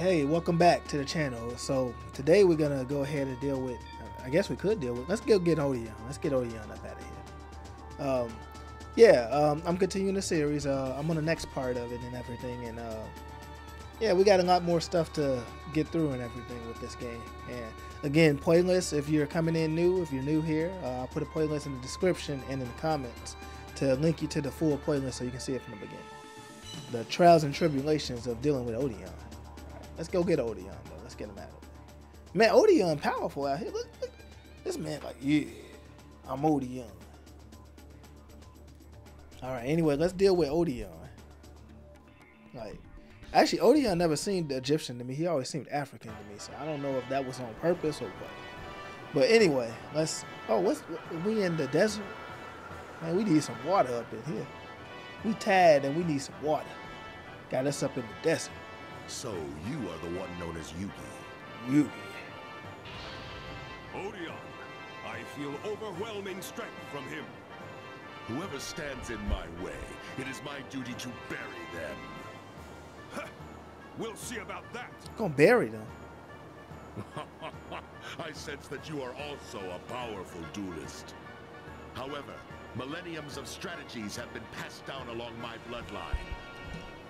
hey, welcome back to the channel. So today we're gonna go ahead and deal with. I guess we could deal with. Let's go get Odion. Let's get Odion up out of here. Um, yeah, um, I'm continuing the series. Uh, I'm on the next part of it and everything, and uh, yeah, we got a lot more stuff to get through and everything with this game. And again, playlist. If you're coming in new, if you're new here, uh, I'll put a playlist in the description and in the comments to link you to the full playlist so you can see it from the beginning. The trials and tribulations of dealing with Odion. Let's go get Odion, though. Let's get him out of it. Man, Odion powerful out here. Look, look. This man like, yeah, I'm Odion. All right, anyway, let's deal with Odion. Like, actually, Odion never seemed Egyptian to me. He always seemed African to me. So I don't know if that was on purpose or what. But anyway, let's. Oh, what's we in the desert? Man, we need some water up in here. We tired and we need some water. Got us up in the desert. So you are the one known as Yugi. Yugi. Odion, I feel overwhelming strength from him. Whoever stands in my way, it is my duty to bury them. Ha! We'll see about that. Gonna bury them. I sense that you are also a powerful duelist. However, millenniums of strategies have been passed down along my bloodline.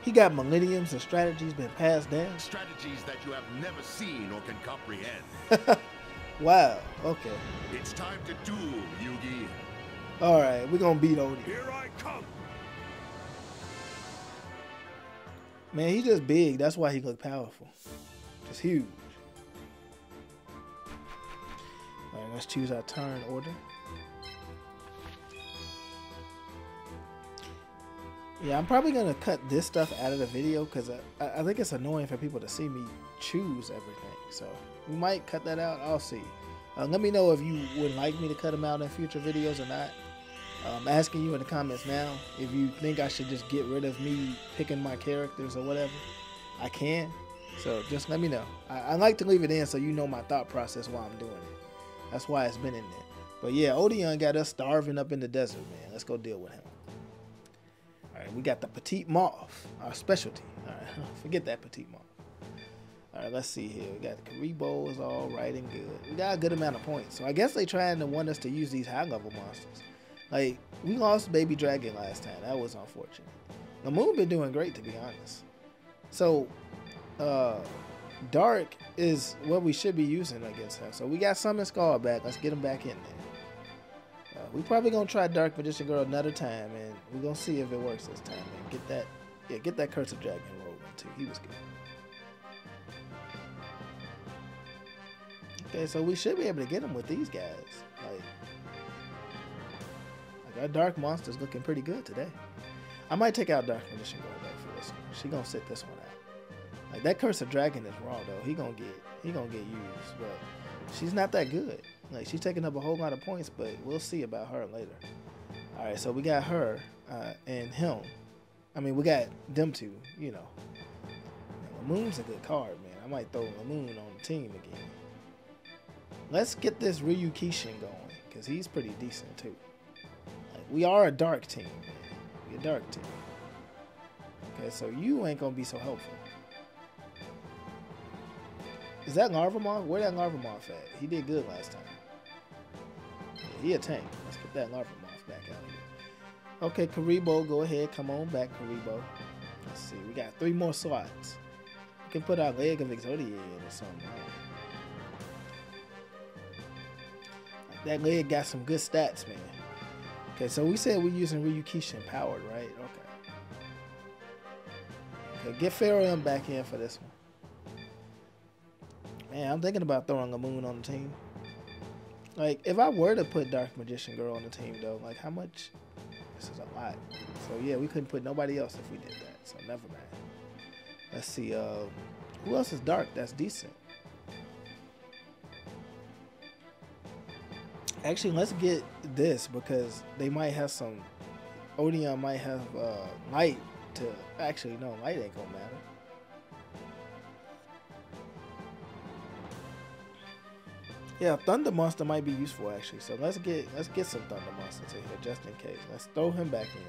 He got millenniums of strategies been passed down. Strategies that you have never seen or can comprehend. Wow. Okay. it's time to duel, Yugi. All right. We're gonna beat Odie. Here I come. Man, he just big. That's why he look powerful. Just huge. All right. Let's choose our turn order. Yeah, I'm probably gonna cut this stuff out of the video because I, I think it's annoying for people to see me choose everything. So we might cut that out. I'll see. Uh, let me know if you would like me to cut them out in future videos or not. I'm asking you in the comments now if you think I should just get rid of me picking my characters or whatever. I can. So just let me know. I, I like to leave it in so you know my thought process while I'm doing it. That's why it's been in there. But yeah, Odion got us starving up in the desert, man. Let's go deal with him. Right, we got the petite moth, our specialty. All right, forget that petite moth. All right, let's see here. We got Kuriboh is all right and good. We got a good amount of points. So I guess they trying to want us to use these high level monsters. Like we lost Baby Dragon last time. That was unfortunate. The moon been doing great to be honest. So uh Dark is what we should be using against her. So we got Summon Skull back. Let's get him back in there. We probably gonna try Dark Magician Girl another time, and we're gonna see if it works this time. And get that, yeah, get that Curse of Dragon rolling too. He was good. Okay, so we should be able to get him with these guys. Like, like our Dark Monster's looking pretty good today. I might take out Dark Magician Girl though for this one. She gonna sit this one out. Like that Curse of Dragon is raw though. He gonna get he gonna get used, but she's not that good. Like she's taking up a whole lot of points, but we'll see about her later. All right, so we got her uh, and him. I mean, we got them two. You know, Moon's a good card, man. I might throw Moon on the team again. Let's get this Ryu Kishin going, cause he's pretty decent too. Like, we are a dark team, man. We a dark team. Okay, so you ain't gonna be so helpful. Is that Larvamoth? Where that Larvamoth at? He did good last time. He a tank. Let's get that Larvamoth back out of here. Okay, Kuriboh, go ahead. Come on back, Kuriboh. Let's see. We got three more slots. We can put our leg of Exodia in or something. That leg got some good stats, man. Okay, so we said we're using Ryu Kishin powered, right? Okay. Okay, get Pharaoh Imp back in for this one. Man, I'm thinking about throwing a moon on the team. Like, if I were to put Dark Magician Girl on the team, though, like, how much? This is a lot. So, yeah, we couldn't put nobody else if we did that. So, never mind. Let's see. Uh, who else is dark that's decent? Actually, let's get this because they might have some. Odion might have uh, light to. Actually, no, light ain't gonna matter. Yeah, Thunder Monster might be useful actually. So let's get let's get some Thunder Monsters in here just in case. Let's throw him back in.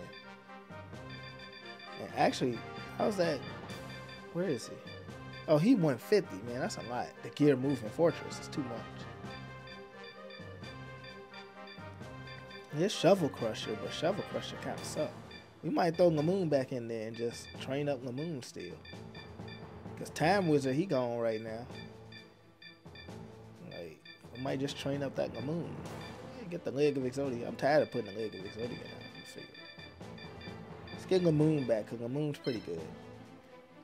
And actually, how's that? Where is he? Oh, he 150, man. That's a lot. The gear moving fortress is too much. It's Shovel Crusher, but Shovel Crusher kind of suck. We might throw Lamoon back in there and just train up Lamoon still. Because Time Wizard, he gone right now. Might just train up that Lamoon. Yeah, get the leg of Exodia. I'm tired of putting the leg of Exodia out. Let's get Lamoon back, because Lamoon's pretty good.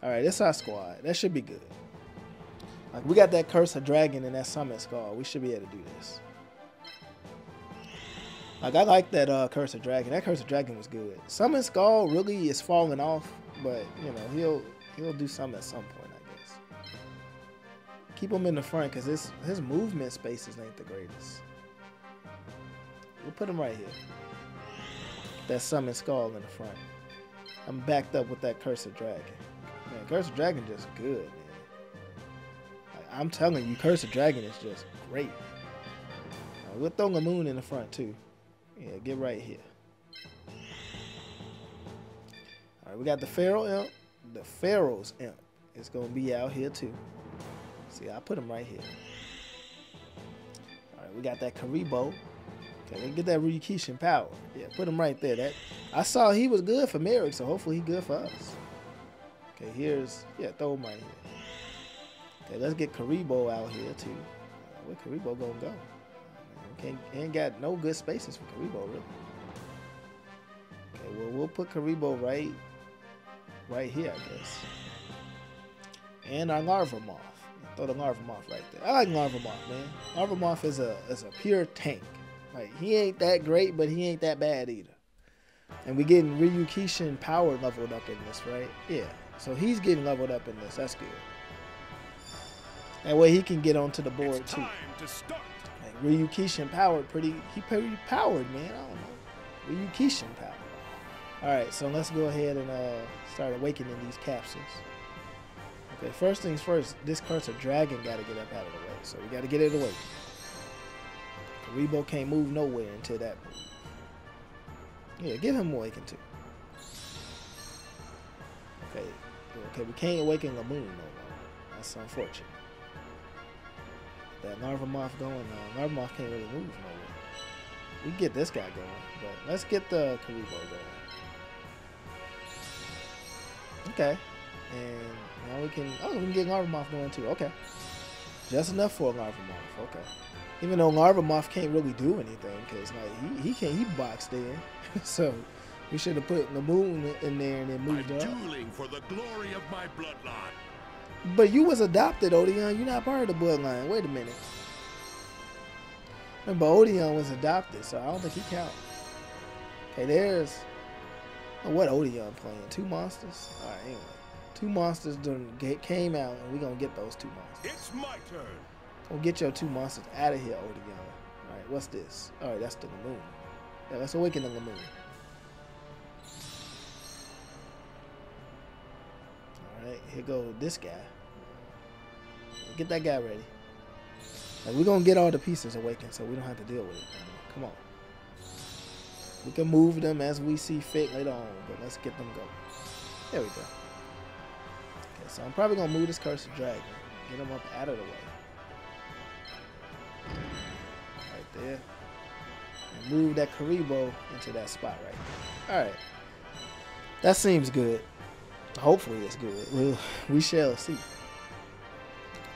Alright, that's our squad. That should be good. Like, we got that Curse of Dragon and that Summon Skull. We should be able to do this. Like I like that uh, Curse of Dragon. That Curse of Dragon was good. Summon Skull really is falling off, but you know he'll he'll do some at some point. Keep him in the front because his his movement spaces ain't the greatest. We'll put him right here. That Summon Skull in the front. I'm backed up with that Curse of Dragon. Man, Curse of Dragon just good, man. Like, I'm telling you, Curse of Dragon is just great. Right, we'll throw a moon in the front too. Yeah, get right here. All right, we got the Pharaoh Imp. The Pharaoh's Imp is going to be out here too. See, I put him right here. All right, we got that Kuriboh. Okay, get that Ryukishin power. Yeah, put him right there. That I saw he was good for Marik, so hopefully he good for us. Okay, here's yeah, throw him right here. Okay, let's get Kuriboh out here too. Uh, where Kuriboh gonna go? Uh, Can't, ain't got no good spaces for Kuriboh, really. Okay, well, we'll put Kuriboh right, right here, I guess. And our Larva Moth. Throw the Larva Moth right there. I like Larva Moth, man. Larva Moth is a is a pure tank. Like he ain't that great, but he ain't that bad either. And we getting Ryukishin power leveled up in this, right? Yeah. So he's getting leveled up in this. That's good. That way he can get onto the board too. to start. Like Ryukishin powered pretty he pretty powered, man. I don't know. Ryukishin powered. Alright, so let's go ahead and uh, start awakening these capsules. Okay, first things first, this curse of dragon gotta get up out of the way. So we gotta get it away. Kuriboh can't move nowhere until that move. Yeah, give him awaken too. Okay. Okay, we can't awaken the moon no more. That's unfortunate. That Larva Moth going uh, on. Larva Moth can't really move nowhere. We get this guy going, but let's get the Kuriboh going. Okay. And now we can oh we can get Larva Moth going too. Okay. Just enough for a Larva Moth. Okay. Even though Larva Moth can't really do anything, because like he, he can't he boxed in. so we should have put the moon in there and then moved I'm up. dueling for the glory of my bloodline. But you was adopted, Odion. You're not part of the bloodline. Wait a minute. Remember, Odion was adopted, so I don't think he counts. Okay, there's oh, what Odion playing? Two monsters. All right, anyway, two monsters done get, came out, and we're gonna get those two monsters. It's my turn. We'll get your two monsters out of here, Odion. All right, what's this? All right, that's the Lamoon. Yeah, let's awaken the Lamoon. All right, here go this guy. Get that guy ready. Like, we're gonna get all the pieces awakened, so we don't have to deal with it. anymore. Come on. We can move them as we see fit later on, but let's get them going. There we go. So I'm probably gonna move this cursed dragon. Get him up out of the way. Right there. And move that Kuriboh into that spot right there. Alright. That seems good. Hopefully it's good. We'll, we shall see.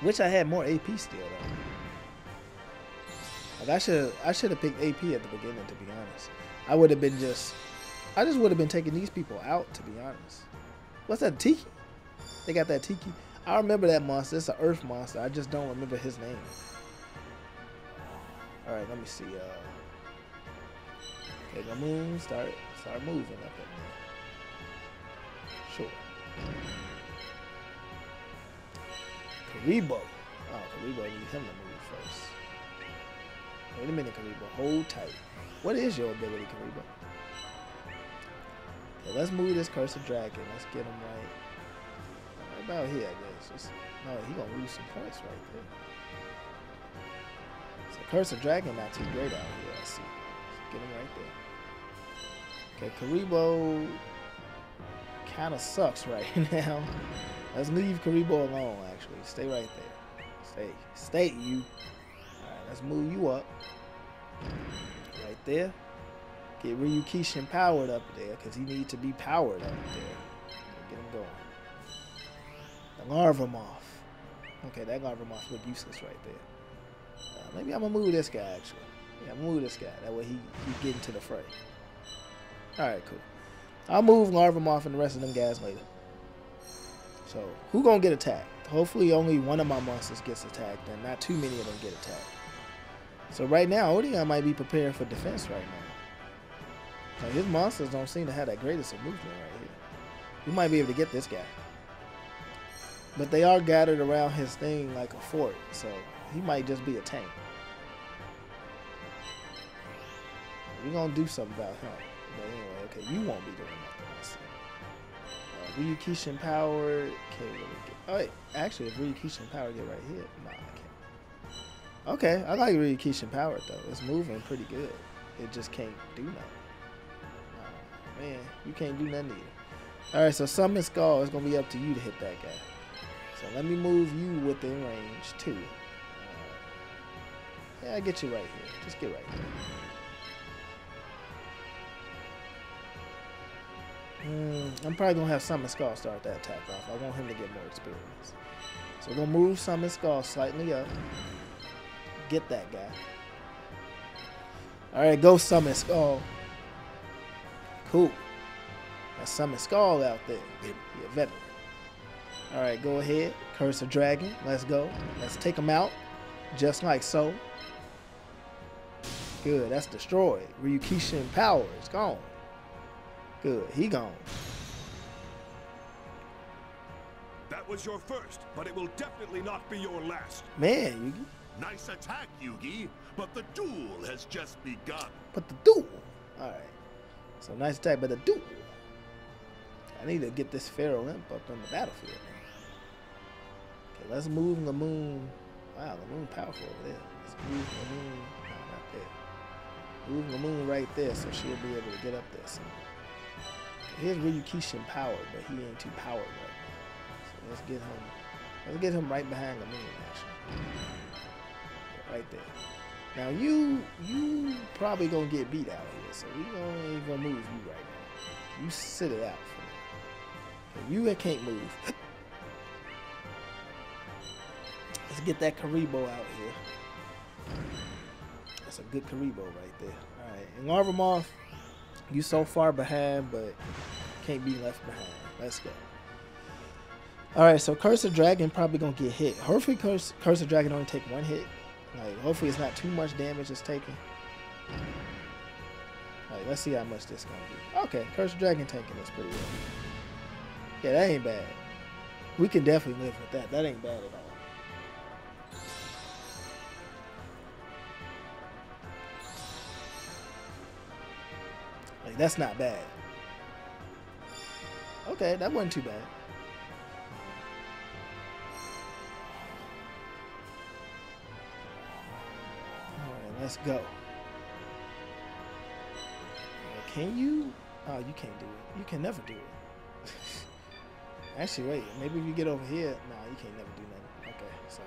Wish I had more AP still though. Like I should I should have picked AP at the beginning to be honest. I would have been just I just would have been taking these people out to be honest. What's that Tiki? They got that Tiki. I remember that monster. It's an earth monster. I just don't remember his name. Alright, let me see. Uh Okay, the moon start start moving up there. Sure. Kuriboh. Oh, Kuriboh need him to move first. Wait a minute, Kuriboh. Hold tight. What is your ability, Kuriboh? Okay, let's move this cursed dragon. Let's get him right. About here, I guess. Just, no, he gonna lose some points right there. So of dragon not too great out here. I see. Let's get him right there. Okay, Kuriboh kind of sucks right now. Let's leave Kuriboh alone, actually. Stay right there. Stay. Stay, you. Alright, let's move you up. Right there. Get Ryukishin powered up there, because he needs to be powered up there. The Larvamoth. Okay, that Larvamoth look useless right there. Uh, maybe I'm gonna move this guy actually. Yeah, move this guy. That way he he get into the fray. All right, cool. I'll move Larvamoth and the rest of them guys later. So who gonna get attacked? Hopefully only one of my monsters gets attacked, and not too many of them get attacked. So right now, Odion might be preparing for defense right now. Like his monsters don't seem to have that greatest of movement right here. We might be able to get this guy. But they are gathered around his thing like a fort, so he might just be a tank. We're gonna do something about him. But anyway, okay, you won't be doing nothing. Uh, Ryukishin Power can't really get. Oh wait, actually, if Ryukishin Power get right here, nah, I can't. Okay, I like Ryukishin Power though. It's moving pretty good. It just can't do nothing. Man, you can't do nothing either. All right, so Summon Skull is gonna be up to you to hit that guy. So let me move you within range too. Uh, yeah, I get you right here. Just get right here. Mm, I'm probably gonna have Summon Skull start that attack off. I want him to get more experience. So we're gonna move Summon Skull slightly up. Get that guy. Alright, go Summon Skull. Cool. That's Summon Skull out there. Yeah, veteran. Alright, go ahead. Curse a dragon. Let's go. Let's take him out. Just like so. Good. That's destroyed. Ryukishin power is gone. Good. He gone. That was your first, but it will definitely not be your last. Man, Yugi. Nice attack, Yugi, but the duel has just begun. But the duel. Alright. So nice attack, but the duel. I need to get this Pharaoh Imp up on the battlefield. Okay, let's move the moon. Wow, the moon powerful over there. Let's move Lamoon. No, not there. Move Lamoon right there so she'll be able to get up there soon. Here's Ryukishin power, but he ain't too powered right now. So let's get him. Let's get him right behind the moon, actually. Right there. Now you you probably gonna get beat out here, so we gonna ain't gonna move you right now. You sit it out for me. You can't move. Let's get that Kuriboh out here. That's a good Kuriboh right there. Alright, and Larvamoth, you so far behind, but can't be left behind. Let's go. Alright, so Curse of Dragon probably gonna get hit. Hopefully Curse, Curse of Dragon only take one hit. Like, hopefully it's not too much damage it's taking. Like, let's see how much this gonna be. Okay, Curse of Dragon tanking is pretty well. Yeah, that ain't bad. We can definitely live with that. That ain't bad at all. That's not bad. Okay, that wasn't too bad. Alright, let's go. Can you? Oh, you can't do it. You can never do it. Actually, wait. Maybe if you get over here. Nah, you can't never do nothing. Okay, so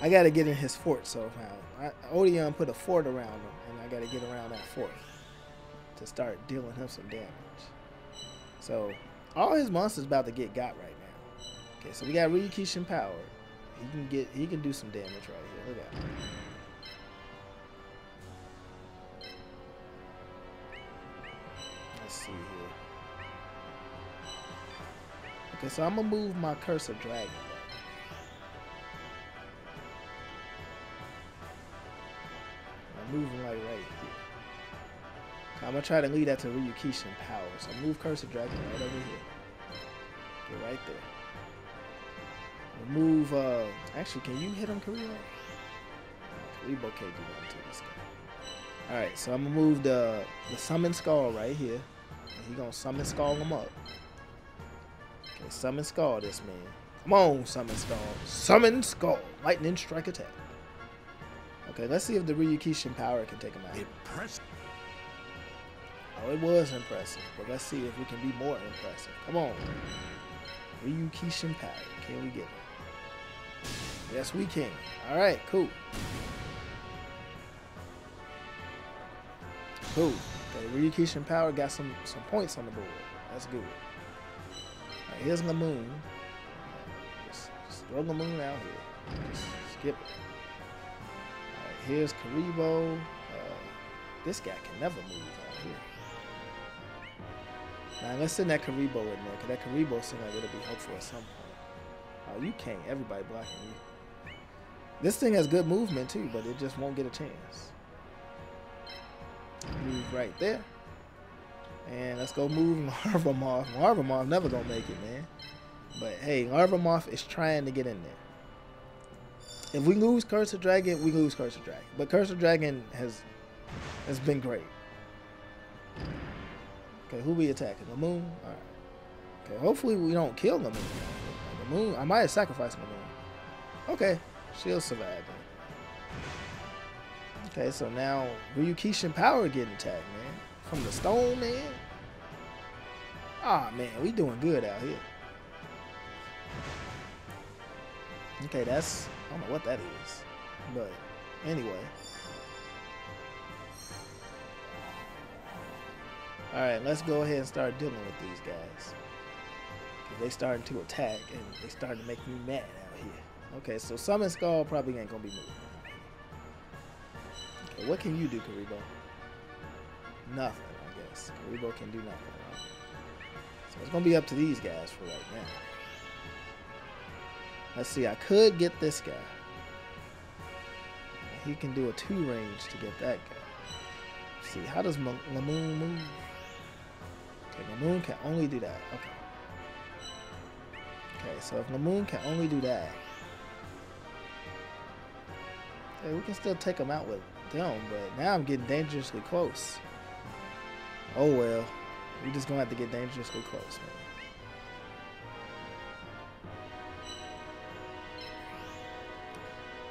I gotta get in his fort somehow. I, Odion put a fort around him, and I gotta get around that fort to start dealing him some damage. So all his monsters about to get got right now. Okay, so we got Ryukishin power. He can get he can do some damage right here. Look at him. Let's see here. Okay, so I'm gonna move my Curse of Dragon. I'm moving like right. I'm gonna try to lead that to Ryukishin power. So move Curse of Dragon right over here. Get right there. Move. Uh, actually, can you hit him, Kuriboh? Kuriboh can't do nothing to this guy. All right, so I'm gonna move the the summon skull right here. And he gonna summon skull him up. Okay, summon skull this man. Come on, summon skull. Summon skull. Lightning strike attack. Okay, let's see if the Ryukishin power can take him out. Impressive. Oh, it was impressive, but let's see if we can be more impressive. Come on. Ryukishin Power. Can we get it? Yes, we can. All right, cool. Cool. Okay, Ryukishin Power got some some points on the board. That's good. Here's Lamoon. Just, just throw Lamoon out here. Just skip it. Here's Kuriboh. Uh, this guy can never move Now let's send that Kuriboh in there, cause that Kuriboh seems like it'll be helpful at some point. Oh, you can't. Everybody blocking you. This thing has good movement too, but it just won't get a chance. Move right there. And let's go move Larvamoth. Larvamoth never gonna make it, man. But hey, Larvamoth is trying to get in there. If we lose Curse of Dragon, we lose Curse of Dragon. But Curse of Dragon has has been great. Okay, who we attacking? The moon? Alright. Okay, hopefully we don't kill the moon. The moon, I might have sacrificed the moon. Okay, she'll survive. Okay, so now Ryukishin Power getting attacked, man. From the stone, man. Ah, man, we doing good out here. Okay, that's, I don't know what that is. But, anyway. Alright, let's go ahead and start dealing with these guys. They starting to attack and they starting to make me mad out here. Okay, so Summon Skull probably ain't gonna be moving. Okay, what can you do, Kuriboh? Nothing, I guess. Kuriboh can do nothing. Right? So it's gonna be up to these guys for right now. Let's see, I could get this guy. He can do a two range to get that guy. Let's see, how does Lamoon move? Okay, moon can only do that. Okay. Okay, so if the moon can only do that, okay, we can still take them out with them, but now I'm getting dangerously close. Oh well, we're just gonna have to get dangerously close, man.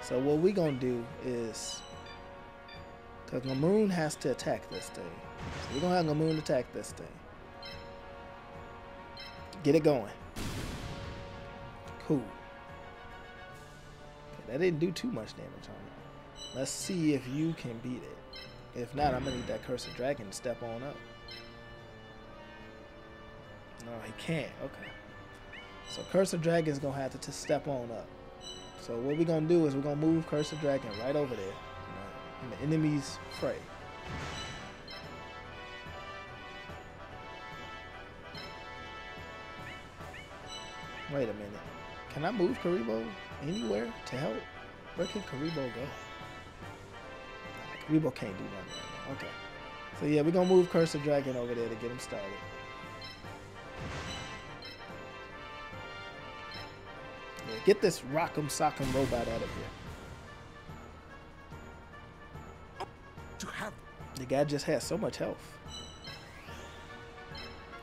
So what we gonna do is, cause Lamoon has to attack this thing, so we're gonna have Lamoon attack this thing. Get it going. Cool. Okay, that didn't do too much damage on it. Let's see if you can beat it. If not, I'm gonna need that Cursed Dragon to step on up. No, he can't. Okay. So Cursed Dragon's gonna have to t- step on up. So what we're gonna do is we're gonna move Cursed Dragon right over there know, in the enemy's fray. Wait a minute. Can I move Kuriboh anywhere to help? Where can Kuriboh go? Kuriboh can't do nothing. Okay. So yeah, we're gonna move Cursed Dragon over there to get him started. Yeah, get this Rock'em Sock'em robot out of here. To have The guy just has so much health.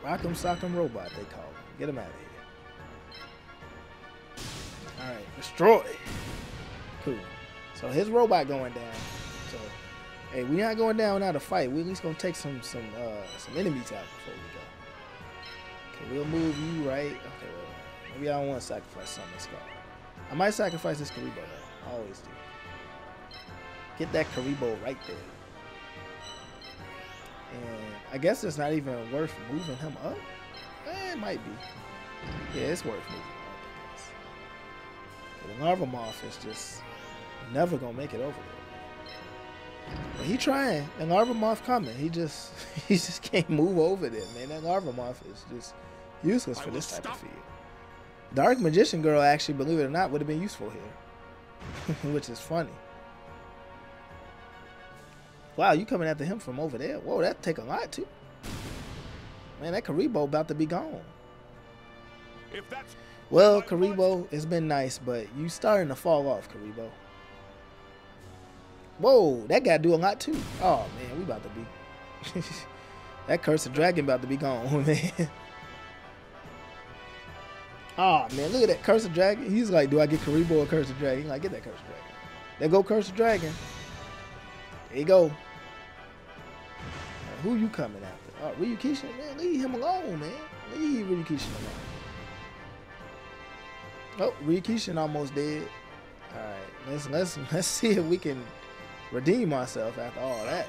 Rock'em Sock'em Robot, they call him. Get him out of here. Alright, destroy. Cool. So his robot going down. So, hey, we're not going down without a fight. We at least gonna take some some uh some enemies out before we go. Okay, we'll move you right. Okay, well, maybe I don't want to sacrifice something. I might sacrifice this Kuriboh though. I always do. Get that Kuriboh right there. And I guess it's not even worth moving him up. Eh, it might be. Yeah, it's worth moving up, I guess. The Larva Moth is just never gonna make it over there. But he trying. And Larva Moth coming. He just he just can't move over there, man. That Larva Moth is just useless for this type of field. Dark Magician Girl actually, believe it or not, would have been useful here. Which is funny. Wow, you coming after him from over there? Whoa, that take a lot too. Man, that Kuriboh about to be gone. if that's Well, Kuriboh, it's been nice, but you starting to fall off, Kuriboh. Whoa, that guy do a lot too. Oh man, we about to be. that cursed dragon about to be gone, man. Oh man, look at that cursed dragon. He's like, do I get Kuriboh or cursed dragon? He's like, get that cursed dragon. There go cursed dragon. There you go. Now, who you coming after? Oh, Ryukishin, man, leave him alone, man. Leave Ryukishin alone. Oh, Ryukishin almost dead. All right, let's let's let's see if we can redeem ourselves after all that.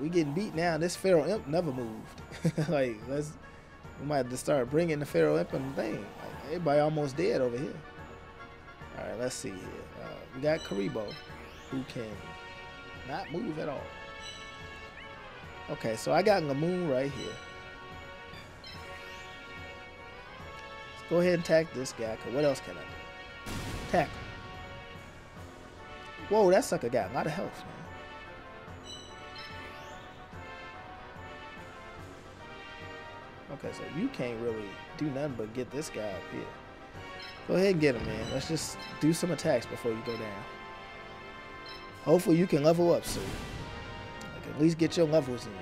We getting beat now. This Pharaoh Imp never moved. like let's we might have to start bringing the Pharaoh Imp in the thing. Like, everybody almost dead over here. All right, let's see here. Uh, we got Kuriboh, who can not move at all. Okay, so I got Lamoon right here. Go ahead and attack this guy, cause what else can I do? Attack. Whoa, that sucker got a lot of health, man. Okay, so you can't really do nothing but get this guy up here. Go ahead and get him, man. Let's just do some attacks before you go down. Hopefully you can level up soon. Like at least get your levels in.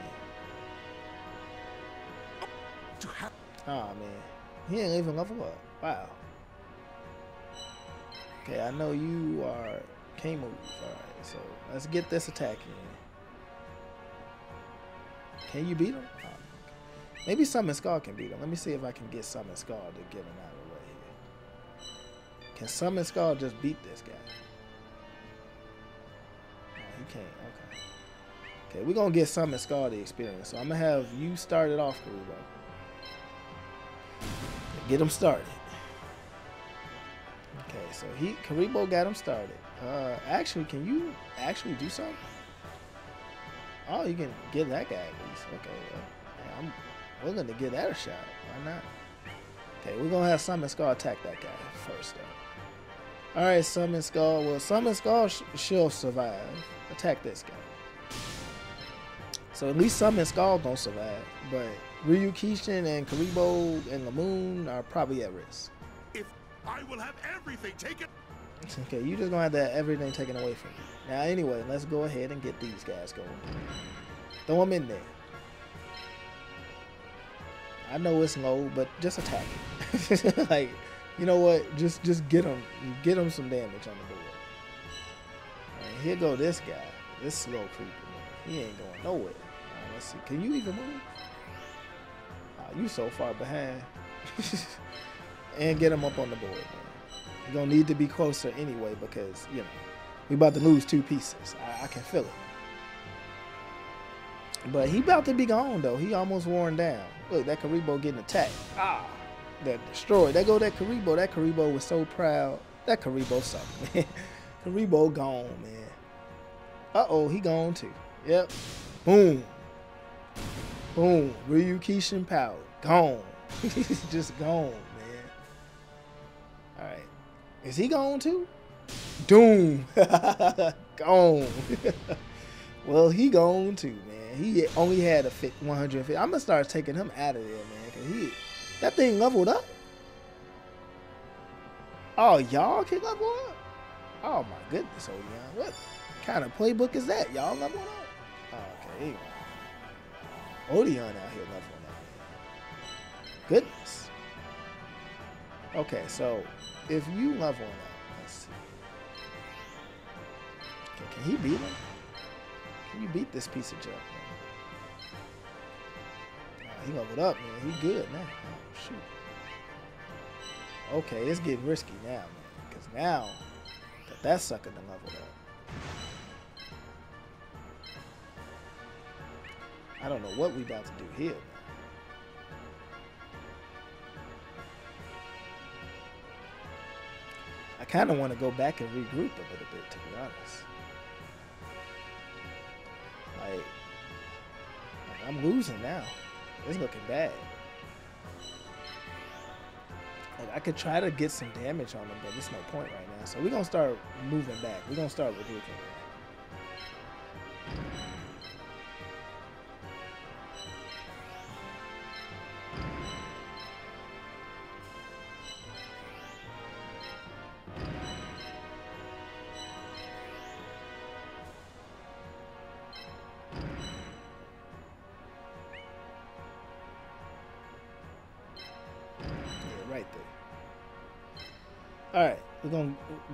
Oh man, he ain't even level up. Wow. Okay, I know you are can't move. All right, so let's get this attack in. Can you beat him? Oh. Maybe Summon Skull can beat him. Let me see if I can get Summon Skull to get him out of the way here. Can Summon Skull just beat this guy? Oh, he can't. Okay. Okay, we're gonna get Summon Skull the experience. So I'm gonna have you start it off, Kuriboh. Get him started. Okay, so he Kuriboh got him started. Uh, actually, can you actually do something? Oh, you can get that guy at least. Okay, well, I'm willing to give that a shot. Why not? Okay, we're gonna have Summon Skull attack that guy first, though. All right, Summon Skull. Well, Summon Skull sh- she'll survive. Attack this guy. So at least Summon Skull don't survive, but Ryu Kishin and Kuriboh and Lamoon are probably at risk. if I will have everything taken. Okay, you just gonna have that everything taken away from you. Now, anyway, let's go ahead and get these guys going. Throw them in there. I know it's low, but just attack it. like, you know what? Just just get them, get them some damage on the board. And here go this guy, this slow creeper. Man. He ain't going nowhere. Right, let's see. Can you even move? You so far behind. and get him up on the board, man. You're gonna need to be closer anyway because you know we about to lose two pieces. I, I can feel it. But he about to be gone though. He almost worn down. Look, that Kuriboh getting attacked. Ah, that destroyed. There go that Kuriboh. That Kuriboh was so proud. That Kuriboh sucked, man. Kuriboh gone, man. Uh oh, he gone too. Yep. Boom. Boom. Ryu Kishin power. Gone. He's just gone, man. Alright. Is he gone too? Doom. gone. well, he gone too, man. He only had a fit 150. I'm gonna start taking him out of there, man. Cause he that thing leveled up. Oh, y'all can level up? Oh my goodness, oh, Odion. What kind of playbook is that? Y'all leveling up? Oh, okay. Odion out here leveling up. Goodness. Okay, so if you level up, let's see. Okay, can he beat him? Can you beat this piece of junk. Oh, he leveled up, man. He good now. Oh, shoot. Okay, it's getting risky now, man. Because now that that sucker done leveled up. I don't know what we about to do here. I kind of want to go back and regroup a little bit, to be honest. Like, like, I'm losing now. It's looking bad. Like I could try to get some damage on them, but there's no point right now. So we're gonna start moving back. We're gonna start regrouping.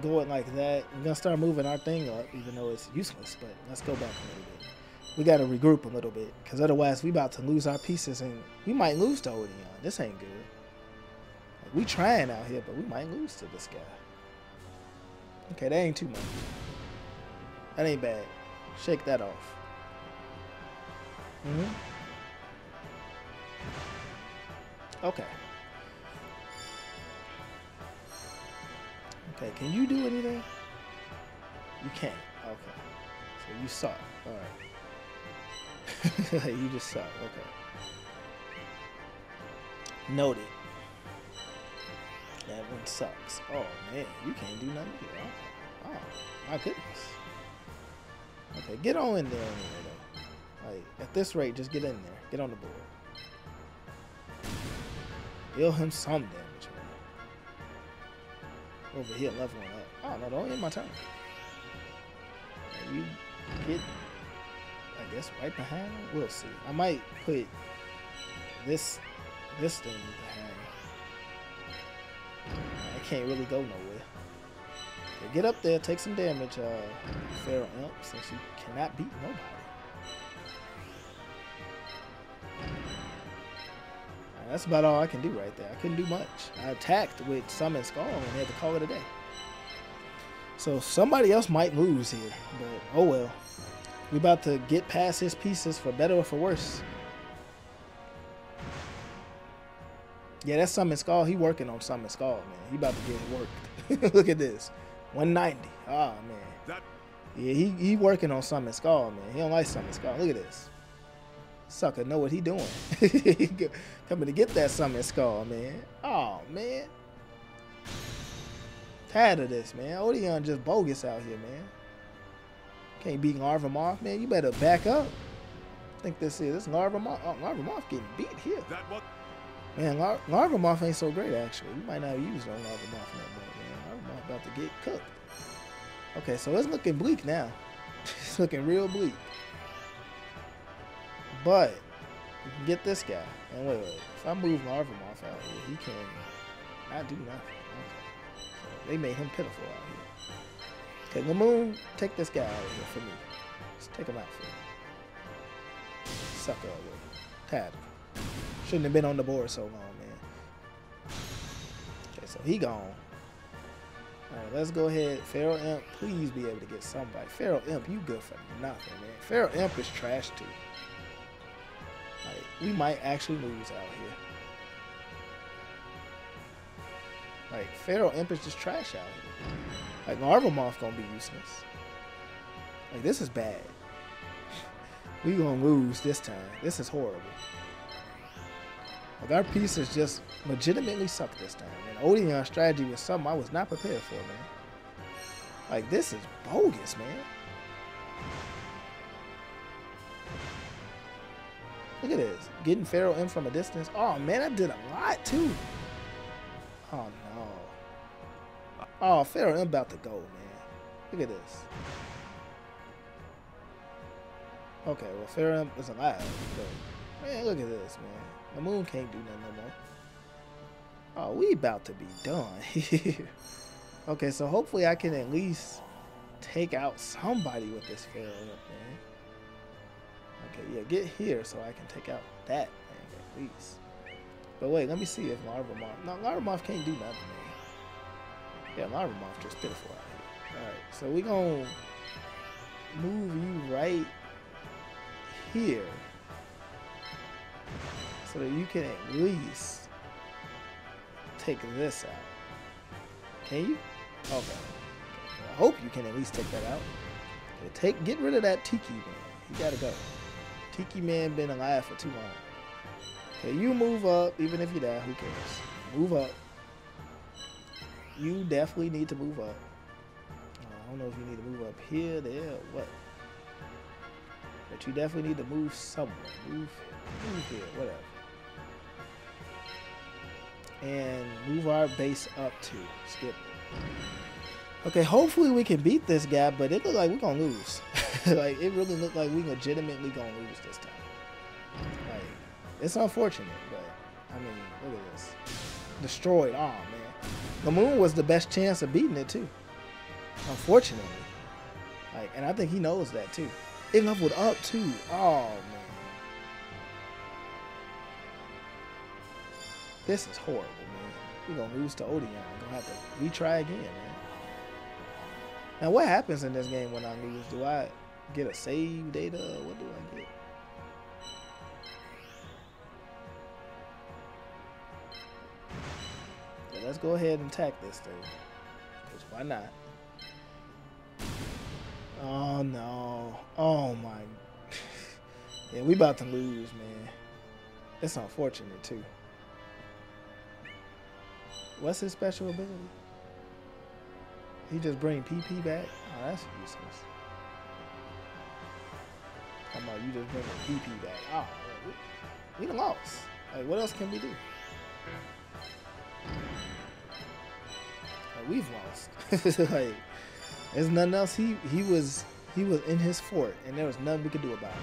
Gonna go it like that. We're gonna start moving our thing up, even though it's useless. But let's go back a little bit. We gotta regroup a little bit, cause otherwise we about to lose our pieces, and we might lose to Odion. This ain't good. Like, we trying out here, but we might lose to this guy. Okay, that ain't too much. That ain't bad. Shake that off. hmm Okay. Okay, can you do anything? You can't. Okay. So you suck. Alright. you just suck. Okay. Noted. That one sucks. Oh man, you can't do nothing here. Okay. Oh my goodness. Okay, get on in there anyway though. Like at this rate, just get in there. Get on the board. Deal him some damage, man. Over here, leveling up. Oh no, don't end my turn. And you get, I guess, right behind him. We'll see. I might put this this thing behind. I can't really go nowhere. Okay, get up there, take some damage, uh, Pharaoh Imp, since you cannot beat nobody. That's about all I can do right there. I couldn't do much. I attacked with Summon Skull and had to call it a day. So somebody else might lose here, but oh well. We're about to get past his pieces for better or for worse. Yeah, that's Summon Skull. He working on Summon Skull, man. He about to get worked. Look at this. 190. Oh ah, man. Yeah, he, he working on Summon Skull, man. He don't like Summon Skull. Look at this. Sucker know what he doing. Coming to get that Summon Skull, man. Oh man. Tired of this, man. Odion just bogus out here, man. Can't beat Larvamoth, man. You better back up. I think this is this Larvamoth. Oh, uh, getting beat here. Man, Lar- Larvamoth ain't so great actually. We might not have used on Larvamoth no more, man. Larvamoth about to get cooked. Okay, so it's looking bleak now. it's looking real bleak. But we can get this guy. And wait, wait. If I move Larvamoth out here, he can not I do nothing. Okay. So they made him pitiful out here. Okay, Lamoon, take this guy out of here for me. Let's take him out for me. Sucker. Tired of. Shouldn't have been on the board so long, man. Okay, so he gone. Alright, let's go ahead. Pharaoh Imp, please be able to get somebody. Pharaoh Imp, you good for nothing, man. Pharaoh Imp is trash too. Like, we might actually lose out here. Like, Pharaoh Imp is just trash out here. Like, Larvamoth gonna be useless. Like, this is bad. we gonna lose this time. This is horrible. Like our pieces just legitimately suck this time. And Odion strategy was something I was not prepared for, man. Like this is bogus, man. Look at this. Getting Pharaoh in from a distance. Oh man, I did a lot too. Oh no. Oh, Pharaoh I'm about to go, man. Look at this. Okay, well Pharaoh is alive. But, man, look at this, man. The moon can't do nothing no more. Oh, we about to be done okay, so hopefully I can at least take out somebody with this Pharaoh man. Okay, yeah, get here so I can take out that thing at least. But wait, let me see if Larvamoth. No, Larvamoth can't do nothing. Yeah, Larvamoth just pitiful out here. Alright, so we gonna move you right here so that you can at least take this out. Can you? Okay. I hope you can at least take that out. Take get rid of that Tiki man. You gotta go. Tiki man been alive for too long. Okay, you move up, even if you die, who cares? Move up. You definitely need to move up. Uh, I don't know if you need to move up here, there, what. But you definitely need to move somewhere. Move, move here, whatever. And move our base up to skip. Okay, hopefully we can beat this guy, but it look like we're gonna lose. like it really looked like we legitimately gonna lose this time. Like it's unfortunate, but I mean, look at this. Destroyed. Oh man. The moon was the best chance of beating it too. Unfortunately. Like, and I think he knows that too. It leveled up too. Oh man. This is horrible, man. we gonna lose to Odion. We're gonna have to retry again, man. Now, what happens in this game when I lose? Do I get a save data? What do I get? Yeah, let's go ahead and attack this thing. Cause why not? Oh no! Oh my! yeah, we about to lose, man. It's unfortunate too. What's his special ability? He just bring PP back? Oh, that's useless. How about you just bring PP back? Oh, we, we lost. Like, what else can we do? Like, we've lost. like, there's nothing else. He he was he was in his fort, and there was nothing we could do about it.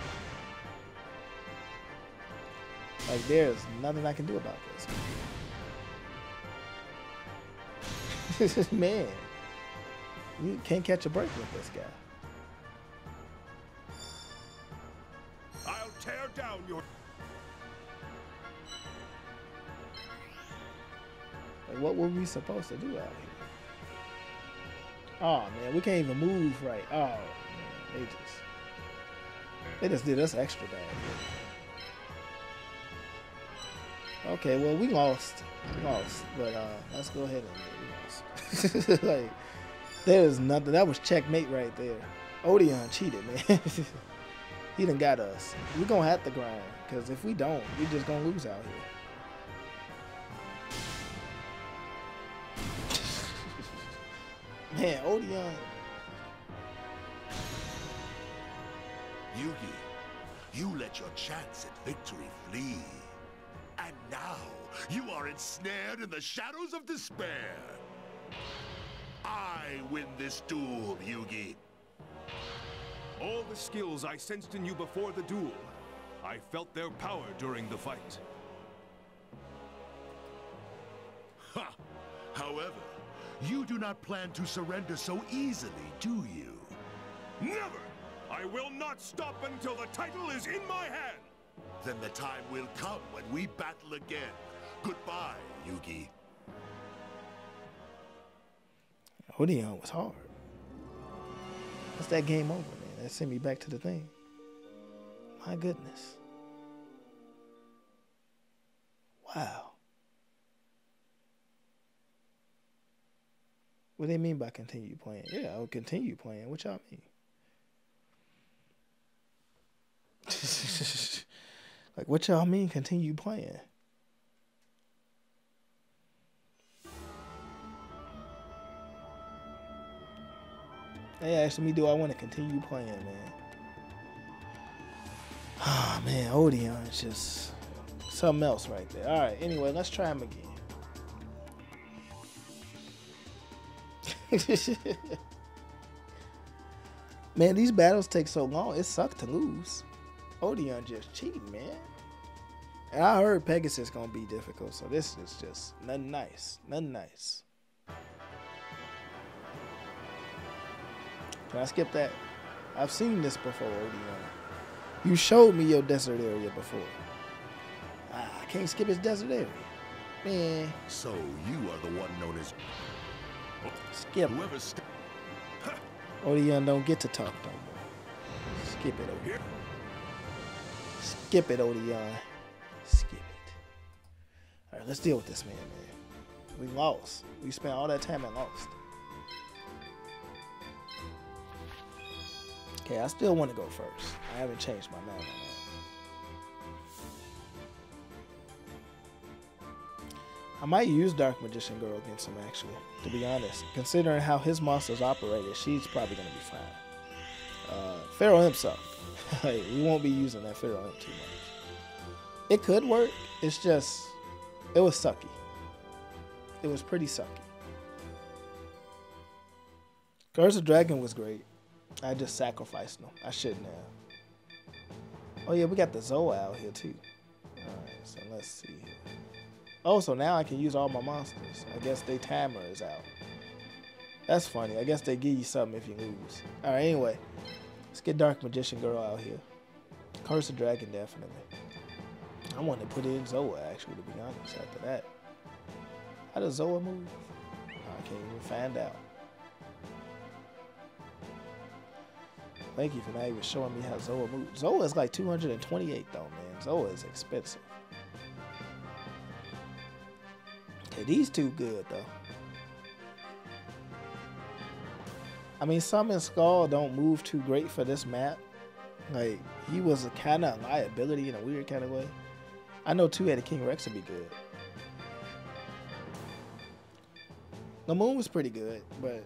Like, there's nothing I can do about this. This is man, you can't catch a break with this guy. I'll tear down your. Like, what were we supposed to do out here? Oh man, we can't even move right. Oh man, they just they just did us extra bad. Okay, well we lost, we lost, but uh, let's go ahead and we lost. like there's nothing. That was checkmate right there. Odion cheated, man. he done got us. We're gonna have to grind, cause if we don't, we're just gonna lose out here. Man, Odion. Yugi, you let your chance at victory flee. And now, you are ensnared in the shadows of despair. I win this duel, Yugi. All the skills I sensed in you before the duel, I felt their power during the fight. Ha! However, you do not plan to surrender so easily, do you? Never! I will not stop until the title is in my hand! Then the time will come when we battle again. Goodbye, Yugi. Odion was hard. That's that game over, man. That sent me back to the thing. My goodness. Wow. What do they mean by continue playing? Yeah, I'll continue playing. What y'all mean? like, what y'all mean continue playing? They asked me, do I want to continue playing, man? Ah, man, Odion is just something else right there. All right, anyway, let's try him again. man, these battles take so long. It sucked to lose. Odion just cheating, man. And I heard Pegasus gonna be difficult, so this is just nothing nice. Nothing nice. Can I skip that? I've seen this before, Odion. You showed me your desert area before. Ah, I can't skip his desert area. Man, So you are the one known as skip. whoever. St- Odion don't get to talk no more. Skip it, Odion. Skip it, Odion. Skip it. All right, let's deal with this man, man. We lost. We spent all that time and lost. Okay, I still want to go first. I haven't changed my mind on that. I might use Dark Magician Girl against him, actually, to be honest. Considering how his monsters operated, she's probably going to be fine. Uh, Pharaoh Imp like, we won't be using that Pharaoh Imp too much. It could work. It's just, it was sucky. It was pretty sucky. Curse of Dragon was great. I just sacrificed them. I shouldn't have. Oh yeah, we got the Zoa out here too. Alright, so let's see. Oh, so now I can use all my monsters. I guess they timer is out. That's funny. I guess they give you something if you lose. Alright, anyway. Let's get Dark Magician Girl out here. Curse of Dragon, definitely. I want to put in Zoa, actually, to be honest, after that. How does Zoa move? I can't even find out. Thank you for not even showing me how Zoa moves. Zoa is like 228 though, man. Zoa is expensive. Okay, these two good though. I mean, Summon Skull don't move too great for this map. Like, he was a kind of liability in a weird kind of way. I know two-headed King Rex would be good. The moon was pretty good, but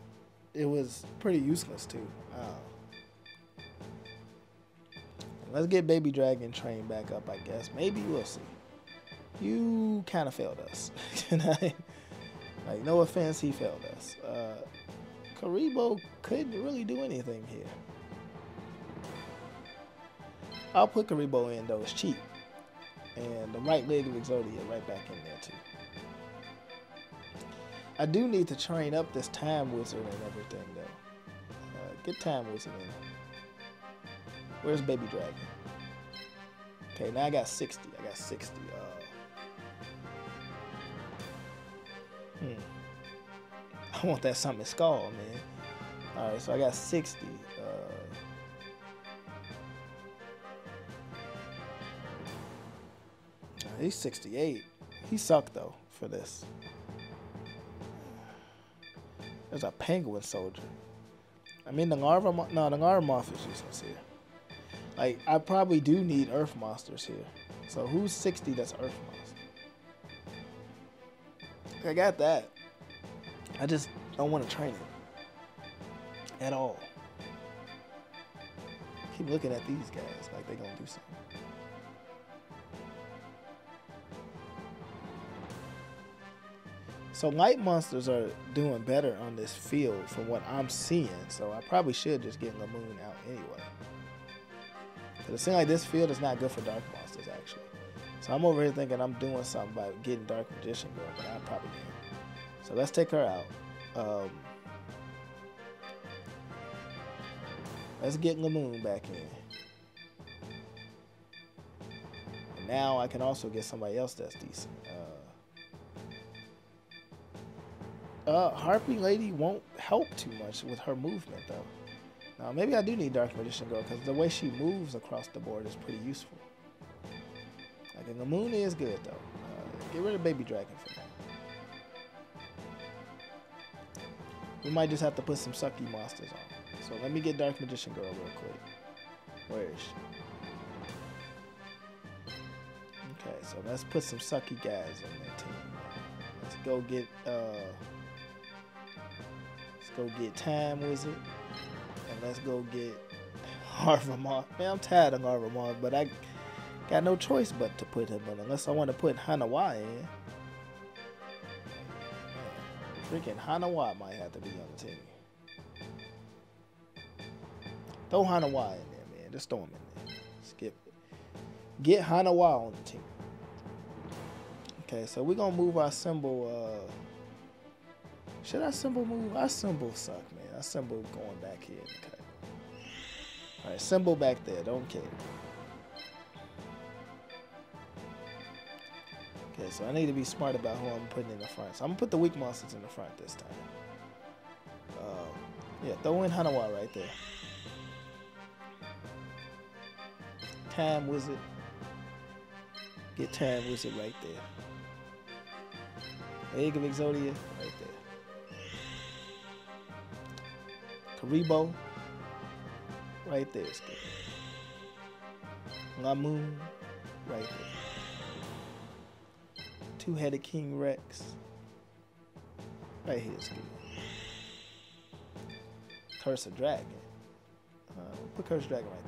it was pretty useless too. Uh, let's get Baby Dragon Train back up, I guess. Maybe we'll see. You kind of failed us. like, no offense, he failed us. Uh, Kuriboh couldn't really do anything here. I'll put Kuriboh in though, it's cheap. And the right leg of Exodia right back in there too. I do need to train up this time wizard and everything though. Uh, get time wizard in. Where's baby dragon? Okay, now I got 60. I got 60. Uh, hmm. I want that something Skull, man. Alright, so I got 60. Uh, he's 68. He sucked, though, for this. There's a penguin soldier. I mean, the larva, no, the larva moth is useless here. Like, I probably do need earth monsters here. So who's 60 that's earth monster? I got that. I just don't want to train it. At all. Keep looking at these guys like they're going to do something. So light monsters are doing better on this field from what I'm seeing. So I probably should just get Lamoon out anyway. But it seems like this field is not good for dark monsters actually. So I'm over here thinking I'm doing something by getting Dark Magician girl, but I probably can't. So let's take her out. Um, let's get Lamoon back in. And now I can also get somebody else that's decent. Uh, uh, Harpy Lady won't help too much with her movement though. Now maybe I do need Dark Magician Girl because the way she moves across the board is pretty useful. Like the moon is good though. Uh, get rid of Baby Dragon for now. We might just have to put some sucky monsters on. So let me get Dark Magician Girl real quick. Where is she? Okay, so let's put some sucky guys on their team. Let's go get uh let's go get Time Wizard. Let's go get Harvamar. Man, I'm tired of Harvamar, but I got no choice but to put him in unless I want to put Haniwa in. Freaking Haniwa might have to be on the team. Throw Haniwa in there, man. Just throw him in there. Skip it. Get Haniwa on the team. Okay, so we're gonna move our symbol. Uh, should our symbol move? Our symbol suck, man. Our symbol going back here. Okay. All right, symbol back there. Don't care. Okay, so I need to be smart about who I'm putting in the front. So I'm gonna put the weak monsters in the front this time. Um, yeah, throw in Haniwa right there. Time Wizard. Get Time Wizard right there. Egg of Exodia right Kuriboh right there good. Lamoon right there two-headed King Rex. Right here. Curse of Dragon. Uh, we'll put Curse of Dragon right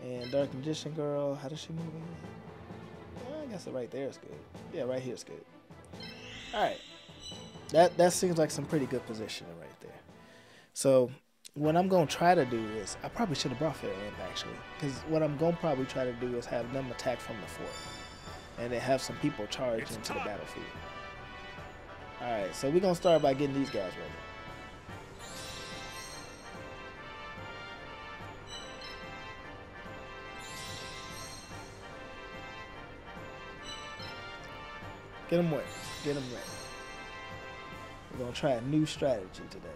there. And Dark Magician Girl, how does she move again? I guess it right there is good. Yeah, right here is good. Alright. That that seems like some pretty good positioning right there. So what I'm gonna try to do is I probably should have brought Fair in actually. Because what I'm gonna probably try to do is have them attack from the fort and then have some people charge it's into time. the battlefield. Alright, so we're gonna start by getting these guys ready. Get them wet. Get him ready. We're gonna try a new strategy today.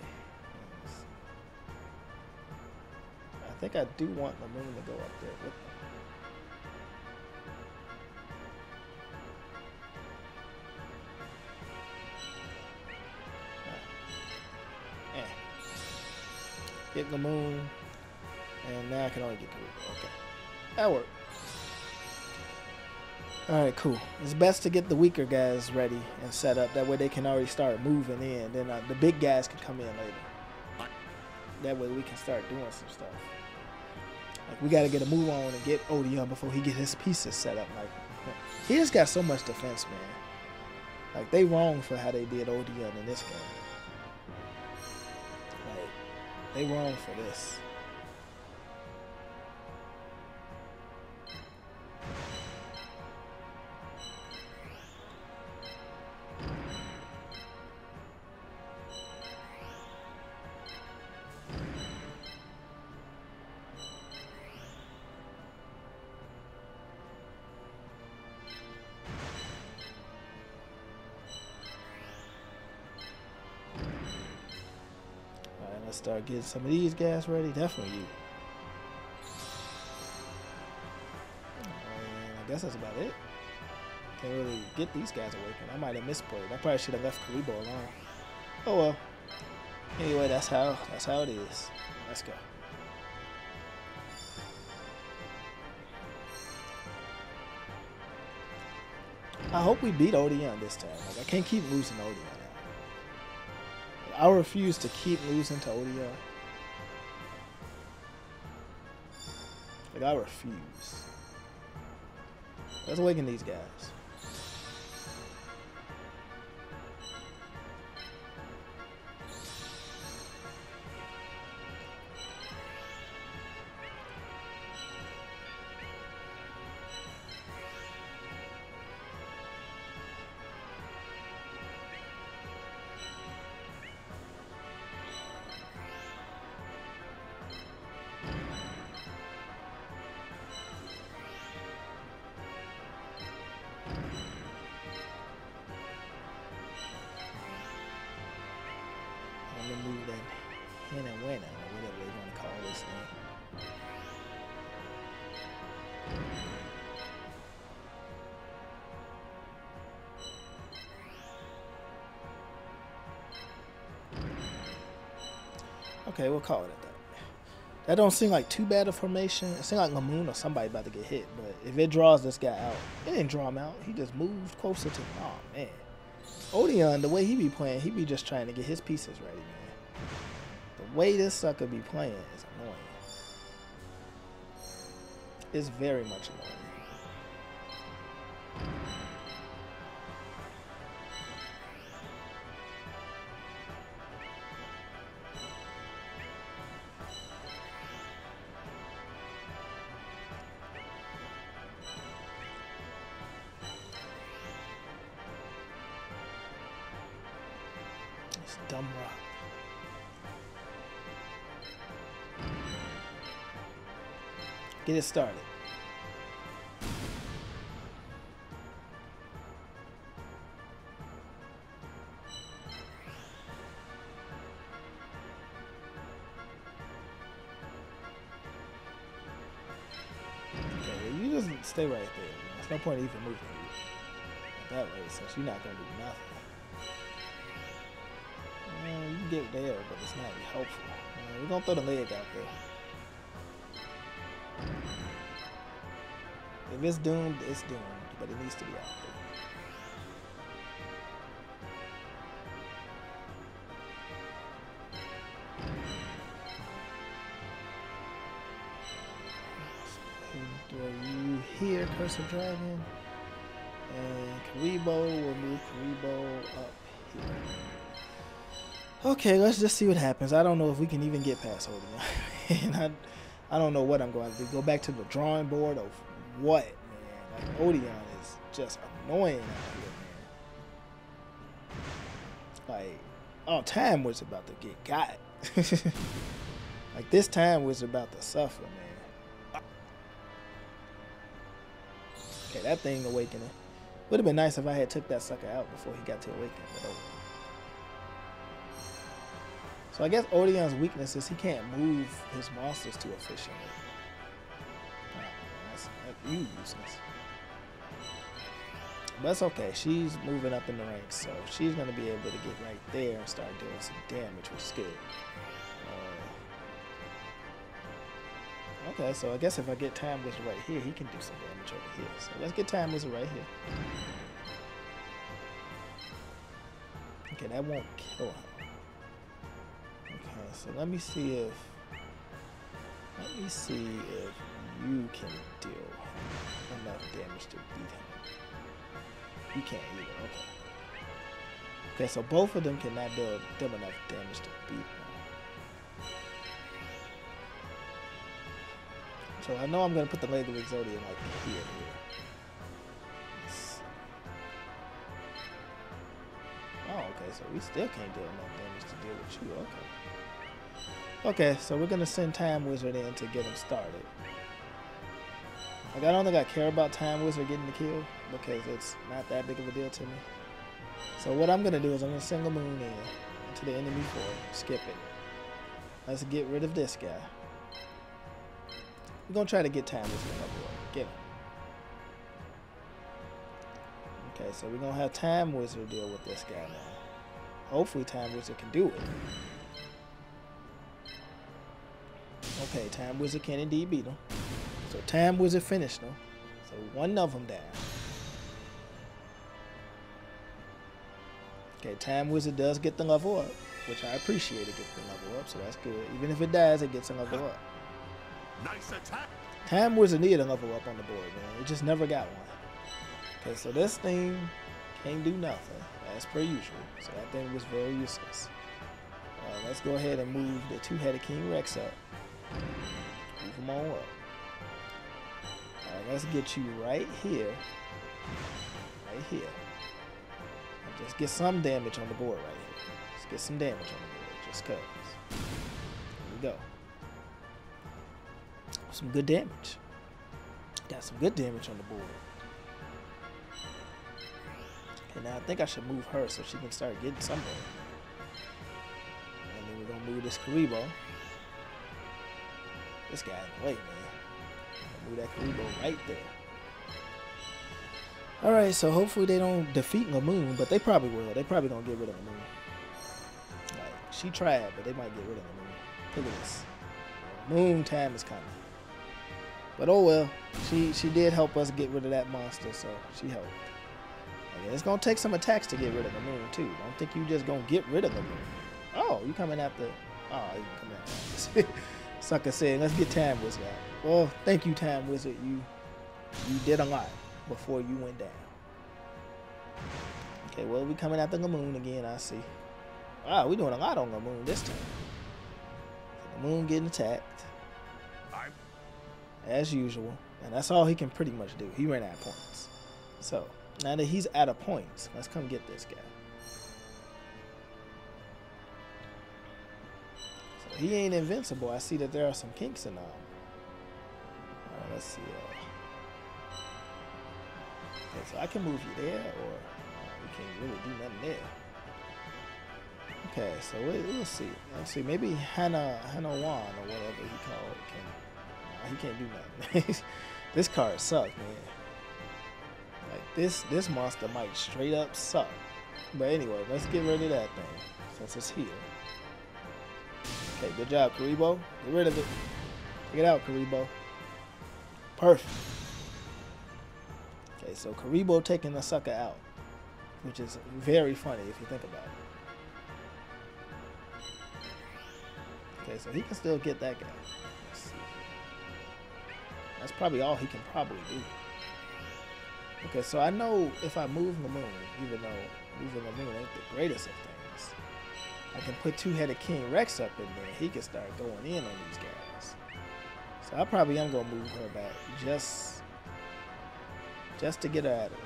I think I do want the moon to go up there. Eh. Get the moon, and now I can only get the Okay, that worked. All right, cool. It's best to get the weaker guys ready and set up. That way they can already start moving in. Then uh, the big guys can come in later. That way we can start doing some stuff. Like we got to get a move on and get Odion before he get his pieces set up. Like he just got so much defense, man. Like they wrong for how they did Odion in this game. Like they wrong for this. Start getting some of these guys ready. Definitely you. And I guess that's about it. Can't really get these guys awakened. I might have misplayed. I probably should have left Kuriboh alone. Oh well. Anyway, that's how that's how it is. Let's go. I hope we beat Odion this time. Like I can't keep losing Odion. I refuse to keep losing to Odion. Like I refuse. Let's awaken these guys. Okay, we'll call it at that. That don't seem like too bad a formation. It seems like Lamoon or somebody about to get hit. But if it draws this guy out, it didn't draw him out. He just moved closer to. him. Oh man, Odion, the way he be playing, he be just trying to get his pieces ready, man. The way this sucker be playing is annoying. It's very much annoying. Get it started. You just stay right there. There's no point in even moving that way since you're not gonna do nothing. Uh, you can get there, but it's not helpful. We're gonna throw the leg out there. If it's doomed, it's doomed, but it needs to be out there. You hear Curse of Dragon? And Kuriboh will move Kuriboh up here. Okay, let's just see what happens. I don't know if we can even get past Odion. and I, I don't know what I'm going to do. Go back to the drawing board of what, man? Like, Odion is just annoying out here, man. Like, oh, time was about to get got. like, this time was about to suffer, man. Okay, that thing awakening. Would have been nice if I had took that sucker out before he got to awaken. But oh. So I guess Odion's weakness is he can't move his monsters too efficiently. That's useless. But it's okay. She's moving up in the ranks, so she's going to be able to get right there and start doing some damage, which is good. Uh, okay, so I guess if I get Time Wizard right here, he can do some damage over here. So let's get Time Wizard right here. Okay, that won't kill him. Okay, so let me see if... Let me see if you can deal enough damage to beat him. You can't either. Okay. Okay, so both of them cannot do them enough damage to beat him. So I know I'm gonna put the Lady Exodia like here, here. Oh, okay, so we still can't do enough damage to deal with you. Okay. Okay, so we're gonna send Time Wizard in to get him started. Like I don't think I care about Time Wizard getting the kill because it's not that big of a deal to me. So what I'm gonna do is I'm gonna single moon in to the enemy fort, skip it. Let's get rid of this guy. We're gonna try to get Time Wizard up Get him. Okay, so we're gonna have Time Wizard deal with this guy now. Hopefully Time Wizard can do it. Okay, Time Wizard can indeed beat him. So Time Wizard finished them. So one of them down. Okay, Time Wizard does get the level up, which I appreciate it gets the level up, so that's good. Even if it dies, it gets a level up. Nice attack. Time Wizard needed a level up on the board, man. It just never got one. Okay, so this thing can't do nothing, as per usual. So that thing was very useless. Uh, let's go ahead and move the two-headed King Rex up. Move him on up. Alright, let's get you right here. Right here. And just get some damage on the board right here. Let's get some damage on the board, just cause. We go. Some good damage. Got some good damage on the board. Okay, now I think I should move her so she can start getting somewhere. And then we're gonna move this Kuriboh. This guy in the way, man. Move that right there. Alright, so hopefully they don't defeat Lamoon, but they probably will. They probably gonna get rid of Lamoon. Like, she tried, but they might get rid of Lamoon. Look at this. Moon time is coming. But oh well, she she did help us get rid of that monster, so she helped. It's gonna take some attacks to get rid of the moon too. Don't think you just gonna get rid of the moon. Oh, you coming after? Oh, you coming after? Sucker said, "Let's get Time with out." Well, thank you, Time Wizard. You you did a lot before you went down. Okay, well, we coming after the moon again. I see. Wow, we doing a lot on the moon this time. The moon getting attacked as usual, and that's all he can pretty much do. He ran out of points. So now that he's out of points, let's come get this guy. So he ain't invincible. I see that there are some kinks in him. Right, let's see. Uh, okay, so I can move you there, or uh, we can't really do nothing there. Okay, so we, will see. Let's see. Maybe Hannah Hannah Wan or whatever he called can. he can't do nothing. this card sucks, man. Like this this monster might straight up suck. But anyway, let's get rid of that thing since it's here. Okay, good job, Kuriboh. Get rid of it. It out, Kuriboh. Perfect. Okay, so Kuriboh taking the sucker out, which is very funny if you think about it. Okay, so he can still get that guy. That's probably all he can probably do. Okay, so I know if I move the moon, even though moving the moon ain't the greatest of things, I can put two-headed King Rex up in there. He can start going in on these guys. So I probably am gonna move her back just, just to get her out of there.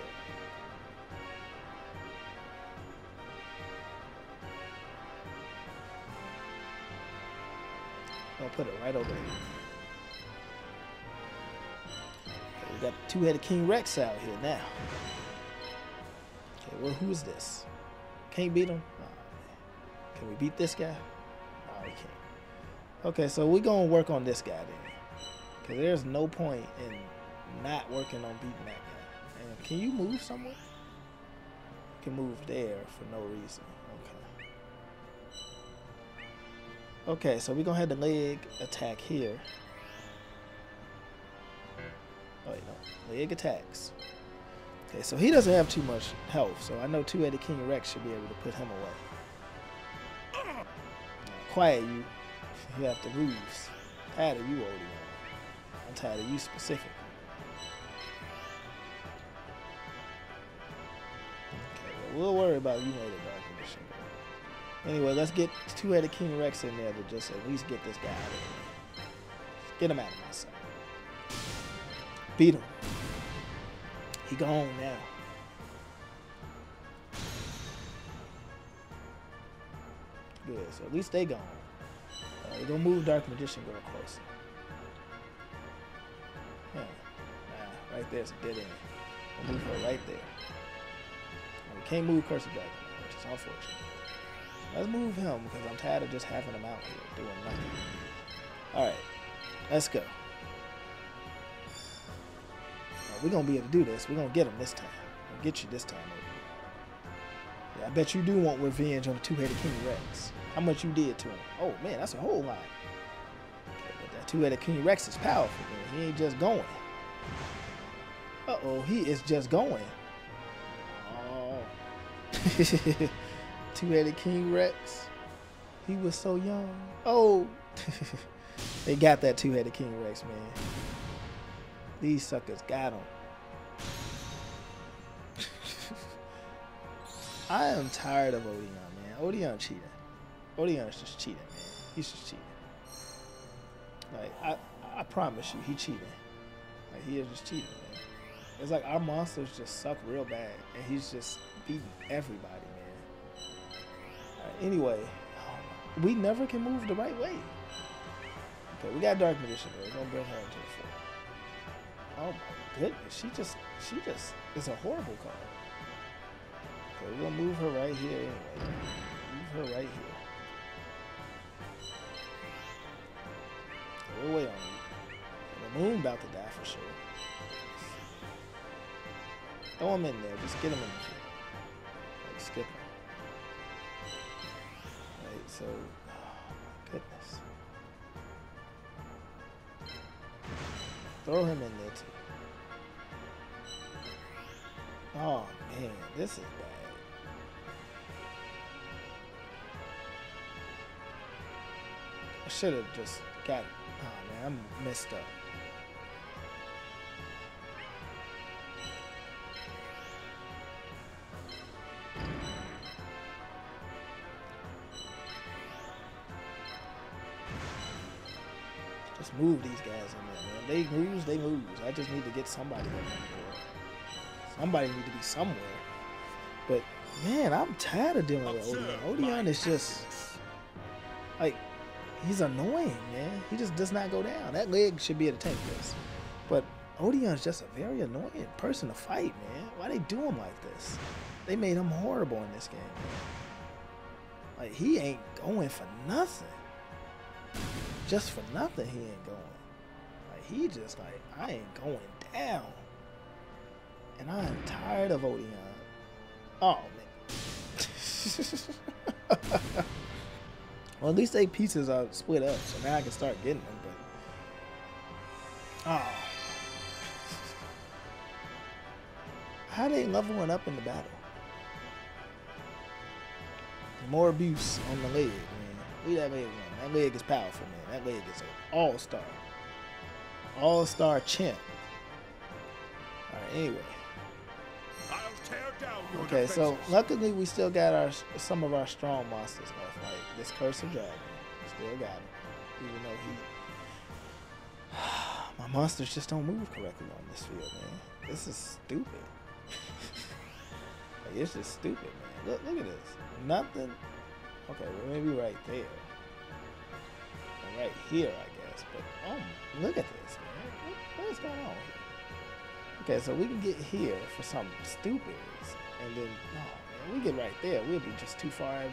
I'll put it right over here. We got two-headed King Rex out here now. Okay, well, who's this? Can't beat him? Can we beat this guy? No, we can't. Okay, so we're going to work on this guy then. Because there's no point in not working on beating that guy. And can you move somewhere? You can move there for no reason. Okay. Okay, so we're to have the leg attack here. Oh, wait, no. Leg attacks. Okay, so he doesn't have too much health, so I know two-headed King Rex should be able to put him away. Quiet you. You have to move. Tired of you, Odion. Tired of you specifically. Okay, well, we'll worry about you later, Dark Condition. Anyway, let's get two-headed King Rex in there to just at least get this guy out of here. Get him out of my sight. Beat him. He gone now. Good. So at least they gone. Uh, we gonna move Dark Magician real close. Huh. Nah, right there's a dead end. We'll move her right there. We can't move Curse of Dragon, which is unfortunate. Let's move him because I'm tired of just having him out here doing nothing. Alright, let's go. We're gonna be able to do this. We're gonna get him this time. We'll get you this time. Yeah, I bet you do want revenge on the two-headed King Rex. How much you did to him? Oh man, that's a whole lot. Two-headed King Rex is powerful. Man. He ain't just going. Uh oh, he is just going. Oh, two-headed King Rex. He was so young. Oh, they got that two-headed King Rex, man. These suckers got him. I am tired of Odion, man. Odion cheating. Odion is just cheating, man. He's just cheating. Like I, I promise you, he cheating. Like he is just cheating, man. It's like our monsters just suck real bad, and he's just beating everybody, man. Uh, anyway, we never can move the right way. Okay, we got Dark Magician. We're gonna bring her into the fore. Oh my goodness, she just she just is a horrible card. Okay, we're gonna move her right here anyway. Move her right here. We'll wait on. The moon about to die for sure. Throw him in there. Just get him in there. Like skip him. Right, so oh, goodness. Throw him in there too. Oh man, this is bad. I should have just got it. I'm messed up. Just move these guys in there, man. They lose, they lose. I just need to get somebody on board. Somebody need to be somewhere. But man, I'm tired of dealing with Odion. Odion is just like he's annoying, man. He just does not go down. That leg should be able to take this. But Odion's just a very annoying person to fight, man. Why they do him like this? They made him horrible in this game. Man. Like he ain't going for nothing. Just for nothing, he ain't going. Like he just like I ain't going down. And I am tired of Odion. Oh man. well, at least eight pieces are split up, so now I can start getting them. But oh, how they level leveling up in the battle? More abuse on the leg, man. Leave that leg alone. That leg is powerful, man. That leg is an all-star, all-star champ. All right. Anyway. Okay, so luckily we still got our some of our strong monsters left. Like this Curse of Dragon, still got him, even though he. My monsters just don't move correctly on this field, man. This is stupid. like it's just stupid, man. Look, look at this. Nothing. Okay, well maybe right there, or right here, I guess. But oh, look at this, man. What, what is going on here? Okay, so we can get here for something stupid. And then, oh man, we get right there. We'll be just too far out.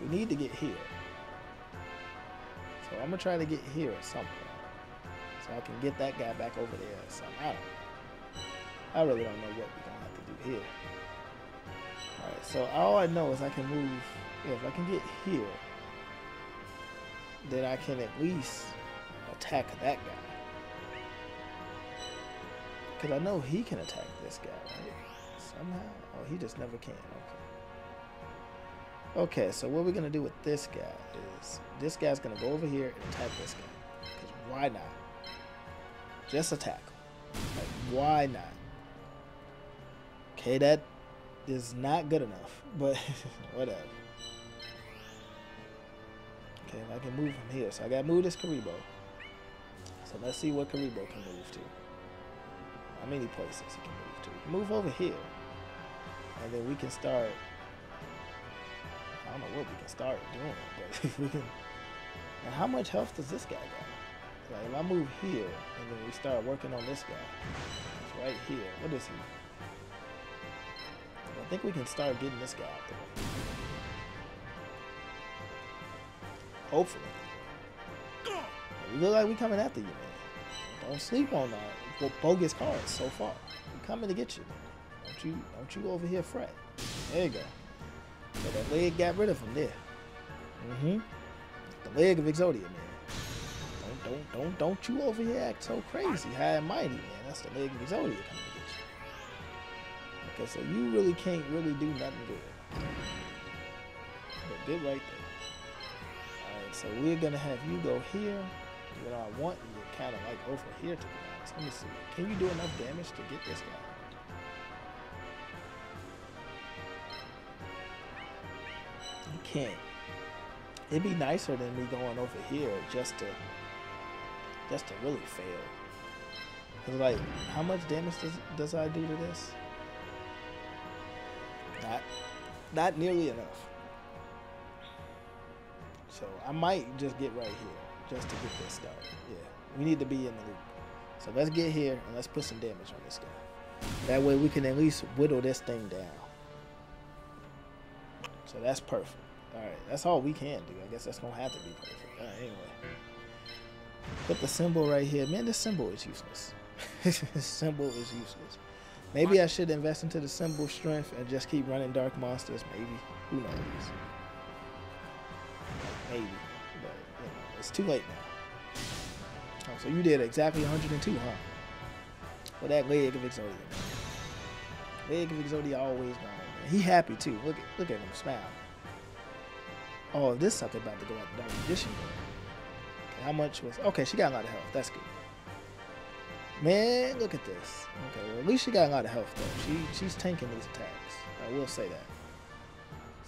We need to get here. So I'm gonna try to get here at some point. So I can get that guy back over there or something. I don't know. I really don't know what we're gonna have to do here. Alright, so all I know is I can move yeah, if I can get here, then I can at least attack that guy. Because I know he can attack this guy, right? Somehow? Oh, he just never can. Okay. Okay, so what we're going to do with this guy is this guy's going to go over here and attack this guy. Because why not? Just attack him. Like, why not? Okay, that is not good enough, but whatever. Okay, I can move from here. So I got to move this Kuriboh. So let's see what Kuriboh can move to. How many places he can move to? Can move over here. And then we can start. I don't know what we can start doing, but we can. And how much health does this guy got? Like if I move here and then we start working on this guy. It's right here. What is he? I think we can start getting this guy out there. Hopefully. We look like we coming after you, man. Don't sleep on our bogus cards so far. We coming to get you. Don't you don't you over here fret. There you go. So that leg got rid of him there. Mm-hmm. The leg of Exodia, man. Don't don't don't don't you over here act so crazy, high and mighty, man. That's the leg of Exodia coming to get you. Okay, so you really can't really do nothing good. But good right there. Alright, so we're gonna have you go here. What I want you kind of like over here to Let me see. Can you do enough damage to get this guy? You can't. It'd be nicer than me going over here just to just to really fail. Cause like, how much damage does does I do to this? Not not nearly enough. So I might just get right here just to get this started. Yeah, we need to be in the loop. So let's get here and let's put some damage on this guy. That way we can at least whittle this thing down. So that's perfect. All right, that's all we can do. I guess that's gonna have to be perfect. Anyway. Put the symbol right here. Man, this symbol is useless. this symbol is useless. Maybe I should invest into the symbol strength and just keep running dark monsters. Maybe. Who knows? Maybe. But it's too late now. So you did exactly 102, huh? Well, that leg of Exodia. Leg of Exodia always gone. He happy too. Look at look at him smile. Oh, this sucker about to go out the dark magician. Okay, how much was? Okay, she got a lot of health. That's good. Man, look at this. Okay, well at least she got a lot of health though. She she's tanking these attacks. I will say that.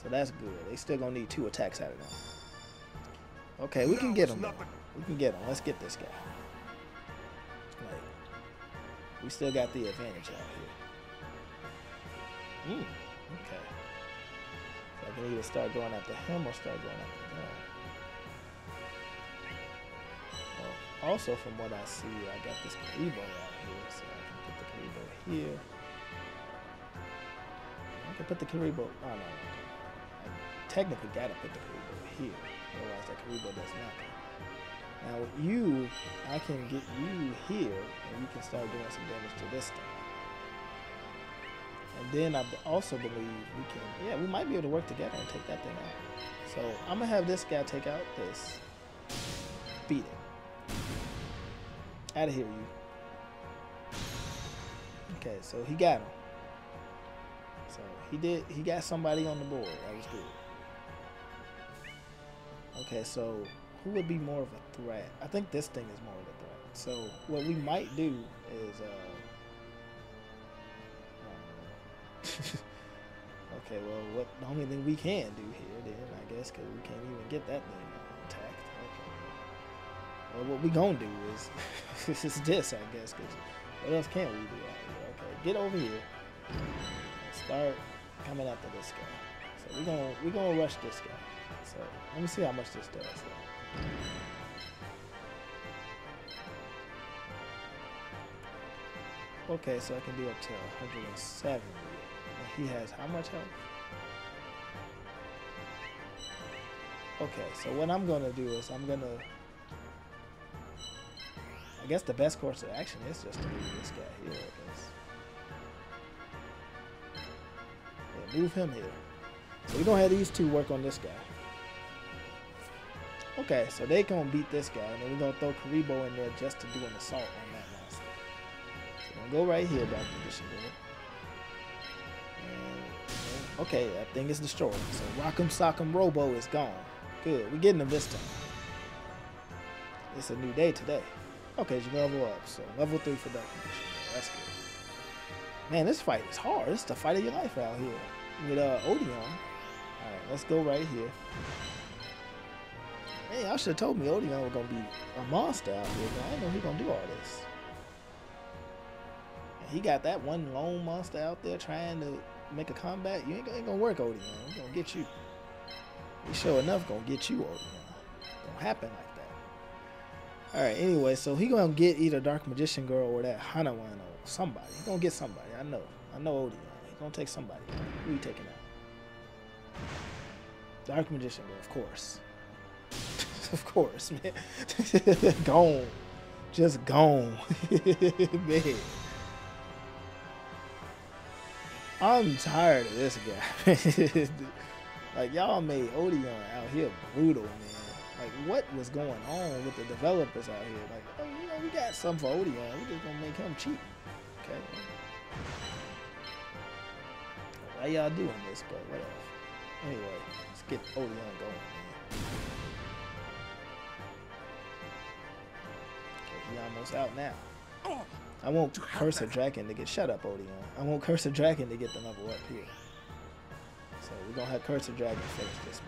So that's good. They still gonna need two attacks out of them. Okay, we can get him. We can get him. Let's get this guy. We still got the advantage out here. Hmm. Okay. So I can either start going after him or start going after them. Well, also, from what I see, I got this Kuriboh out here, so I can put the Kuriboh here. I can put the Kuriboh. Oh no. I technically gotta put the Kuriboh here. Otherwise, that Kuriboh does nothing. Now, with you, I can get you here, and you can start doing some damage to this thing. And then I also believe we can, yeah, we might be able to work together and take that thing out. So I'm gonna have this guy take out this. Beat it. Out of here, you. Okay, so he got him. So he did. He got somebody on the board. That was good. Okay, so who would be more of a threat? I think this thing is more of a threat. So what we might do is, uh, okay, well, what the only thing we can do here, then I guess, because we can't even get that thing attacked. Okay. Well, what we gonna do is, is this, I guess, because what else can we do? Okay, get over here. Start coming after this guy. So we're gonna we're gonna rush this guy. So let me see how much this does. Okay, so I can do up to 170. And he has how much health? Okay, so what I'm gonna do is I'm gonna. I guess the best course of action is just to move this guy here. Yeah, move him here. So we're gonna have these two work on this guy. Okay, so they gonna beat this guy, and then we're gonna throw Kuriboh in there just to do an assault on that monster. So gonna go right here, Girl. And, and- okay, that thing is destroyed. So Rock'em Sock'em Robo is gone. Good, we're getting him this time. It's a new day today. Okay, you level up. So level three for Dark Girl. That's good. Man, this fight is hard. It's the fight of your life out here with uh, Odion. All right, let's go right here. Hey, y'all should have told me Odion was gonna be a monster out here, but I didn't know he gonna do all this. And he got that one lone monster out there trying to make a comeback. You ain't, gonna- ain't gonna work, Odion. We gonna get you. We sure enough gonna get you, Odion. Gonna happen like that. All right. Anyway, so he gonna get either Dark Magician Girl or that Hanawan or somebody. He gonna get somebody. I know. I know Odion. He gonna take somebody. Who you taking out? Dark Magician Girl, of course. of course, man. gone. Just gone. man. I'm tired of this guy. like y'all made Odion out here brutal, man. Like what was going on with the developers out here? Like, oh, you know, we got some for Odion. We just gonna make him cheap. Okay. Why y'all doing this? But whatever. Anyway, let's get Odion going, man. Almost out now. I won't Curse of Dragon to get shut up, Odion. I won't Curse of Dragon to get the level up here. So we're gonna have Curse of Dragon finish this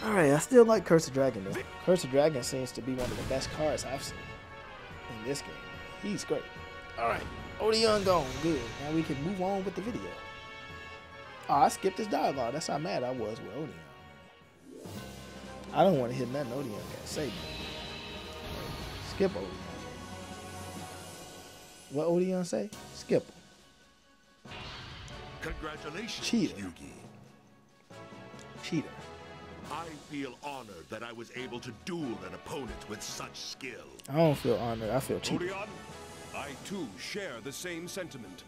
man. Alright, I still like Curse of Dragon though. Curse of Dragon seems to be one of the best cards I've seen in this game. He's great. Alright, Odion gone. Good. Now we can move on with the video. Oh, I skipped his dialogue. That's how mad I was with Odion. I don't want to hear nothing Odion got to say. Skip Odion. What Odion say? Skip him. Congratulations, Cheater. Yugi. Cheater. I feel honored that I was able to duel an opponent with such skill. I don't feel honored. I feel cheated. Odion, I too share the same sentiment.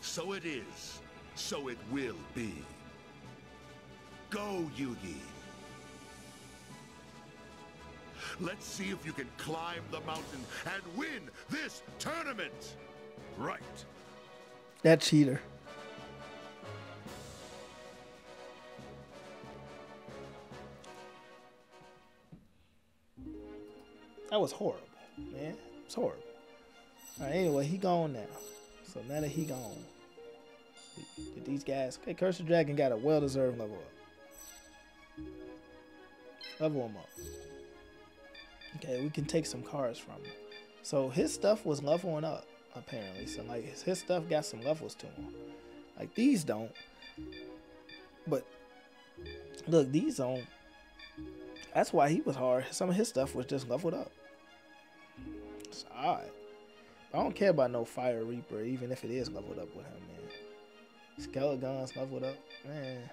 So it is. So it will be. Go, Yugi. Let's see if you can climb the mountain and win this tournament. Right. That cheater. That was horrible, man. It's horrible. All right, anyway, he gone now. So now that he gone, did these guys? Okay, Curse of Dragon got a well-deserved level up. Level him up. Okay, we can take some cards from him. So his stuff was leveling up apparently. So like his, his stuff got some levels to him. Like these don't. But look, these don't. That's why he was hard. Some of his stuff was just leveled up. It's odd. I don't care about no Fire Reaper, even if it is leveled up with him, man. Skeleton's leveled up, man.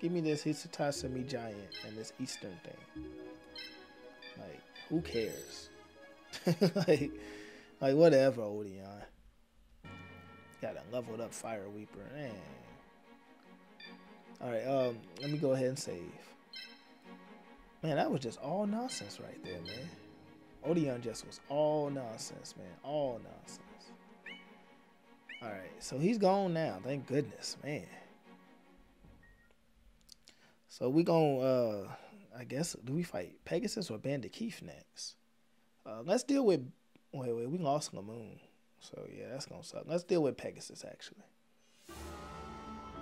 Give me this Hitotsu-Me giant and this Eastern thing. Like, who cares? like, like whatever, Odion. Got a leveled up Fire Reaper. Man. Alright, um, let me go ahead and save. Man, that was just all nonsense right there, man. Odion just was all nonsense, man. All nonsense. Alright, so he's gone now. Thank goodness, man. So we gonna uh I guess do we fight Pegasus or Bandit Keith next? Uh, let's deal with wait wait we lost the moon, So yeah, that's gonna suck. Let's deal with Pegasus actually.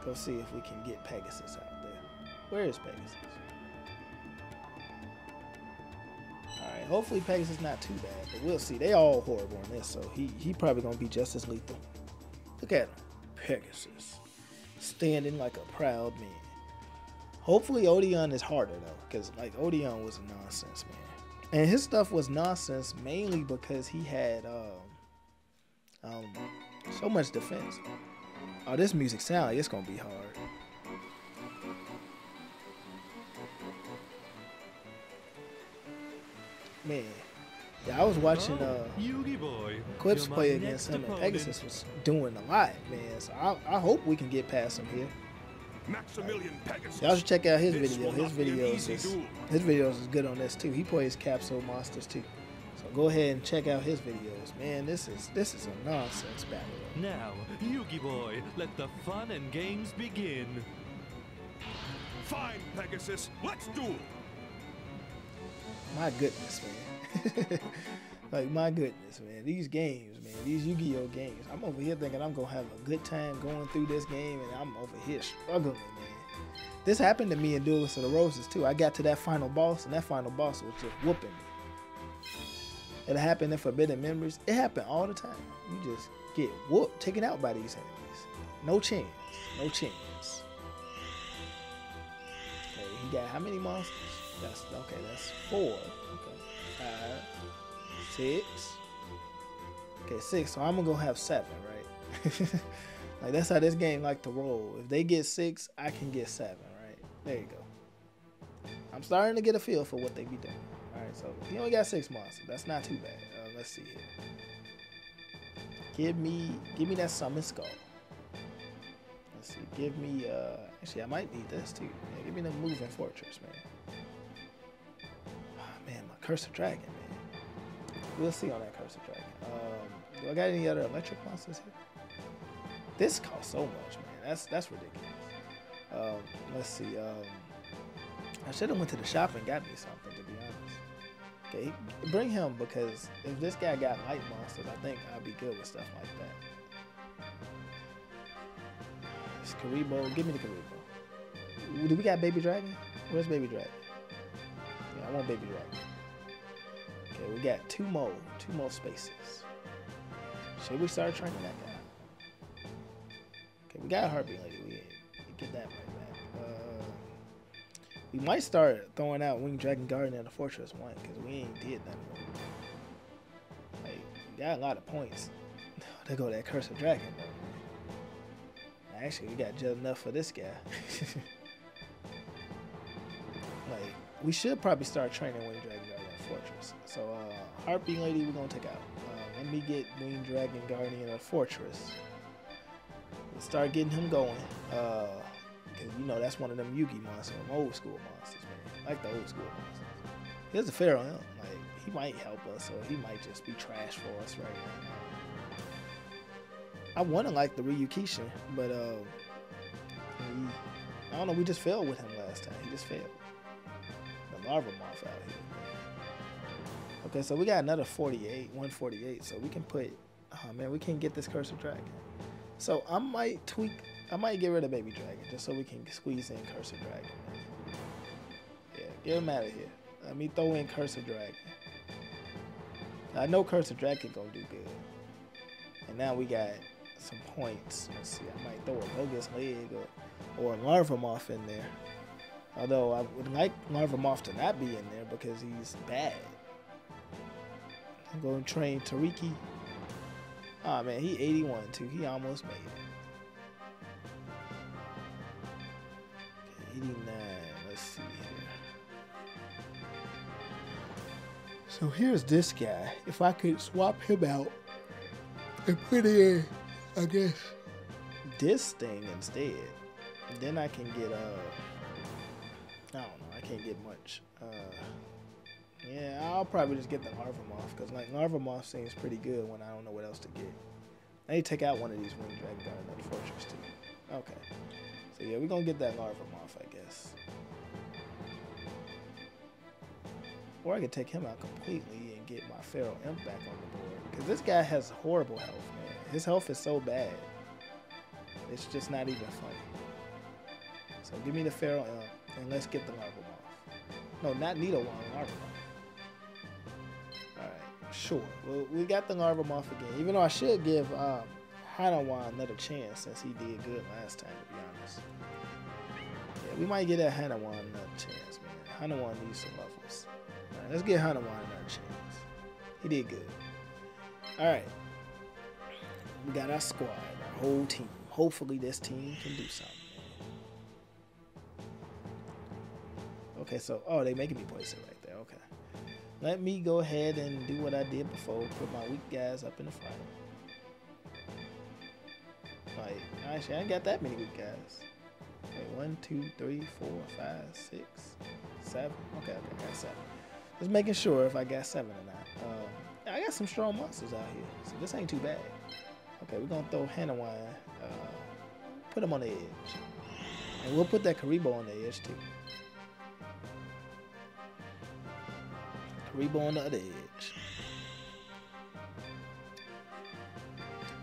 Go see if we can get Pegasus out there. Where is Pegasus? Alright, hopefully Pegasus not too bad, but we'll see. They all horrible in this, so he he probably gonna be just as lethal. Look at him. Pegasus. Standing like a proud man. Hopefully Odion is harder though, because like Odion was a nonsense man. and his stuff was nonsense mainly because he had um, um, so much defense. Oh, this music sound like it's gonna be hard. Man, yeah, I was watching uh. Clips play against him, and. Pegasus was doing a lot, man. So I, I hope we can get past him here. Maximillion Pegasus. Y'all should check out his This video. His not be an videos is duel. his videos is good on this too. He plays Capsule Monsters too. So go ahead and check out his videos, man. This is this is a nonsense battle. Now, Yugi boy, let the fun and games begin. Fine, Pegasus. Let's duel. My goodness, man. like my goodness, man. These games, man. These Yu-Gi-Oh games. I'm over here thinking I'm gonna have a good time going through this game, and I'm over here struggling, man. This happened to me in Duelist of the Roses too. I got to that final boss, and that final boss was just whooping me. It happened in Forbidden Memories. It happened all the time. You just get whooped, taken out by these enemies. No chance. No chance. Okay, he got how many monsters? That's okay. That's four. Okay, five, six. Okay, six. So I'm gonna go have seven, right? like that's how this game like to roll. If they get six, I can get seven, right? There you go. I'm starting to get a feel for what they be doing. All right, so he only got six monsters. That's not too bad. Uh, let's see here. Give me, give me that summon skull. Let's see. Give me. uh Actually, I might need this too. Give me the moving fortress, man. Ah, man, my curse of dragon. We'll see on that Curse of Dragon. Um, do I got any other electric monsters here? This costs so much, man. That's that's ridiculous. Um, let's see. Um, I should have went to the shop and got me something, to be honest. Okay, bring him because if this guy got light monsters, I think I'd be good with stuff like that. It's Kuriboh. Give me the Kuriboh. Do we got Baby Dragon? Where's Baby Dragon? Yeah, I want Baby Dragon. Okay, we got two more, two more spaces. Should we start training that guy? Okay, we got a heartbeat lady. We, get that right back. Uh, we might start throwing out Winged Dragon Guardian and the Fortress one because we ain't did nothing. Like, we got a lot of points. They go that Curse of Dragon though. Actually, we got just enough for this guy. like, we should probably start training Winged Dragon and Fortress. So, uh, Heartbeat Lady, we're gonna take out. Uh, let me get Winged Dragon Guardian and Fortress. Start getting him going. Uh, Cause you know that's one of them Yugi monsters, them old school monsters, man. I like the old school monsters. Here's the Pharaoh Imp. Like he might help us, or he might just be trash for us right now. I want to like the Ryukishin, but uh, we, I don't know. We just failed with him last time. He just failed. The Larva Moth out here. Okay, so we got another 48, 148. So we can put. Oh man, we can get this Curse Dragon. So I might tweak. I might get rid of Baby Dragon just so we can squeeze in Curse Dragon. Yeah, get him out of here. Let me throw in Curse Dragon. I know Curse Dragon gonna do good. And now we got some points. Let's see. I might throw a Bogus Leg or, or a Larva Moth in there. Although I would like Larva Moth to not be in there because he's bad. I'm going to train Tariki. Ah man, he 81 too. He almost made it. 89. Let's see here. So here's this guy. If I could swap him out and put in, I guess, this thing instead, then I can get uh, I don't know. I can't get much. Uh, yeah, I'll probably just get the Larva Moth because like Larva Moth seems pretty good when I don't know what else to get. I need to take out one of these Winged Dragon Guard and Fortress too. Okay. So yeah, we're gonna get that Larva Moth, I guess. Or I could take him out completely and get my Pharaoh Imp back on the board. Because this guy has horrible health, man. His health is so bad. It's just not even funny. So give me the Pharaoh Imp and let's get the Larva Moth. No, not Nido One, Larva Moth. Sure. Well, we got the Larva Moth again. Even though I should give um, Hanawan another chance since he did good last time, to be honest. Yeah, we might get that Hanawan another chance, man. Hanawan needs some levels. Alright. let's get One another chance. He did good. All right. We got our squad, our whole team. Hopefully, this team can do something. Okay, so oh, they're making me place it right let me go ahead and do what I did before. Put my weak guys up in the front. Like, actually, I ain't got that many weak guys. Wait, one, two, three, four, five, six, seven. Okay, okay, I got seven. Just making sure if I got seven or not. Um, I got some strong monsters out here, so this ain't too bad. Okay, we're gonna throw Hanawine. Uh, put him on the edge, and we'll put that Kuriboh on the edge too. Kuriboh on the other edge.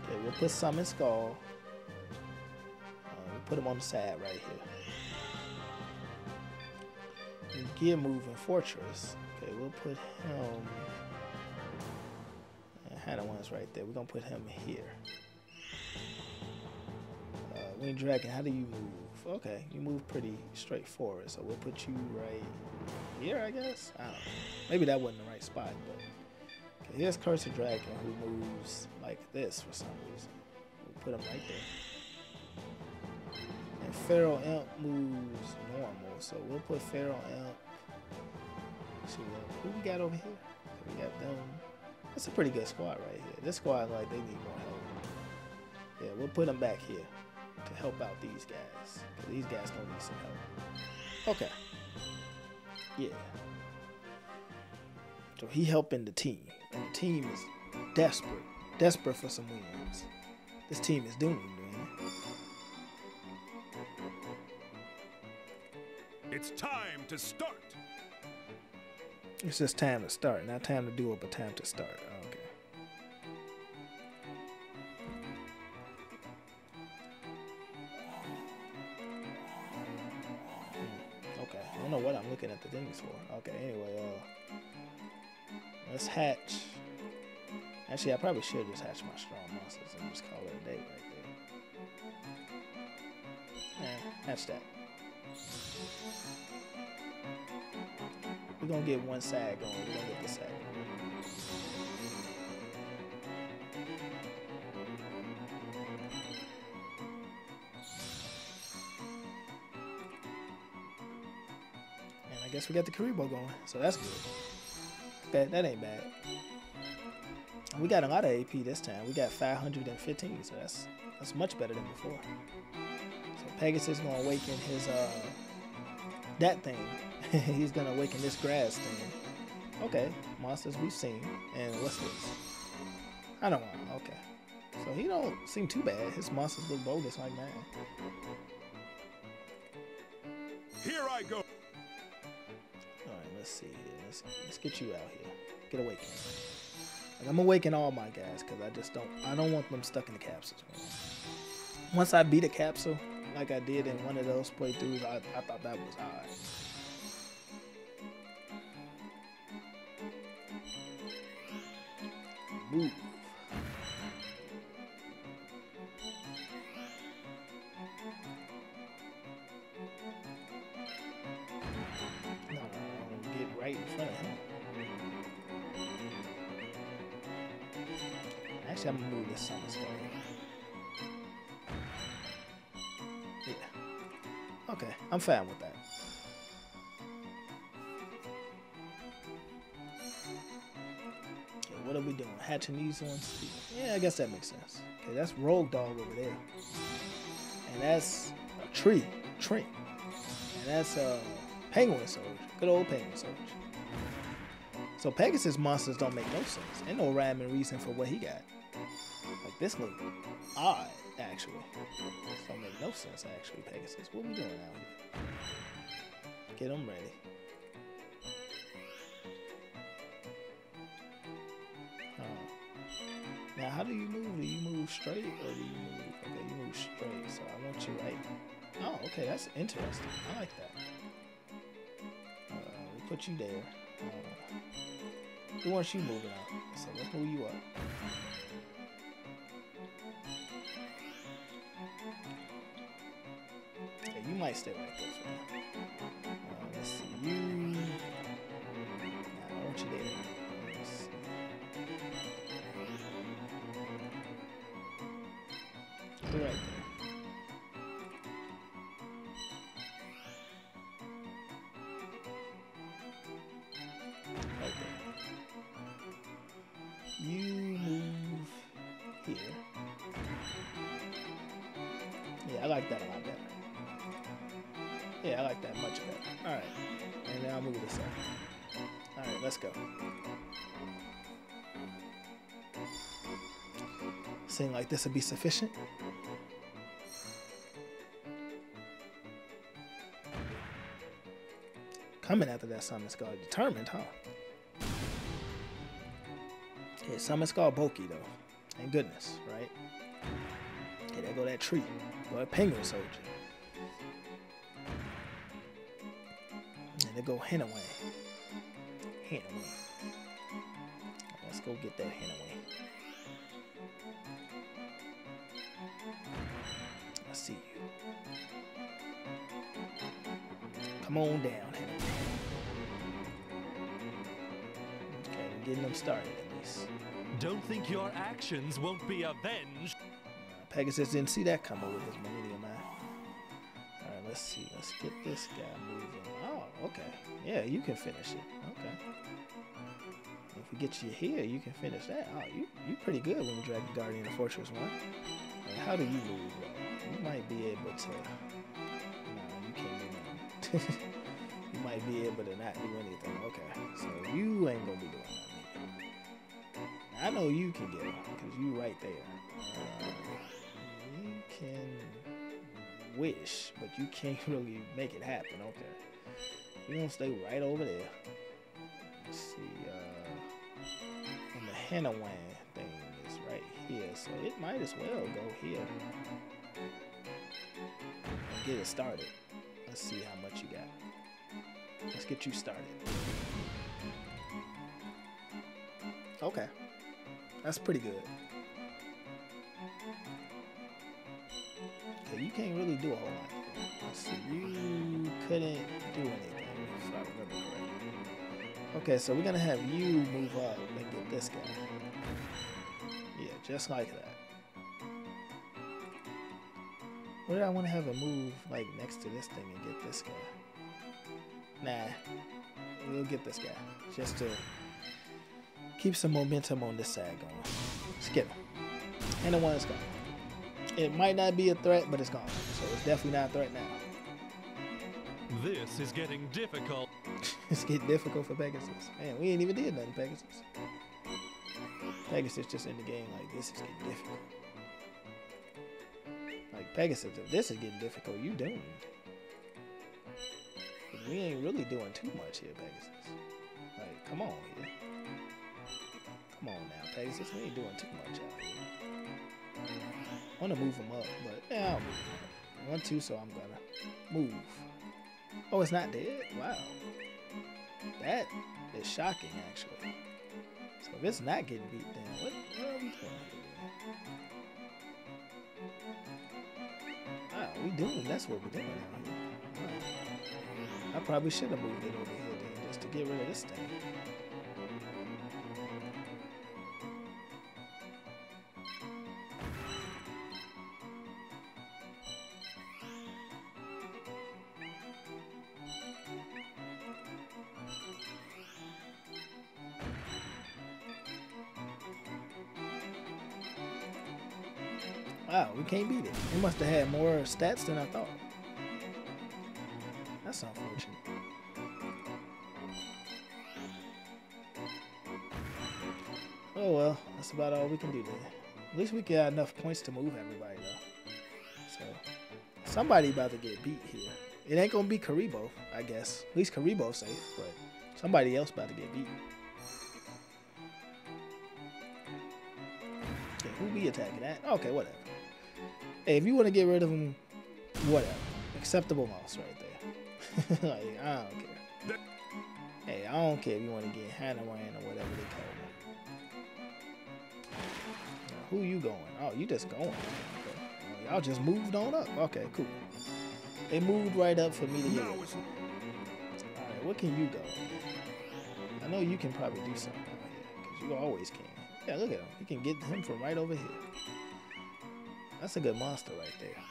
Okay, we'll put Summon Skull. Uh, we'll put him on the side right here. And Gear Move and Fortress. Okay, we'll put him. Hannah one's right there. We're gonna put him here. Uh, Winged Dragon, how do you move? Okay, you move pretty straightforward. So we'll put you right here, I guess. I don't know. Maybe that wasn't the right spot, but okay, here's Cursed Dragon who moves like this for some reason. We'll put him right there. And Pharaoh Imp moves normal, so we'll put Pharaoh Imp. See what who we got over here. We got them. That's a pretty good squad right here. This squad like they need more help. Yeah, we'll put them back here to help out these guys. 'cause these guys gonna need some help. Okay. Yeah. So he helping the team, and the team is desperate, desperate for some wins. This team is doomed, man. It's time to start. It's just time to start, not time to do it, but time to start. Don't know what I'm looking at the things for. Okay, anyway, uh, let's hatch. Actually, I probably should just hatch my strong monsters and just call it a day right there. Yeah, hatch that. We're gonna get one side going. We're gonna get the side. I guess we got the Kuriboh going, so that's good. That that ain't bad. We got a lot of AP this time. We got 515, so that's that's much better than before. So Pegasus gonna awaken his uh that thing. He's gonna awaken this grass thing. Okay, monsters we've seen. And what's this? I don't know. Okay. So he don't seem too bad. His monsters look bogus like mine. Here I go. Let's see. Let's, let's get you out here. Get awakened. Like, I'm awakening all my guys because I just don't I don't want them stuck in the capsules. Once I beat a capsule, like I did in one of those playthroughs, I, I thought that was odd. Move. Fine with that. Okay, what are we doing? Hatching these ones? Yeah, I guess that makes sense. Okay, that's Rogue Dog over there. And that's a tree. Tree. And that's a penguin soldier. Good old penguin soldier. So Pegasus monsters don't make no sense. Ain't no rhyme and reason for what he got. Like this look odd, actually. This don't make no sense, actually, Pegasus. What are we doing now? Get them ready. Huh. Now, how do you move? Do you move straight or do you move? Okay, you move straight. So I want you right. Oh, okay, that's interesting. I like that. Uh, we put you there. Uh, we want you moving out. So let's move you up. Might stay right there for Seem like this would be sufficient. Coming after that summon skull, determined, huh? Yeah, summon skull bulky though. Thank goodness, right? Okay, there go that tree. Go that penguin soldier. And there go Henaway. Henaway. Let's go get that Henaway. Come on down. Okay, we're getting them started at least. Don't think your actions won't be avenged. Uh, Pegasus didn't see that coming with his Millennium Eye. Alright, let's see. Let's get this guy moving. Oh, okay. Yeah, you can finish it. Okay. If we get you here, you can finish that. Oh, you you pretty good when you drag the Guardian of Fortress 1. And how do you move, though? You might be able to... you might be able to not do anything. Okay, so you ain't gonna be doing nothing. I know you can get him, because you right there. Uh, you can wish, but you can't really make it happen. Okay. You're gonna stay right over there. Let's see, uh, and the Hanawan thing is right here, so it might as well go here. And get it started. Let's see how much you got. Let's get you started. Okay. That's pretty good. You can't really do a whole lot. Let's see, you couldn't do anything, if I remember correctly. Okay, so we're gonna have you move up and get this guy. Yeah, just like that. What did I want to have a move like next to this thing and get this guy? Nah, we'll get this guy just to keep some momentum on this side going. Skip him. And the one is gone. It might not be a threat, but it's gone. So it's definitely not a threat now. This is getting difficult. it's getting difficult for Pegasus. Man, we ain't even did nothing, Pegasus. Pegasus just in the game like this is getting difficult. Pegasus, if this is getting difficult, you doomed. we ain't really doing too much here, Pegasus. Like, come on here. Come on now, Pegasus. We ain't doing too much out here. I want to move him up, but yeah, I'll move him up. One, two, so I'm gonna move. Oh, it's not dead? Wow. That is shocking, actually. So if it's not getting beat down, what, what are we doing here? Doing, that's what we're doing. I probably should have moved it over here then, just to get rid of this thing. It must have had more stats than I thought. That's unfortunate. Oh well, that's about all we can do. At least we got enough points to move everybody though. So somebody about to get beat here. It ain't gonna be Kuriboh, I guess. At least Kuriboh's safe, but somebody else about to get beat. Okay, who be attacking that? Okay, whatever. Hey, if you want to get rid of him, whatever. Acceptable loss right there. like, I don't care. Hey, I don't care if you want to get Hanawan or whatever they call. Now, who you going? Oh, you just going. Y'all just moved on up. Okay, cool. They moved right up for me to get. Alright, where can you go? I know you can probably do something out here, because you always can. Yeah, look at him. You can get him from right over here. That's a good monster right there.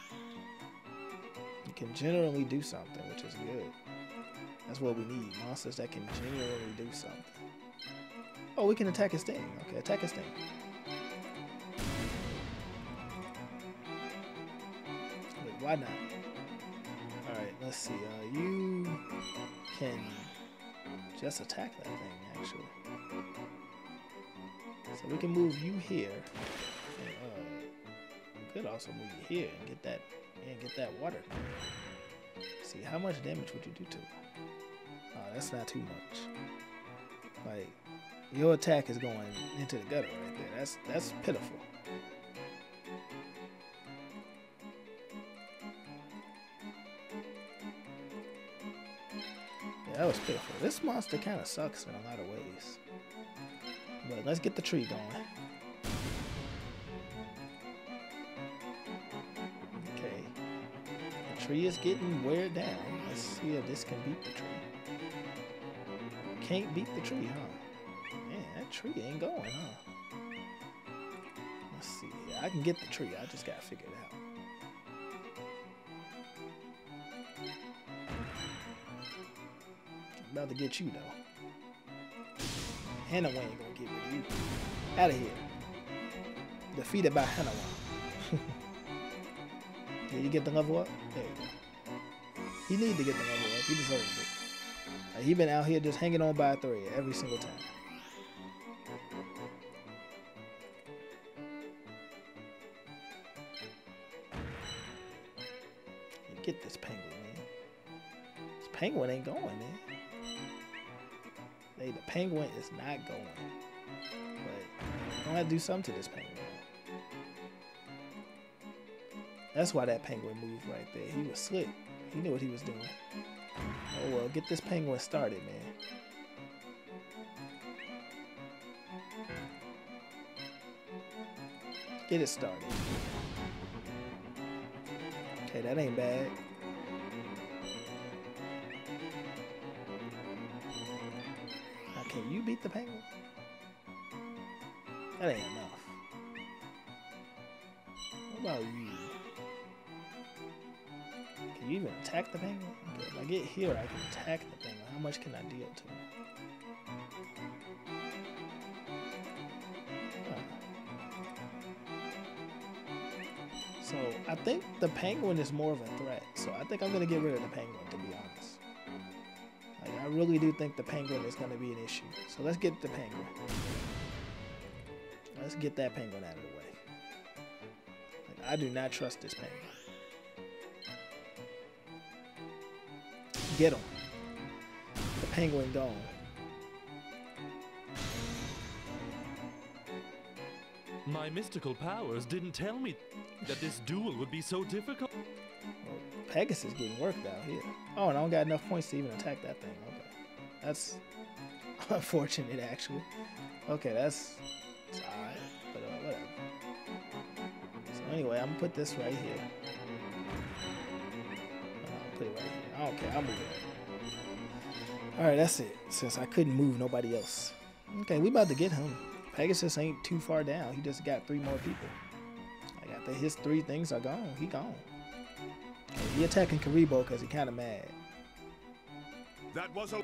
You can generally do something, which is good. That's what we need. Monsters that can generally do something. Oh, we can attack his thing. Okay, attack his thing. Wait, why not? All right, let's see. Uh, you can just attack that thing, actually. So we can move you here. Could also move you here and get that and get that water. See, how much damage would you do to it? Oh, that's not too much. Like, your attack is going into the gutter right there. That's that's pitiful. Yeah, that was pitiful. This monster kind of sucks in a lot of ways. But let's get the tree going. Tree is getting wear down. Let's see if this can beat the tree. Can't beat the tree, huh? Man, that tree ain't going, huh? Let's see. I can get the tree. I just gotta figure it out. About to get you though. Hannah ain't gonna get rid of you. Out of here. Defeated by Hannah. Did you get the level up? There you go. He need to get the level up. He deserves it. Like, he been out here just hanging on by a thread every single time. Get this penguin, man. This penguin ain't going, man. Hey, the penguin is not going. But I'm gonna do something to this penguin. That's why that penguin moved right there. He was slick. He knew what he was doing. Oh well, get this penguin started, man. Get it started. Okay, that ain't bad. Now, can you beat the penguin? That ain't enough. What about you? Attack the penguin? Okay, if I get here, I can attack the penguin. How much can I deal to him? Huh. So I think the penguin is more of a threat. So I think I'm gonna get rid of the penguin, to be honest. Like I really do think the penguin is gonna be an issue. So let's get the penguin. Let's get that penguin out of the way. Like, I do not trust this penguin. Get him. The penguin gone. My mystical powers didn't tell me that this duel would be so difficult. Well, Pegasus getting worked out here. Oh, and I don't got enough points to even attack that thing. Okay. That's unfortunate, actually. Okay, that's, that's alright. But uh, whatever. So anyway, I'm gonna put this right here. I care. I'll move it. Alright, that's it. Since I couldn't move nobody else. Okay, we about to get him. Pegasus ain't too far down. He just got three more people. Like after his three things are gone, he gone. He attacking Kuriboh because he kind of mad. That was a.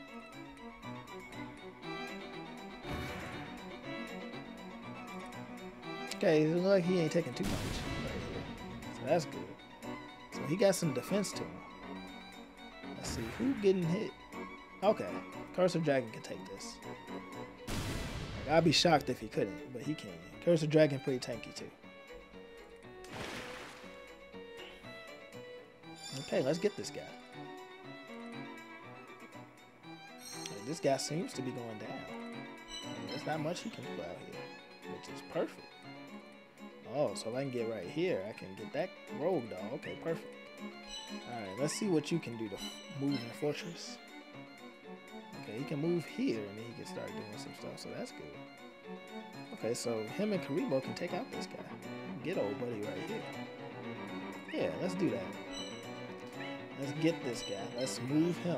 Okay, it looks like he ain't taking too much right here. So that's good. So he got some defense to him. See, who getting hit? Okay, Curse of Dragon can take this. Like, I'd be shocked if he couldn't, but he can. Curse of Dragon pretty tanky too. Okay, let's get this guy. Like, this guy seems to be going down. There's not much he can do out here, which is perfect. Oh, so if I can get right here, I can get that rogue dog. Okay, perfect. Alright, let's see what you can do to move in Fortress. Okay, he can move here and then he can start doing some stuff, so that's good. Okay, so him and Kuriboh can take out this guy. Get old buddy right here. Yeah, let's do that. Let's get this guy. Let's move him.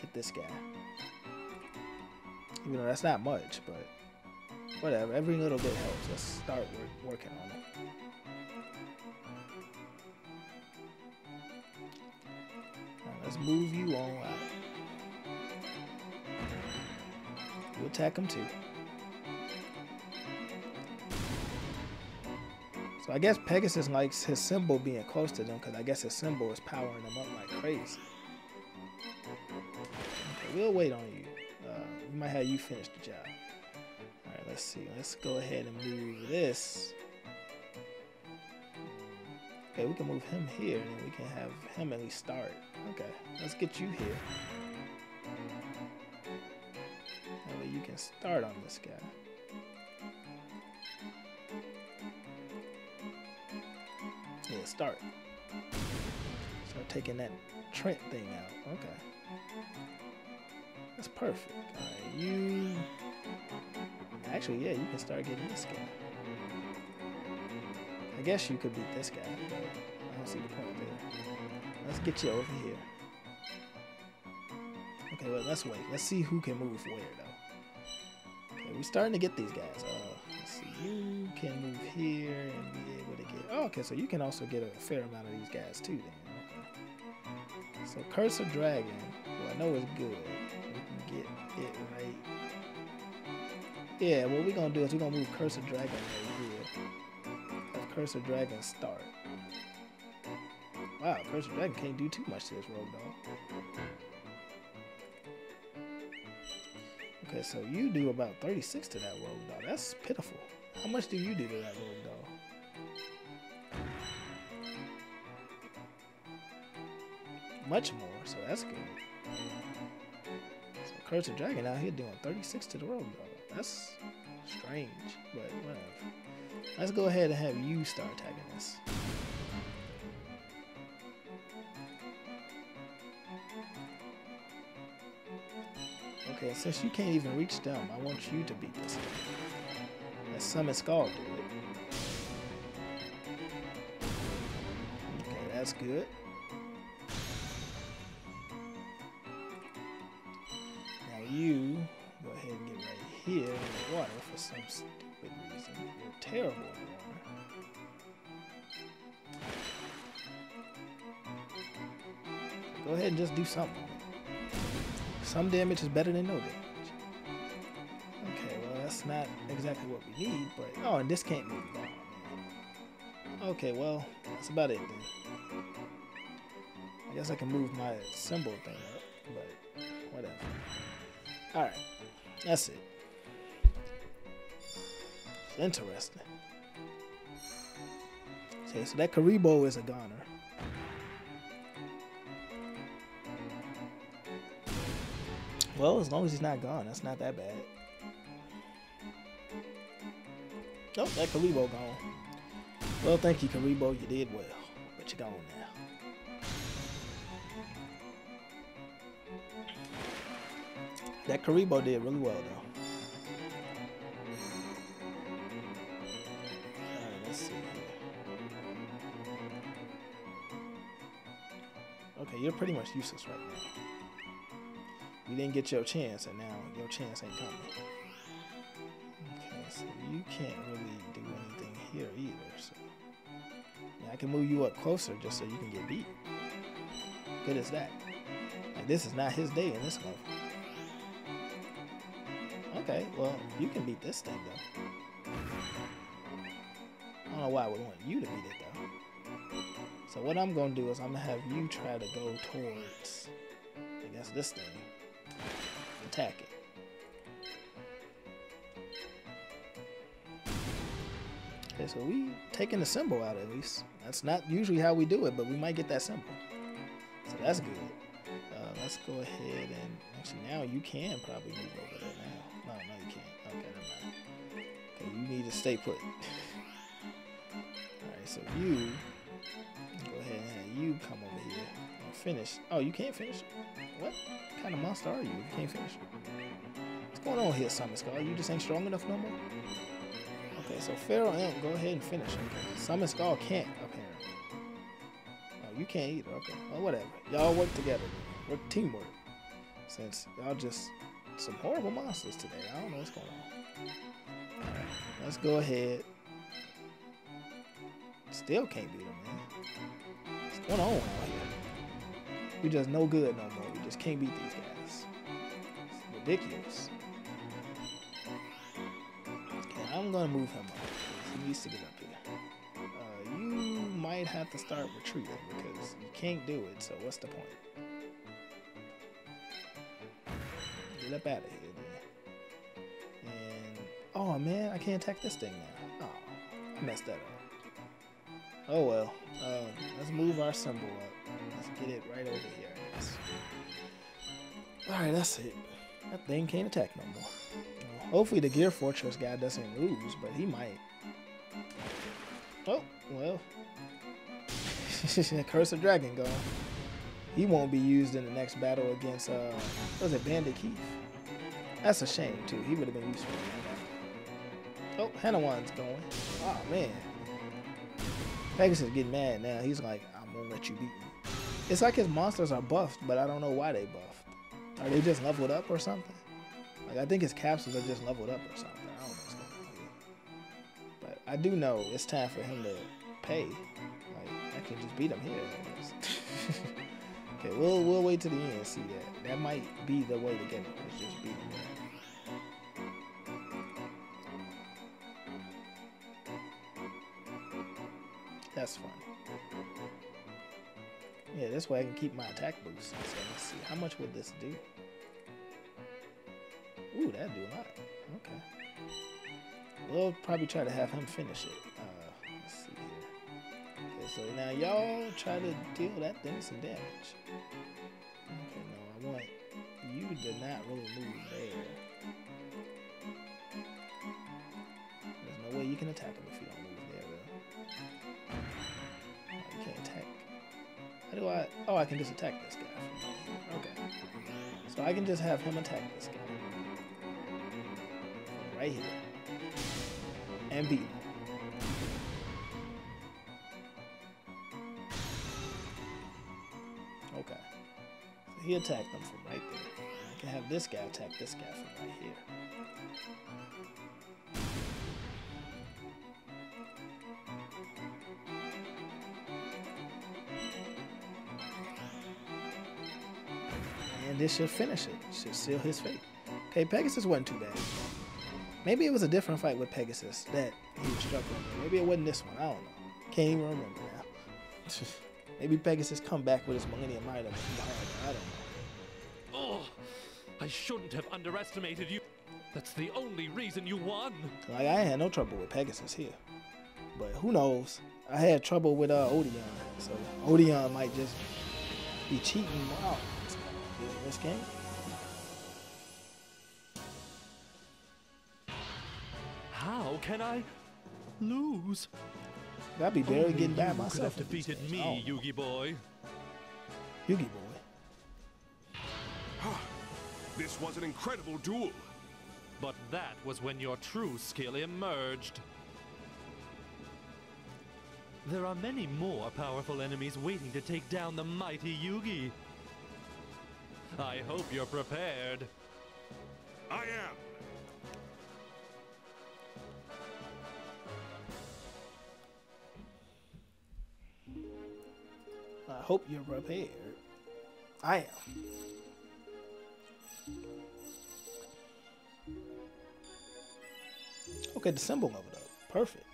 Get this guy. Even though that's not much, but whatever. Every little bit helps. Let's start work, working on it. Move you on out. We'll attack him too. So I guess Pegasus likes his symbol being close to them because I guess his symbol is powering them up like crazy. Okay, we'll wait on you. Uh, we might have you finish the job. All right, let's see. Let's go ahead and move this. Okay, we can move him here, and we can have him at least start. Okay, let's get you here. That way you can start on this guy. Yeah, start. Start taking that Trent thing out. Okay. That's perfect. You... Actually, yeah, you can start getting this guy. I guess you could beat this guy, I don't see the point there. Get you over here. Okay, well, let's wait. Let's see who can move where, though. Okay, we're starting to get these guys. Uh, let's see. You can move here and be able to get... Oh, okay, so you can also get a fair amount of these guys, too, then. Okay. So, Curse of Dragon. I know it's good. We can get it right. Yeah, what we're going to do is we're going to move Curse of Dragon right here. Curse of Dragon start. Wow, Curse of Dragon can't do too much to this rogue dog. Okay, so you do about 36 to that rogue dog. That's pitiful. How much do you do to that rogue dog? Much more, so that's good. So Curse of Dragon out here doing 36 to the rogue dog. That's strange, but whatever. Let's go ahead and have you start attacking this. Since you can't even reach them, I want you to beat this. Let Summon Skull do it. Okay, that's good. Now you go ahead and get right here in the water for some stupid reason. You're terrible in the water. Go ahead and just do something. Some damage is better than no damage. Okay, well that's not exactly what we need, but oh, and this can't move. Okay, well that's about it then. I guess I can move my symbol thing up, but whatever. All right, that's it. It's interesting. Okay, so that Kuriboh is a goner. Well, as long as he's not gone, that's not that bad. Oh, that Kuriboh gone. Well, thank you, Kuriboh. You did well, but you're gone now. That Kuriboh did really well, though. Alright, let's see. Okay, you're pretty much useless right now. You didn't get your chance, and now your chance ain't coming. Okay, so you can't really do anything here either. So yeah, I can move you up closer just so you can get beat. Good as that. Like this is not his day in this one. Okay, well you can beat this thing though. I don't know why I would want you to beat it though. So what I'm gonna do is I'm gonna have you try to go towards, I guess this thing attack it. Okay, so we taking the symbol out at least. That's not usually how we do it, but we might get that symbol. So that's good. Uh, let's go ahead and actually now you can probably move over there now. No, no, you can't. Okay, never mind. Okay, you need to stay put. Alright, so you go ahead and you come over finish. Oh, you can't finish? What kind of monster are you if you can't finish? What's going on here, Summon Skull? You just ain't strong enough no more? Okay, so Pharaoh Imp, go ahead and finish him. Summon can't, apparently. Oh, you can't either. Okay, well, whatever. Y'all work together. Work teamwork. Since y'all just some horrible monsters today. I don't know what's going on. Alright, let's go ahead. Still can't beat him, man. What's going on out here? We just no good no more. We just can't beat these guys. It's ridiculous. I'm gonna move him up. He needs to get up here. You might have to start retreating because you can't do it. So what's the point? Get up out of here, then. And oh man, I can't attack this thing now. Oh, I messed that up. Oh well. Um, let's move our symbol up. Get it right over here. I guess. All right, that's it. That thing can't attack no more. Hopefully the Gear Fortress guy doesn't lose, but he might. Oh, well. Curse of Dragon gone. He won't be used in the next battle against, uh, was it, Bandit Keith? That's a shame, too. He would have been useful. Oh, Haniwa's going. Oh, man. Pegasus is getting mad now. He's like, I'm gonna let you beat me. It's like his monsters are buffed, but I don't know why they buffed. Are they just leveled up or something? Like, I think his capsules are just leveled up or something. I don't know what's going on. But I do know it's time for him to pay. Like, I can just beat him here. Okay, we'll we'll wait to the end and see that. That might be the way to get him. Just beat him here. That's fun. This way I can keep my attack boost. So let's see. How much would this do? Ooh, that'd do a lot. Okay. We'll probably try to have him finish it. Uh, let's see here. Okay, so now y'all try to deal that thing some damage. Okay, no, I want you to not really move there. There's no way you can attack him How do I? Oh, I can just attack this guy. Okay. So I can just have him attack this guy. Right here. And beat him. Okay. So he attacked them from right there. I can have this guy attack this guy from right here. This should finish it. Should seal his fate. Okay, Pegasus wasn't too bad. Maybe it was a different fight with Pegasus that he was struggling with. Maybe it wasn't this one. I don't know. Can't even remember now. Maybe Pegasus come back with his Millennium item and be harder. I don't know. Oh, I shouldn't have underestimated you. That's the only reason you won. Like I had no trouble with Pegasus here, but who knows? I had trouble with uh, Odion, so Odion might just be cheating out in this game. How can I lose? I'd be barely Only getting by you could myself. have defeated me, Oh, Yugi boy. Yugi boy. This was an incredible duel. But that was when your true skill emerged. There are many more powerful enemies waiting to take down the mighty Yugi. I hope you're prepared. I am. I hope you're prepared. I am. Okay, the symbol leveled up. Perfect.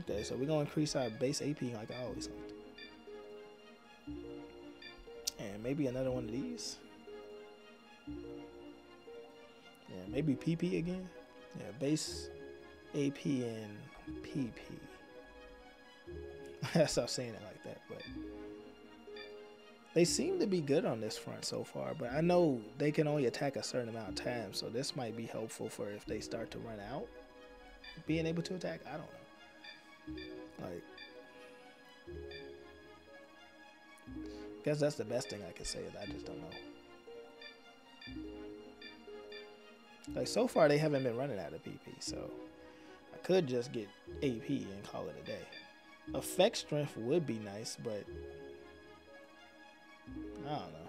Okay, so we're gonna increase our base AP like I always like. Maybe another one of these. Yeah, maybe PP again. Yeah, base AP and PP. I stop saying it like that, but they seem to be good on this front so far. But I know they can only attack a certain amount of time, so this might be helpful for if they start to run out, being able to attack. I don't know. Like, guess that's the best thing I can say. Is I just don't know. Like so far, they haven't been running out of PP, so I could just get AP and call it a day. Effect strength would be nice, but I don't know.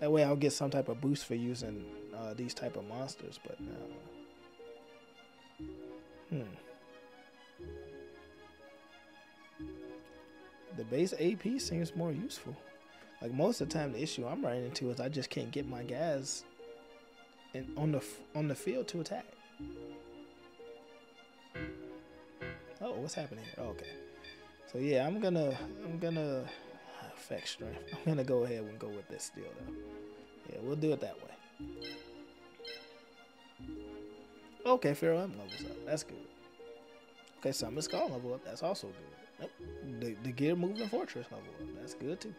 That way, I'll get some type of boost for using uh, these type of monsters, but no. Hmm. The base AP seems more useful. Like most of the time, the issue I'm running into is I just can't get my guys in, on the on the field to attack. Oh, what's happening here? Oh, okay. So yeah, I'm gonna I'm gonna effect strength. I'm gonna go ahead and go with this deal though. Yeah, we'll do it that way. Okay, Pharaoh Imp levels up. That's good. Okay, Summon Skull level up. That's also good. The, the Gear Moving Fortress level up. That's good too.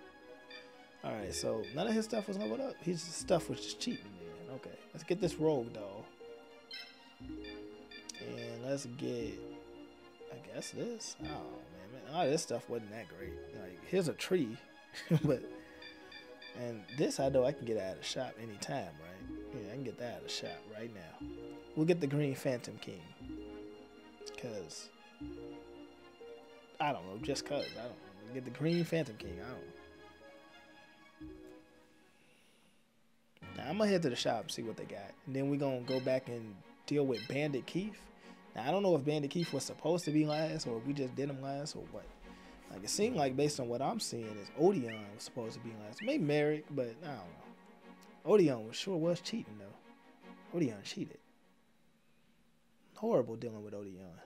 Alright, so none of his stuff was leveled up. His stuff was just cheating then. Okay, let's get this rogue though. And let's get, I guess this. Oh, man. man. All this stuff wasn't that great. Like, here's a tree. but, and this I know I can get out of shop anytime, right? Yeah, I can get that out of shop right now. We'll get the Green Phantom King. Because, I don't know, just because. I don't know. Get the Green Phantom King. I don't know. Now I'm gonna head to the shop and see what they got, and then we're gonna go back and deal with Bandit Keith. Now I don't know if Bandit Keith was supposed to be last, or if we just did him last, or what. Like it seemed like based on what I'm seeing, is Odion was supposed to be last. Maybe Marik, but I don't know. Odion was sure was cheating though. Odion cheated. Horrible dealing with Odion.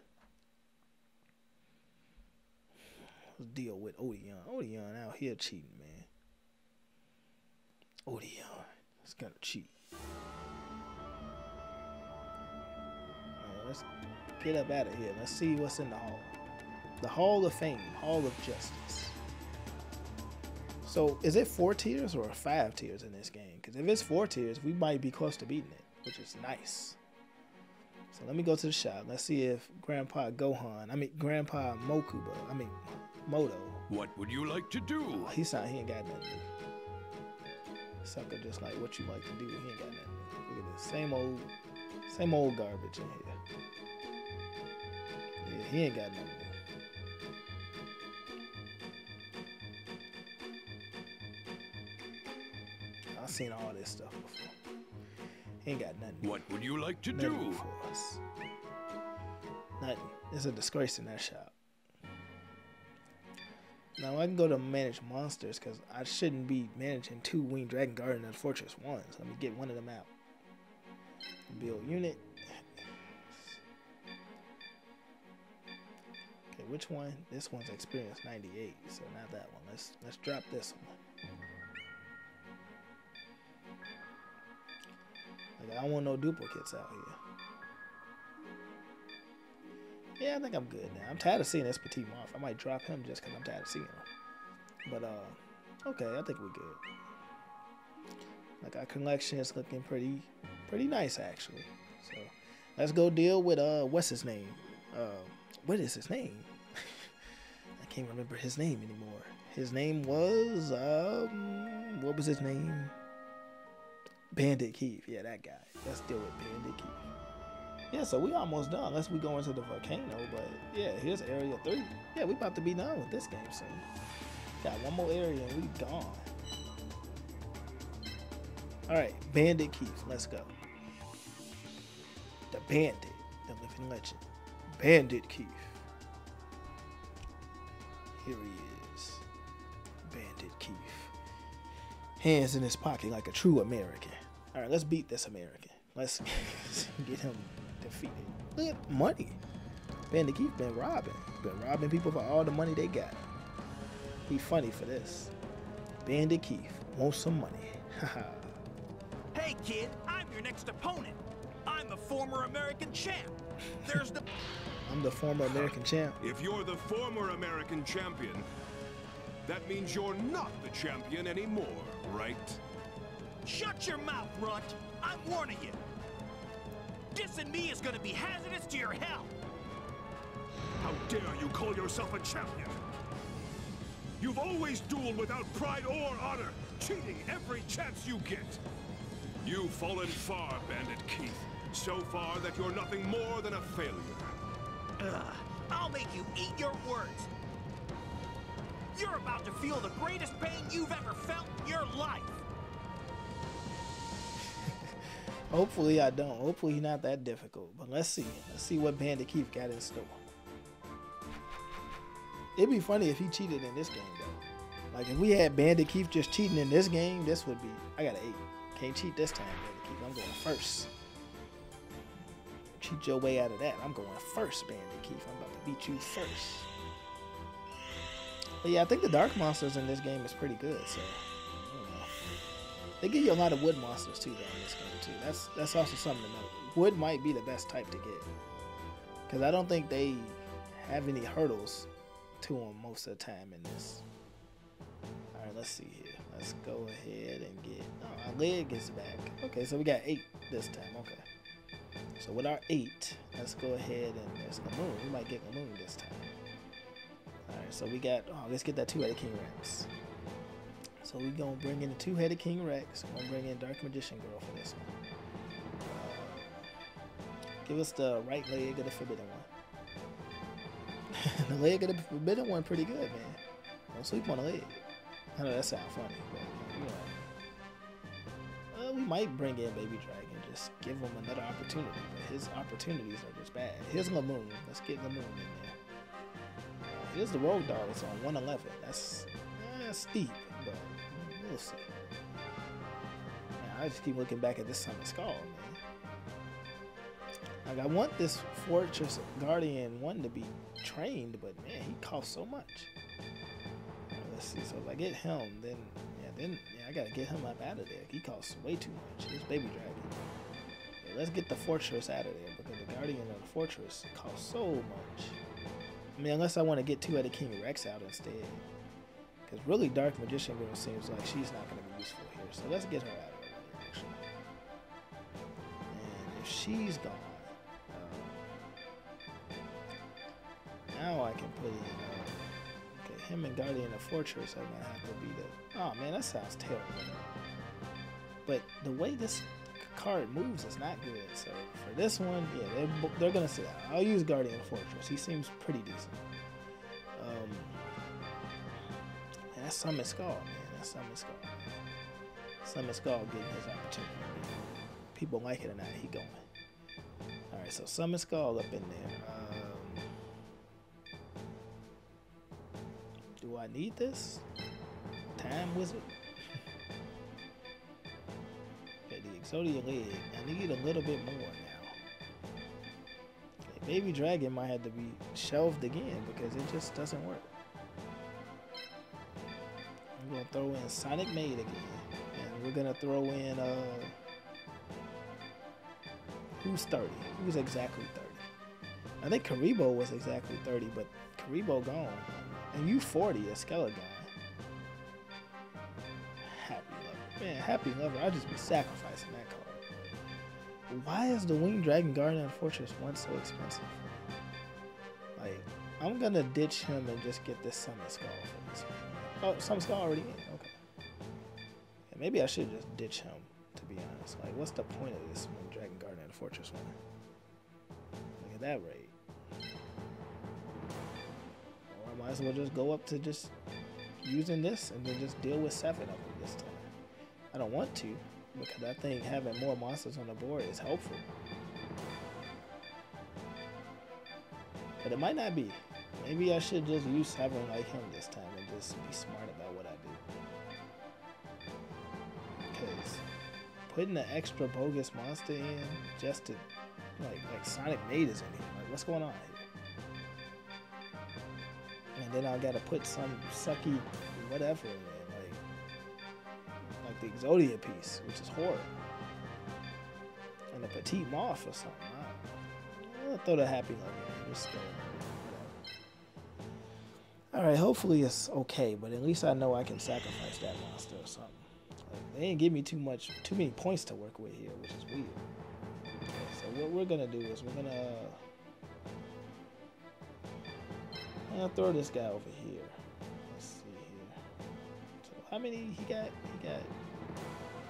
Let's deal with Odion. Odion out here cheating, man. Odion. It's gotta cheat. Alright, let's get up out of here. Let's see what's in the hall. The Hall of Fame, Hall of Justice. So, is it four tiers or five tiers in this game? Because if it's four tiers, we might be close to beating it, which is nice. So let me go to the shop. Let's see if Grandpa Gohan, I mean Grandpa Mokuba, I mean Moto. What would you like to do? He's not. He ain't got nothing. Sucker, just like what you like to do. He ain't got nothing. Look at this. Same old, same old garbage in here. Yeah, he ain't got nothing. I've seen all this stuff before. He ain't got nothing. What would you like to do? for us. Nothing. It's a disgrace in that shop. Now I can go to manage monsters because I shouldn't be managing two Winged Dragon Guardian and Fortress ones. Let me get one of them out. Build unit. Okay, which one? This one's experience 98, so not that one. Let's let's drop this one. Like I don't want no duplicates out here. Yeah, I think I'm good now. I'm tired of seeing this Petit Moth. I might drop him just because I'm tired of seeing him. But uh, okay, I think we're good. Like our collection is looking pretty, pretty nice actually. So let's go deal with uh, what's his name? Uh, what is his name? I can't remember his name anymore. His name was um, what was his name? Bandit Keith. Yeah, that guy. Let's deal with Bandit Keith. Yeah, so we almost done. Unless we go into the volcano, but yeah, here's area three. Yeah, we about to be done with this game soon. Got one more area and we gone. All right, Bandit Keith, let's go. The Bandit, the living legend, Bandit Keith. Here he is, Bandit Keith. Hands in his pocket like a true American. All right, let's beat this American. Let's get him defeated. Look at money. Bandit Keith been robbing. Been robbing people for all the money they got. He funny for this. Bandit Keith wants some money. Haha. Hey, kid, I'm your next opponent. I'm the former American champ. There's the. I'm the former American champ. If you're the former American champion, that means you're not the champion anymore, right? Shut your mouth, Runt. I'm warning you. Dissing me is gonna be hazardous to your health. How dare you call yourself a champion? You've always dueled without pride or honor, cheating every chance you get. You've fallen far, Bandit Keith. So far that you're nothing more than a failure. Ugh, I'll make you eat your words. You're about to feel the greatest pain you've ever felt in your life. Hopefully I don't. Hopefully he's not that difficult. But let's see. Let's see what Bandit Keith got in store. It'd be funny if he cheated in this game though. Like if we had Bandit Keith just cheating in this game, this would be I got an eight. Can't cheat this time, Bandit Keith. I'm going first. cheat your way out of that. I'm going first, Bandit Keith. I'm about to beat you first. But yeah, I think the dark monsters in this game is pretty good. So. They give you a lot of wood monsters too, though, in this game too. That's that's also something to note. Wood might be the best type to get because I don't think they have any hurdles to them most of the time in this. All right, let's see here. Let's go ahead and get. Oh, our leg is back. Okay, so we got eight this time. Okay. So with our eight, let's go ahead and there's moon. We might get Lamoon this time. Alright, so we got, oh, let's get that two-headed King Rex. So we gonna bring in the two-headed King Rex. We're gonna bring in Dark Magician Girl for this one. Uh, give us the right leg of the Forbidden one. the leg of the Forbidden one pretty good, man. Don't sleep on the leg. I know that sounds funny, but you know. Uh, we might bring in Baby Dragon, just give him another opportunity. But his opportunities are just bad. Here's Lamoon. Let's get Lamoon in there. Here's the Road Dog. It's on 111. That's eh, steep, but we'll see. Man, I just keep looking back at this Summon Skull, man. Like I want this Fortress Guardian one to be trained, but man, he costs so much. Uh, Let's see. So if I get him, then yeah, then yeah, I gotta get him up out of there. He costs way too much. This baby dragon. Yeah, let's get the fortress out of there because the guardian of the fortress costs so much. I mean, unless I want to get two headed King Rex out instead. Because really, Dark Magician Girl seems like she's not going to be useful here. So let's get her out of here, actually. And if she's gone, uh, now I can put in. Uh, okay, him and Guardian of Fortress are going to have to be the. Oh man, that sounds terrible. But the way this card moves is not good. So for this one, yeah, they're, they're gonna sit out. I'll use Guardian of Fortress. He seems pretty decent. Um, that's Summon Skull, man. That's Summon Skull. Summon Skull getting his opportunity. People like it or not, he going. All right, so Summon Skull up in there. Um, do I need this? Time Wizard. Okay, the Exodia leg. I need a little bit more now. Okay, Baby Dragon might have to be shelved again because it just doesn't work. I'm gonna throw in Sonic Maid again, and we're gonna throw in uh, who's 30? Who's exactly 30? I think Kuriboh was exactly 30, but Kuriboh gone, and you 40 a Skeleton. Happy Lover. Man, Happy Lover, I'd just be sacrificing that card. Why is the Winged Dragon Guardian of Fortress 1 so expensive? Like, I'm gonna ditch him and just get this Summon Skull for this one. Oh, Summon Skull already in? Okay. Yeah, maybe I should just ditch him, to be honest. Like, what's the point of this Winged Dragon Guardian and Fortress 1? Look at that rate. Or I might as well just go up to just using this and then just deal with seven of them this time. I don't want to because I think having more monsters on the board is helpful. But it might not be. Maybe I should just use seven like him this time and just be smart about what I do. Because putting an extra bogus monster in just to like like Sonic Maid is in here. Like what's going on here? And then I gotta put some sucky whatever in there, like like the Exodia piece, which is horrible. And a petite moth or something. I'll throw the happy love in. Just throw it. All right, hopefully it's okay, but at least I know I can sacrifice that monster or something. Like, they didn't give me too much, too many points to work with here, which is weird. Okay, so what we're gonna do is we're gonna, gonna throw this guy over here. Let's see here. So how many he got? He got,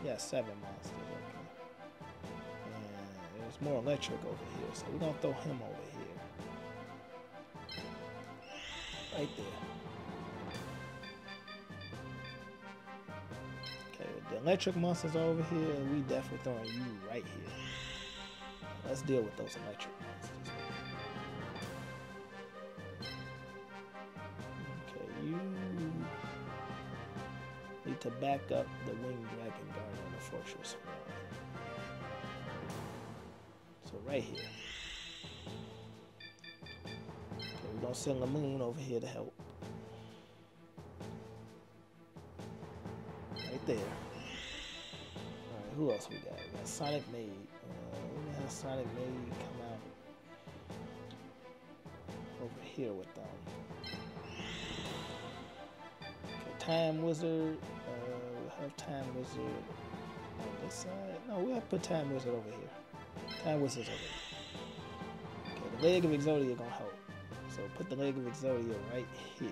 got seven monsters. Okay. And there's more electric over here, so we're gonna throw him over here. Right there. Okay, the electric monsters are over here, and we definitely throwing you right here. Let's deal with those electric monsters. Okay, you need to back up the winged dragon guard on the fortress. So right here. We're gonna send Lamoon over here to help. Right there. Alright, who else we got? We got Sonic Maid. Uh, Sonic Maid come out over here with them. Okay, Time Wizard. Uh, we'll have Time Wizard on this side. No, we'll have to put Time Wizard over here. Time Wizard's over here. Okay, the leg of Exodia gonna help. So put the leg of Exodia right here.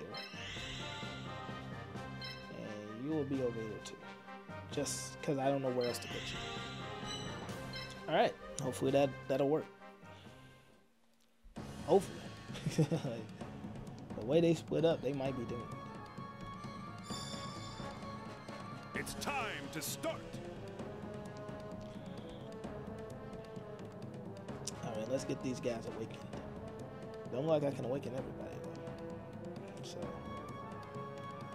And you will be over here too. Just because I don't know where else to put you. Alright, hopefully that, that'll work. Hopefully. the way they split up, they might be doing it. It's time to start. Alright, let's get these guys awakened. Don't look like I can awaken everybody though. So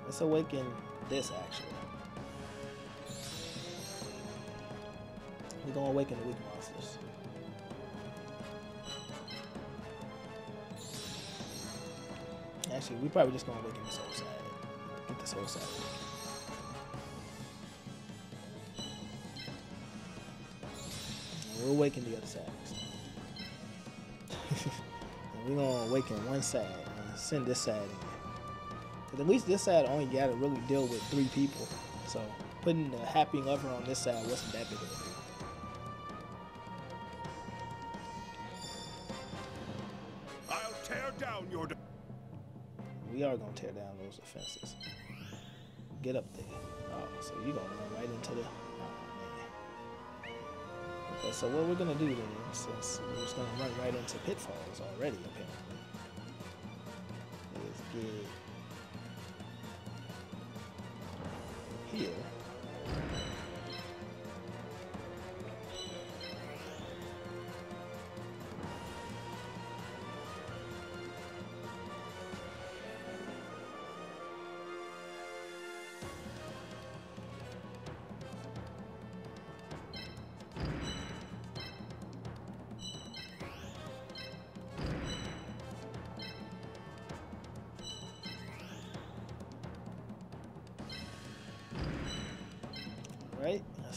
let's awaken this actually. We're gonna awaken the weak monsters. Actually, we probably just gonna awaken this whole side. Get this whole side. We'll awaken the other side we're gonna awaken one side and send this side in. Cause at least this side only gotta really deal with three people. So putting the happy lover on this side wasn't that big of a deal. I'll tear down your. De- We are gonna tear down those defenses. Get up there. Oh, so you're gonna run right into the. Okay, so what we're gonna do then, since we're just gonna run right into pitfalls already, apparently, is get here.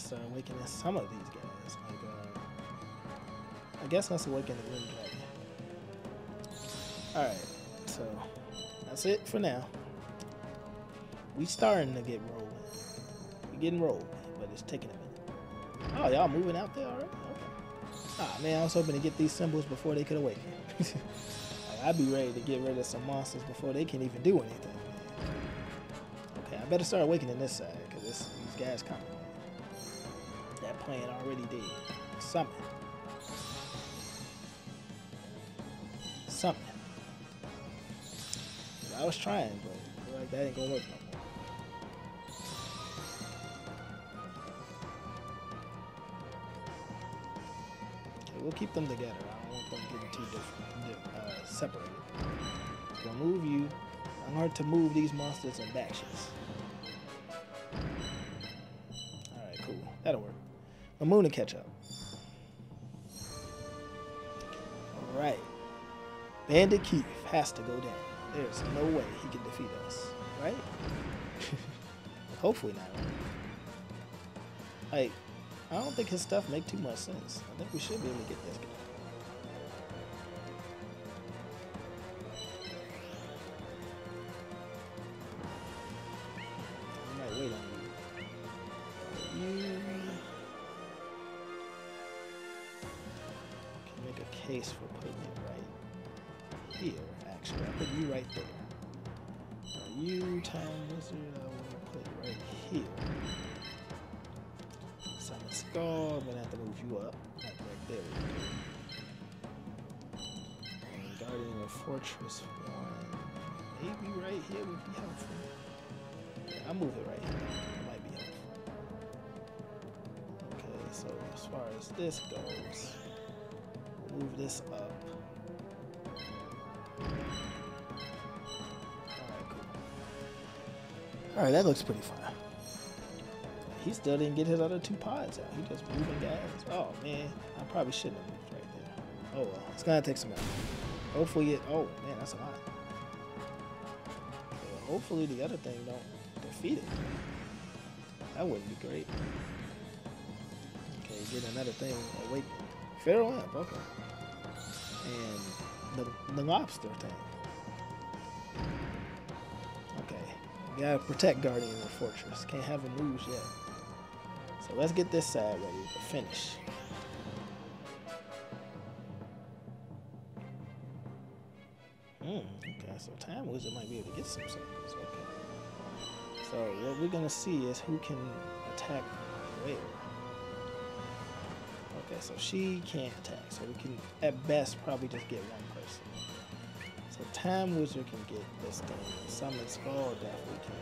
Let's start awakening some of these guys. Like, uh, I guess let's awaken the Wind Dragon. Alright, so that's it for now. We starting to get rolling. We getting rolling, but it's taking a minute. Oh, y'all moving out there already? Okay. Ah, man, I was hoping to get these symbols before they could awaken. I'd be ready to get rid of some monsters before they can even do anything. Okay, I better start awakening this side, because these guys coming. Plan already did. Summon. Summon. I was trying, but like that ain't gonna work no more. Okay, we'll keep them together. I don't want them getting too different, uh, separated. Move you. I learned to move these monsters in batches. A moon to catch up. Alright. Bandit Keith has to go down. There's no way he can defeat us. Right? Hopefully not. Like, I don't think his stuff make too much sense. I think we should be able to get this guy. Pretty fine. He still didn't get his other two pods out. He just moving guys. Oh man, I probably shouldn't have moved right there. Oh well, it's gonna take some effort. Hopefully it. Oh man, that's a lot. Okay, hopefully the other thing don't defeat it. That wouldn't be great. Okay, get another thing oh, awakened. Feral Imp, okay. And the, the lobster thing. Gotta protect Guardian of the Fortress. Can't have him lose yet. So let's get this side ready to finish. Hmm, okay, so Time Wizard might be able to get some circles. Okay. So what we're gonna see is who can attack where. Okay, so she can't attack, so we can at best probably just get one. So Time Wizard can get this thing. Summon Skull definitely can.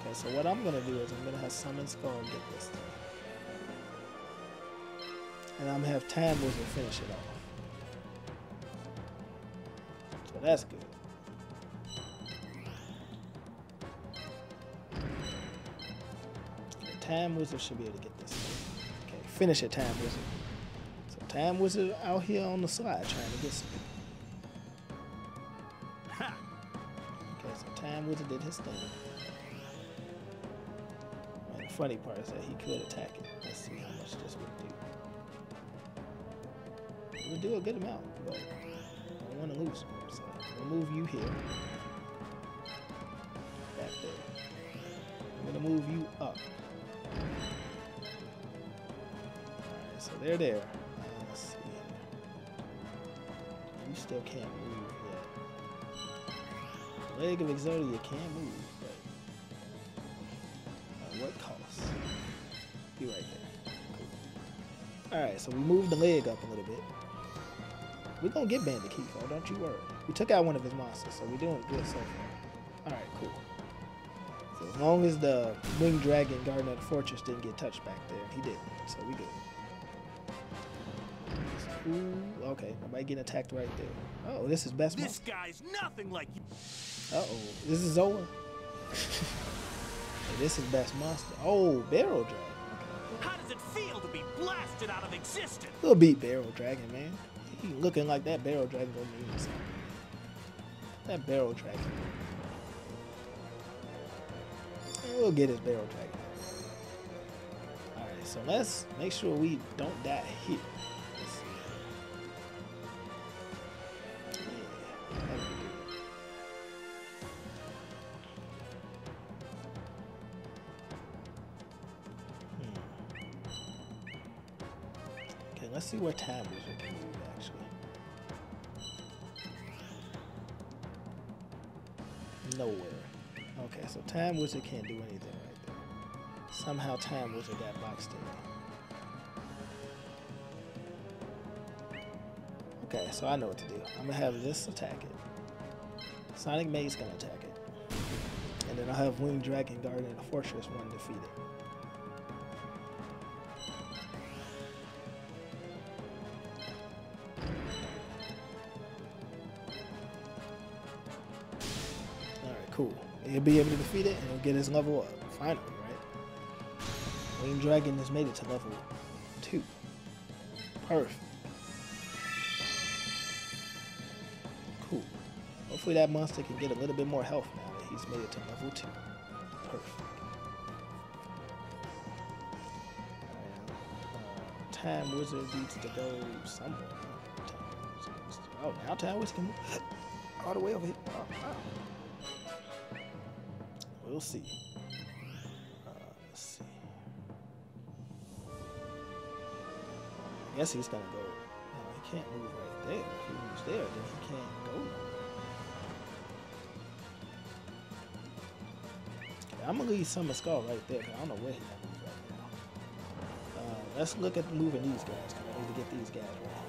Okay, so what I'm gonna do is I'm gonna have Summon Skull get this thing. And I'm gonna have Time Wizard finish it off. So that's good. Time Wizard should be able to get this finish it, Time Wizard. So Time Wizard out here on the side trying to get some. Okay, so Time Wizard did his thing. And the funny part is that he could attack it. Let's see how much this would do. It would do a good amount, but I don't want to lose. So we'll move you here. Back there. I'm gonna move you up. They're there. Let's see. You still can't move yet. Leg of Exodia can't move, but at what cost? Be right there. Alright, so we moved the leg up a little bit. We're gonna get Bandit Keyfall, don't you worry. We took out one of his monsters, so we're doing good so far. Alright, cool. So as long as the Winged Dragon Guardian of the Fortress didn't get touched back there, he didn't, so we good. Ooh, okay, might get attacked right there. Oh, this is best This monster. guy's nothing like you. Uh oh, this is Zoa. Hey, this is best monster. Oh, Barrel Dragon. How does it feel to be blasted out of existence? We'll beat Barrel Dragon, man. He looking like that Barrel Dragon gonna mean something. That Barrel Dragon. We'll get his Barrel Dragon. Alright, so let's make sure we don't die here. See where Time Wizard can move actually. Nowhere. Okay, so Time Wizard can't do anything right there. Somehow Time Wizard got boxed in. Okay, so I know what to do. I'm gonna have this attack it. Sonic Maid gonna attack it. And then I'll have Winged Dragon Guardian of the Fortress one defeat He'll be able to defeat it and he'll get his level up. Finally, right? Winged Dragon has made it to level 2. Perfect. Cool. Hopefully that monster can get a little bit more health now that he's made it to level 2. Perfect. Uh, Time Wizard needs to go somewhere. Oh, now Time Wizard can move all the way over here. We'll see. Uh, let's see. I guess he's gonna go. No, he can't move right there. If he moves there, then he can't go. Okay, I'm gonna leave Summon Skull right there. 'cause I don't know where he's gonna move right now. Uh, let's look at moving these guys. I need to get these guys right.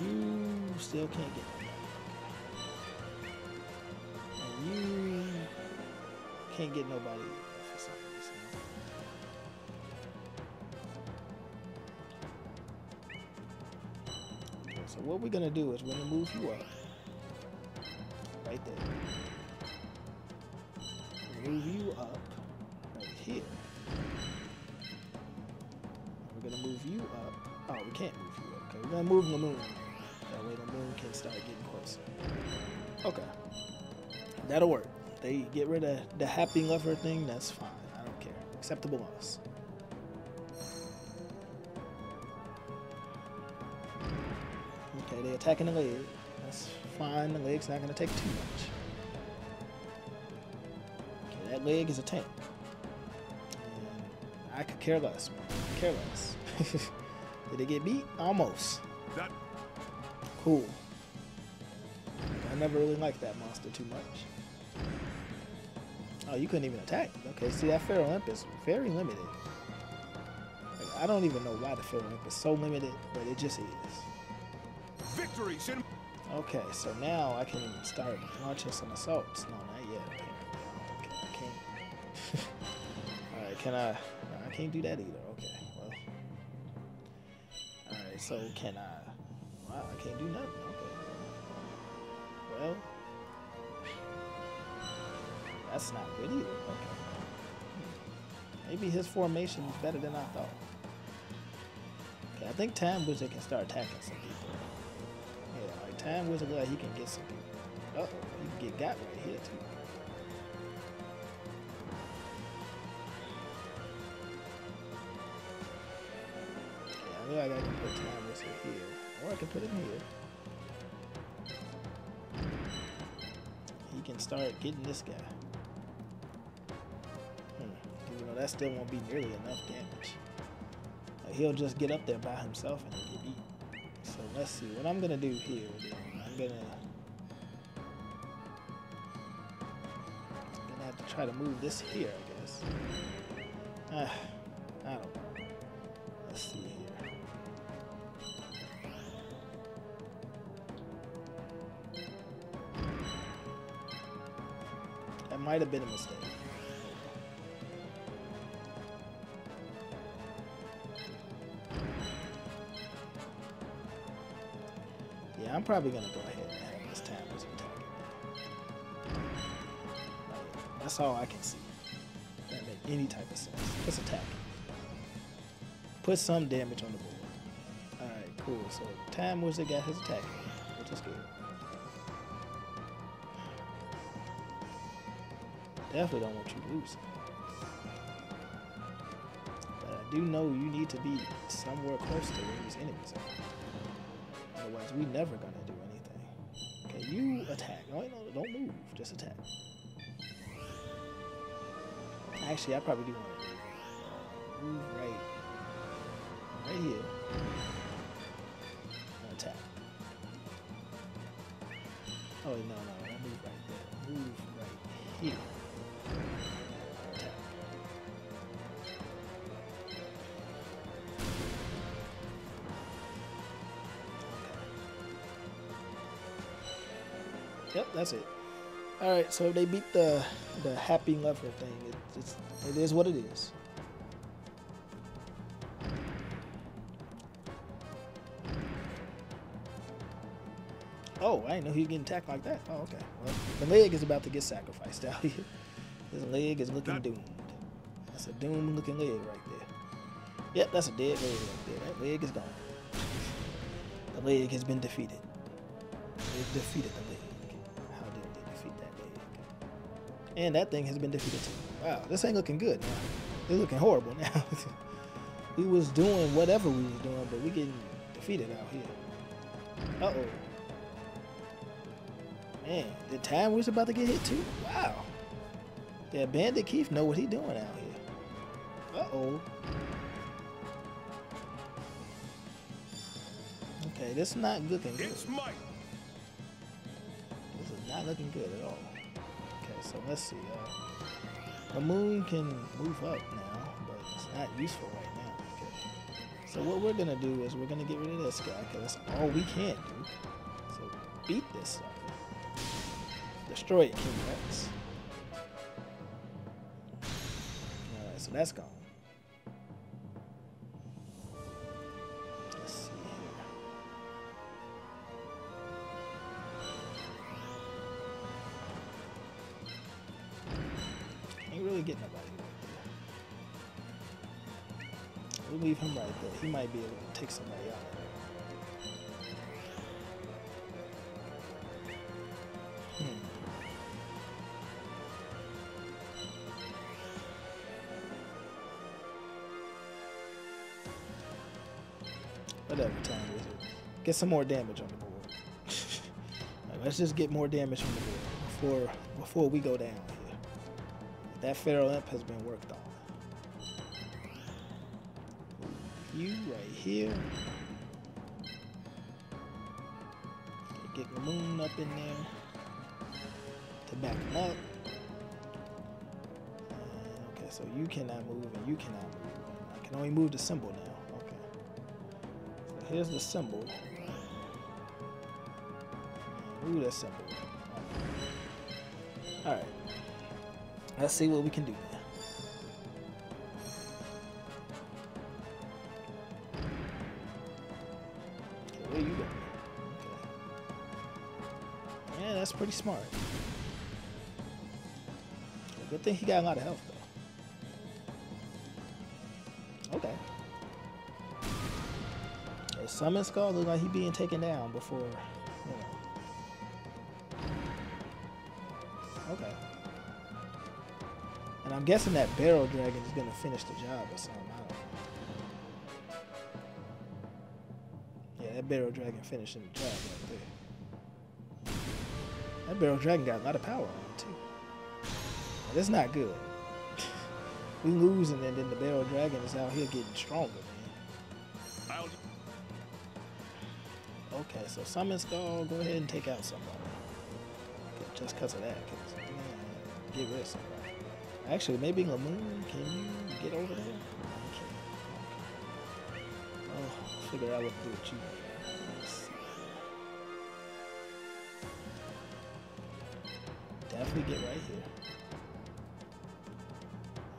You still can't get nobody. Can't get nobody for some reason. So what we're gonna do is we're gonna move you up. Right there. Move you up right here. We're gonna move you up. Oh, we can't move you up. Okay, we're gonna move the moon. That way the moon can start getting closer. Okay, that'll work. They get rid of the happy lover thing. That's fine. I don't care. Acceptable loss. Okay, they attacking the leg. That's fine. The leg's not gonna take too much. Okay, that leg is a tank. And I could care less, man. Care less. Did they get beat? Almost. Cool. I never really liked that monster too much. Oh, you couldn't even attack. Okay, see that Pharaoh Imp is very limited. Like, I don't even know why the Pharaoh Imp is so limited, but it just is. victories in Okay, so now I can start launching some assaults. No, not yet. Apparently, I, I can't. All right, can I? no, I can't do that either. Okay, well. All right, so can I? Wow, I can't do nothing. Okay. That's not good either. Okay. Maybe his formation is better than I thought. Okay, I think Time Wizard can start attacking some people. Yeah, like Time Wizard like he can get some people. Uh oh, he can get got right here too. I know I can put Time Wizard here. Or I can put him here. He can start getting this guy. That still won't be nearly enough damage. Like, he'll just get up there by himself and get beat. So let's see what I'm gonna do here. I'm gonna gonna have to try to move this here, I guess. Ah, I don't know. Let's see here. That might have been a mistake. Probably gonna go ahead and have this time as attacking. That's all I can see. That make any type of sense. Just attack. Put some damage on the board. Alright, cool. So Time Wizard got his attack, which is good. Definitely don't want you losing. But I do know you need to be somewhere close to where these enemies are. Otherwise, we never gonna attack. No, don't move. Just attack. Actually, I probably do want to move right, right here. All right, so they beat the the happy lover thing. It, it's it is what it is. Oh, I didn't know he was getting attacked like that. Oh, okay. Well, the leg is about to get sacrificed out here. His leg is looking doomed. That's a doomed looking leg right there. Yep, that's a dead leg right there. That leg is gone. The leg has been defeated. They've defeated the leg. And that thing has been defeated too. Wow, this ain't looking good now. They're looking horrible now. we was doing whatever we was doing, but we getting defeated out here. Uh oh. Man, the time we was about to get hit too. Wow. Yeah, Bandit Keith know what he doing out here. Uh oh. Okay, this is not looking good. It's might. This is not looking good at all. So let's see. Uh, the moon can move up now, but it's not useful right now. Okay. So what we're gonna do is we're gonna get rid of this guy because that's all we can do. So beat this sucker. Destroy it, King Rex. Alright, so that's gone. Might be able to take somebody out. Hmm. Whatever time is it? Get some more damage on the board. Let's just get more damage on the board before before we go down here. That feral imp has been worked on. You right here. Get the moon up in there to back him up. And, okay, so you cannot move and you cannot move. I can only move the symbol now. Okay. So here's the symbol. Ooh, that symbol. Alright. Let's see what we can do pretty smart. Good thing he got a lot of health though. Okay. Yeah, Summon Skull looks like he being taken down before, you know. Okay. And I'm guessing that Barrel Dragon is gonna finish the job or something. Yeah, that Barrel Dragon finishing the job right there. That Barrel Dragon got a lot of power on it too. That's not good. we losing and then the Barrel Dragon is out here getting stronger, man. Okay, so Summon Skull, go ahead and take out somebody. Just because of that. 'cause, man, get rid of somebody. Actually, maybe Lamoon, can you get over there? Okay. okay. Oh, figure out what to do with you. Definitely get right here.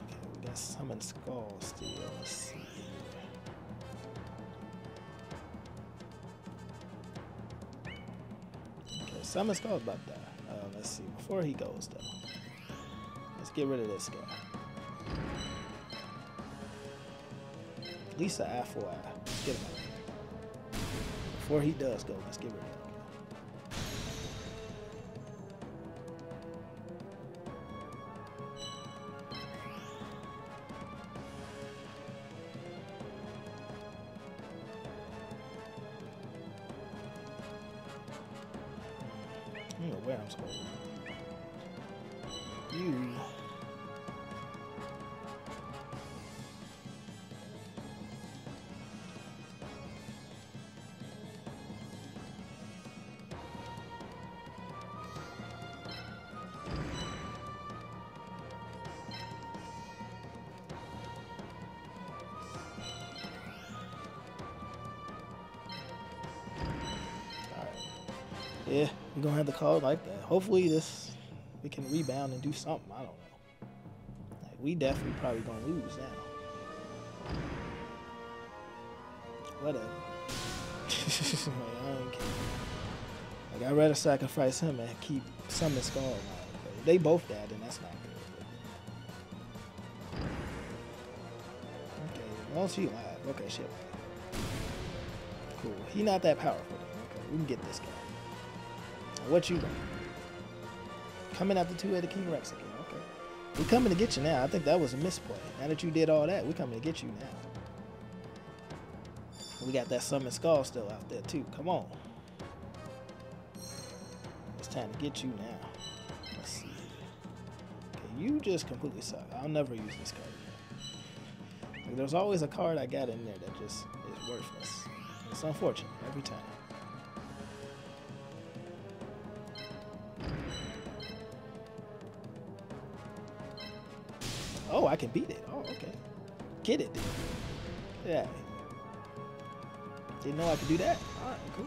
Okay, we got Summon Skull still. Let's see. Okay, Summon Skull's about that. Uh, let's see. Before he goes, though, let's get rid of this guy. For eye. Let's get him out. Before he does go, let's get rid of him. Call it like that. Hopefully this we can rebound and do something. I don't know. Like we definitely probably gonna lose now. Whatever. like, I don't care. Like I'd rather sacrifice him and keep Summon Skull alive. If they both died, then that's not good. Okay, well she alive. Okay, she alive. Cool. He not that powerful. Okay, we can get this. What you got? Coming after two-headed King Rex again. Okay. We coming to get you now. I think that was a misplay. Now that you did all that, we coming to get you now. We got that summon skull still out there too. Come on. It's time to get you now. Let's see. Okay, you just completely suck. I'll never use this card again. There's always a card I got in there that just is worthless. It's unfortunate every time. I can beat it. Oh, okay. Get it. Here. Didn't know I could do that. All right, cool.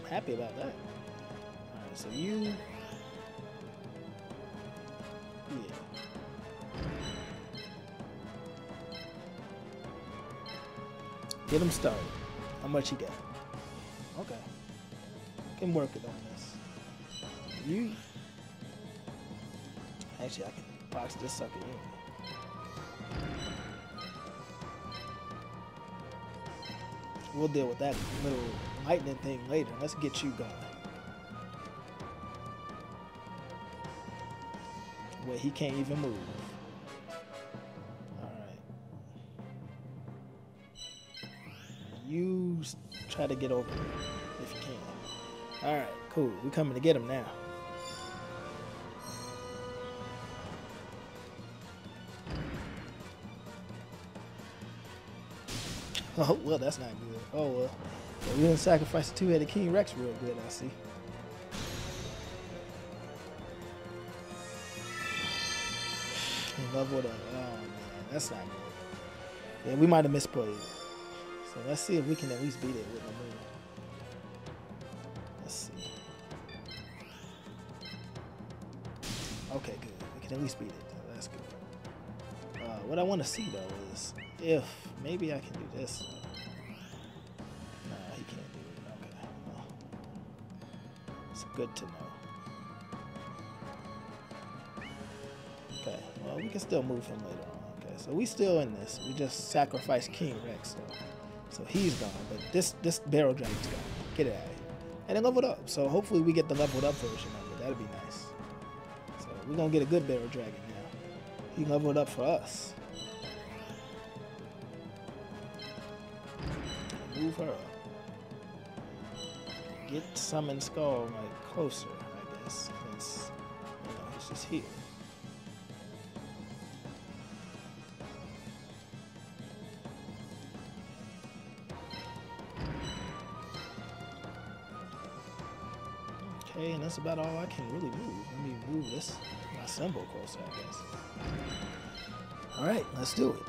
I'm happy about that. All right, so you. Yeah. Get him started. How much he got? Okay. Can work it on this. You. Actually, I box sucker in. we'll deal with that little lightning thing later. Let's get you going. Where he can't even move. Alright. You try to get over if you can. Alright, cool. We're coming to get him now. Oh, well, that's not good. Oh, well. we didn't sacrifice the two-headed King Rex real good, I see. In love with a... Oh, man. That's not good. Yeah, we might have misplayed. So let's see if we can at least beat it with the moon. Let's see. Okay, good. We can at least beat it. What I want to see, though, is if maybe I can do this. No, he can't do it. Okay. Well, it's good to know. Okay. Well, we can still move him later on. Okay. So we still in this. We just sacrificed King Rex, so so he's gone. But this this barrel dragon's gone. Get it out of here. And then leveled up. So hopefully we get the leveled up version of it. That'd be nice. So we're gonna get a good barrel dragon. He leveled up for us. Move her up. Get Summon Skull like closer, I guess, since you know he's just here. Okay, and that's about all I can really move. Let me move this symbol closer, I guess. All right, let's do it.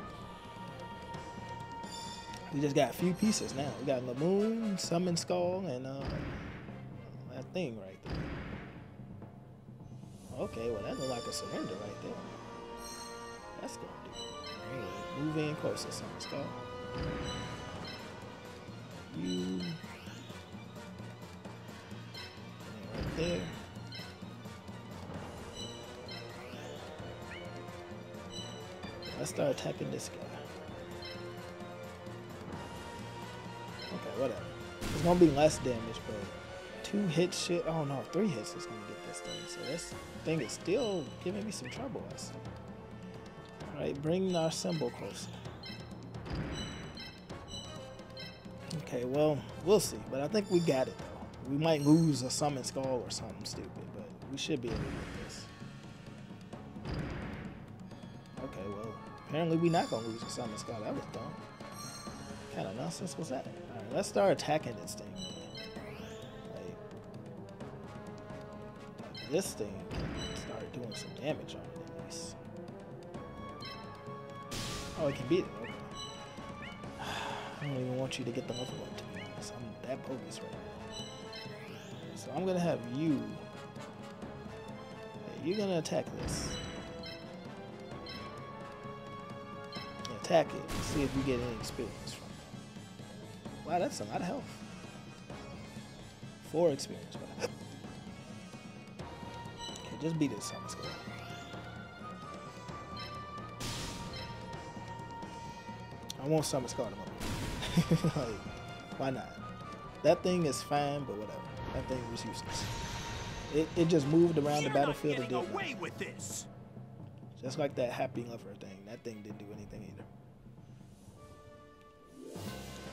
We just got a few pieces now. We got the moon, Summon Skull, and uh, that thing right there. Okay, well that looked like a surrender right there. That's gonna do. Anyway, move in closer, Summon Skull. Attacking this guy. Okay, whatever. It's gonna be less damage, but two hits shit. Oh no, three hits is gonna get this thing. So this thing is still giving me some trouble. I see. All right, bring our symbol closer. Okay, well, we'll see. But I think we got it though. We might lose a summon skull or something stupid, but we should be able to get this. Apparently we not gonna lose a summon skull. That was dumb. Kind of nonsense was that? All right, let's start attacking this thing. Like, this thing start doing some damage on it at least. Oh, it can beat it. Okay. I don't even want you to get the level up to be honest. I'm that bogus right now. So I'm gonna have you. You're gonna attack this. Attack it. and See if you get any experience from it. Wow, that's a lot of health. Four experience. Okay, just beat it, Summon Skull. I want Summon Skull to win. like, why not? That thing is fine, but whatever. That thing was useless. It, it just moved around You're the battlefield and did away with this. Just like that Happy Lover thing. That thing didn't do anything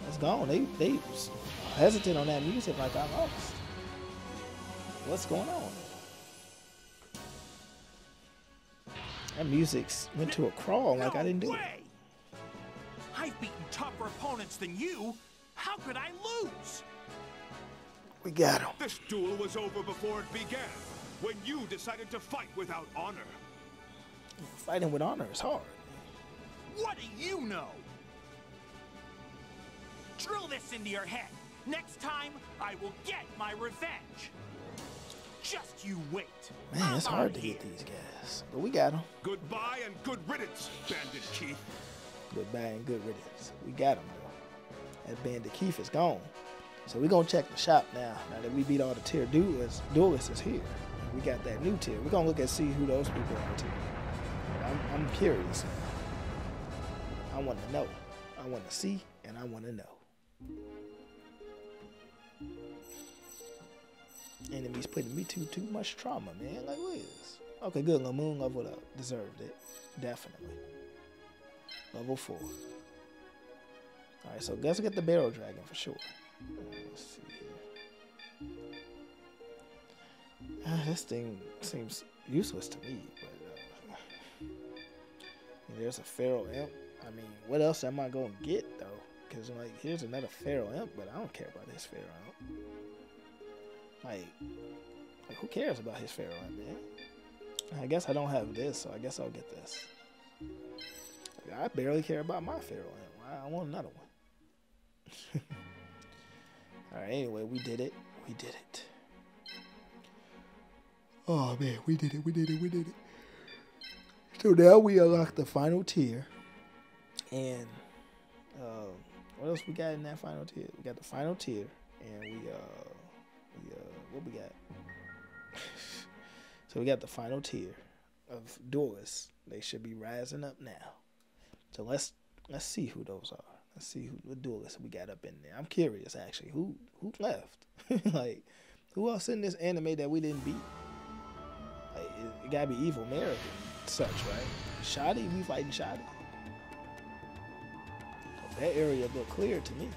It's gone. They they was hesitant on that music like I lost. What's going on? That music went to a crawl like I didn't do no it. I've beaten tougher opponents than you. How could I lose? We got him. This duel was over before it began, when you decided to fight without honor. Fighting with honor is hard. What do you know? Drill this into your head. Next time, I will get my revenge. Just you wait. Man, it's I'm hard to here. get these guys. But we got them. Goodbye and good riddance, Bandit Keith. Goodbye and good riddance. We got him, though. That Bandit Keith is gone. So we're going to check the shop now. Now that we beat all the tier duelists, duelists is here. We got that new tier. We're going to look and see who those people are, too. I'm, I'm curious. I want to know. I want to see, and I want to know. Enemies putting me to too much trauma, man. Like what is? Okay, good. Lamoon leveled up. Deserved it. Definitely. Level four. Alright, so let's get the barrel dragon for sure. Let's see here. Ah, this thing seems useless to me, but uh, there's a feral imp. I mean, what else am I gonna get though? Because like, here's another feral imp, but I don't care about this feral imp. Like, like who cares about his feral imp, man? I guess I don't have this, so I guess I'll get this. Like, I barely care about my feral imp. I want another one. All right. Anyway, we did it. We did it. Oh man, we did it. We did it. We did it. So now we unlock the final tier, and um, what else we got in that final tier? We got the final tier, and we uh, we uh, what we got? so we got the final tier of duelists. They should be rising up now. So let's let's see who those are. Let's see who what duelists we got up in there. I'm curious actually. Who who left? like who else in this anime that we didn't beat? Like it, it gotta be Evil Mary such, right? Shadi, we fighting Shadi. That area looked clear to me.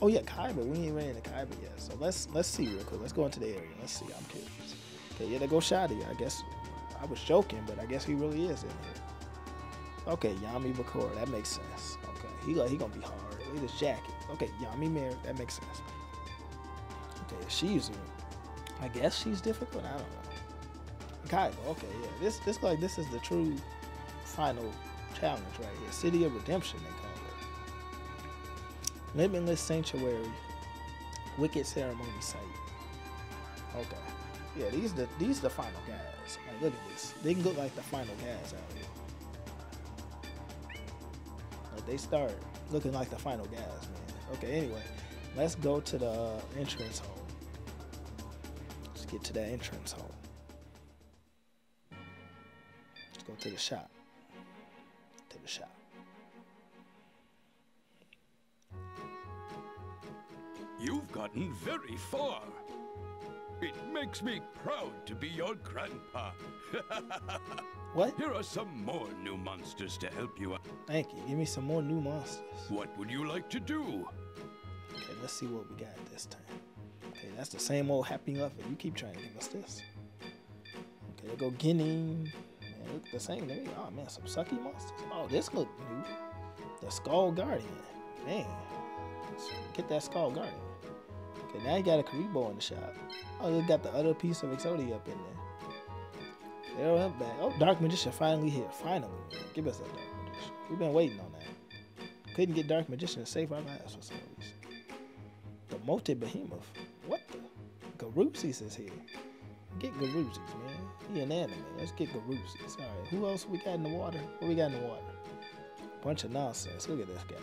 Oh yeah, Kaiba. We ain't ran into Kaiba yet. So let's let's see real quick. Let's go into the area. Let's see. I'm curious. Okay, yeah, they go Shadi. I guess I was joking, but I guess he really is in here. Okay, Yami Bakura. That makes sense. Okay, he he gonna be hard. Look at his jacket. Okay, Yami Marik. That makes sense. Okay, she's. I guess she's difficult. I don't know. Kaiba. Okay, yeah. This this like this is the true final challenge right here. City of Redemption they call it. Limitless Sanctuary. Wicked Ceremony Site. Okay. Yeah, these the these the final guys. Like look at this. They can look like the final guys out here. Like they start looking like the final guys, man. Okay, anyway. Let's go to the entrance hall. Let's get to that entrance hall. Let's go to the shop. To the shop. You've gotten very far. It makes me proud to be your grandpa. What? Here are some more new monsters to help you out. Thank you. Give me some more new monsters. What would you like to do? Okay, let's see what we got this time. Okay, that's the same old happy lover. You keep trying to give us this. Okay, there go Guinea. Man, look the same to me. Oh man, some sucky monsters. Oh, this look new. The Skull Guardian. Man. Get that Skull Guardian. Okay, now you got a Kuriboh in the shop. Oh, they got the other piece of Exodia up in there. They're up. Oh, Dark Magician finally here. Finally. Man. Give us that Dark Magician. We've been waiting on that. Couldn't get Dark Magician to save our lives for some reason. The multi behemoth. What the? Garoozis is here. Get Garoozis, man. He an anime. Let's get Garoozis. All right. Who else we got in the water? What we got in the water? Bunch of nonsense. Look at this guy.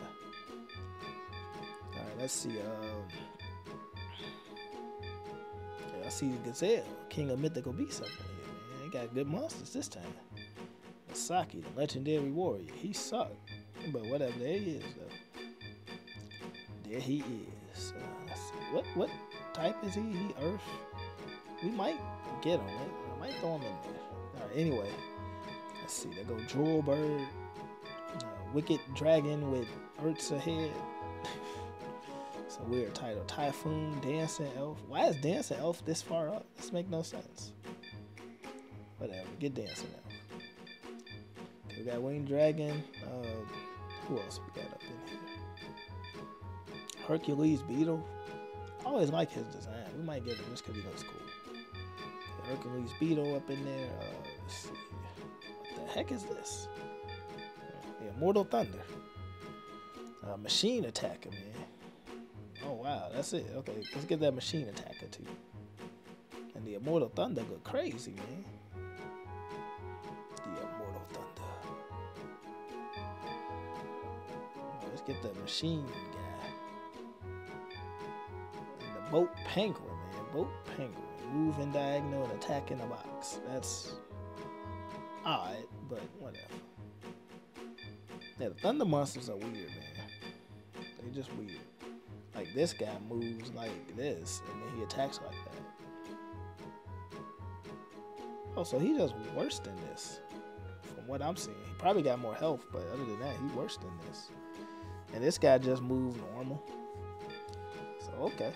All right. Let's see. Um. I see Gazelle, King of Mythical Beasts up in here, man. They got good monsters this time. Masaki, the legendary warrior. He sucked. But whatever. There he is, though. There he is. Uh. What what type is he? He Earth. We might get him. I might throw him in there. Anyway, let's see. They go Jewel Bird, uh, Wicked Dragon with Ersatz Head. it's a weird title. Typhoon, Dancing Elf. Why is Dancing Elf this far up? This make no sense. Whatever. Get Dancing Elf. We got Winged Dragon. Uh, who else we got up in here? Hercules Beetle. I always like his design. We might get him just because he looks cool. Hercules Beetle up in there. Uh, let's see. What the heck is this? Yeah, Mortal Thunder. Uh, machine Attacker, man. Oh, wow. That's it. Okay, let's get that Machine Attacker, too. And the Immortal Thunder go crazy, man. The Immortal Thunder. Let's get that Machine guy. And the Bolt Penguin, man. Bolt Penguin. Moving diagonal and attacking the box. That's odd, but whatever. Yeah, the thunder monsters are weird, man. They're just weird. Like this guy moves like this, and then he attacks like that. Oh, so he just worse than this, from what I'm seeing. He probably got more health, but other than that, he worse than this. And this guy just moved normal. So okay,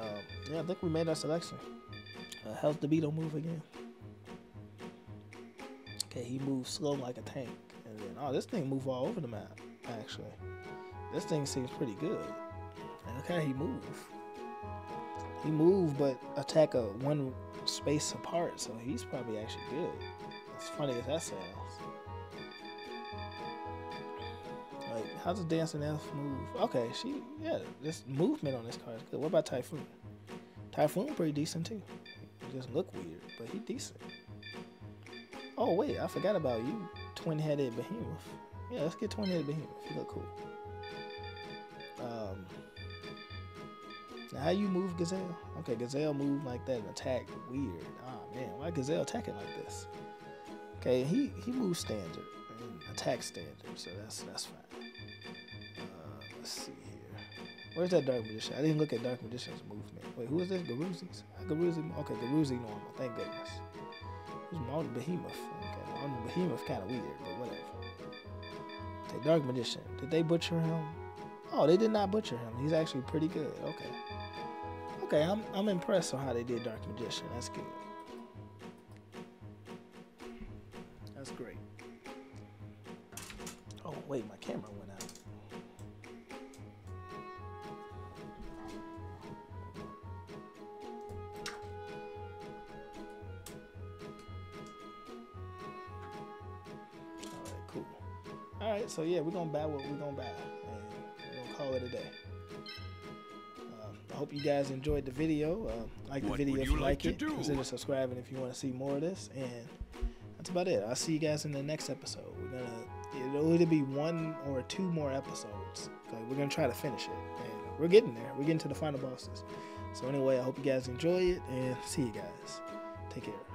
um, yeah, I think we made our selection. Uh, how's DeVito move again? Okay, he moves slow like a tank. And then, oh, this thing move all over the map, actually. This thing seems pretty good. And look how he move. He move, but attack a one space apart, so he's probably actually good. As funny as that sounds. Like, how does Dancing Elf move? Okay, she, yeah, this movement on this card is good. What about Typhoon? Typhoon pretty decent too. Just look weird, but he decent. Oh wait, I forgot about you, twin-headed behemoth. Yeah, let's get twin-headed behemoth. You look cool. Um, now how you move Gazelle? Okay, Gazelle move like that and attack weird. Ah man, why Gazelle attacking like this? Okay, he he moves standard and attack standard, so that's that's fine. Uh, let's see. Where's that Dark Magician? I didn't look at Dark Magician's movement. Wait, who is this? Garoozi's? Ah, Garoozi? Okay, Garuzi normal. Thank goodness. Who's Mountain Behemoth? Okay, Mountain Behemoth kind of weird, but whatever. Okay, Dark Magician. Did they butcher him? Oh, they did not butcher him. He's actually pretty good. Okay. Okay, I'm I'm impressed on how they did Dark Magician. That's good. That's great. Oh wait, my camera so yeah, we're gonna buy what we're gonna buy, and we're gonna call it a day. Um, I hope you guys enjoyed the video. Uh, like the video if you like like it. do? Consider subscribing if you want to see more of this, and that's about it. I'll see you guys in the next episode. We're gonna it'll either be one or two more episodes. Okay, we're gonna try to finish it, and we're getting there. We're getting to the final bosses. So anyway, I hope you guys enjoy it, and see you guys. Take care.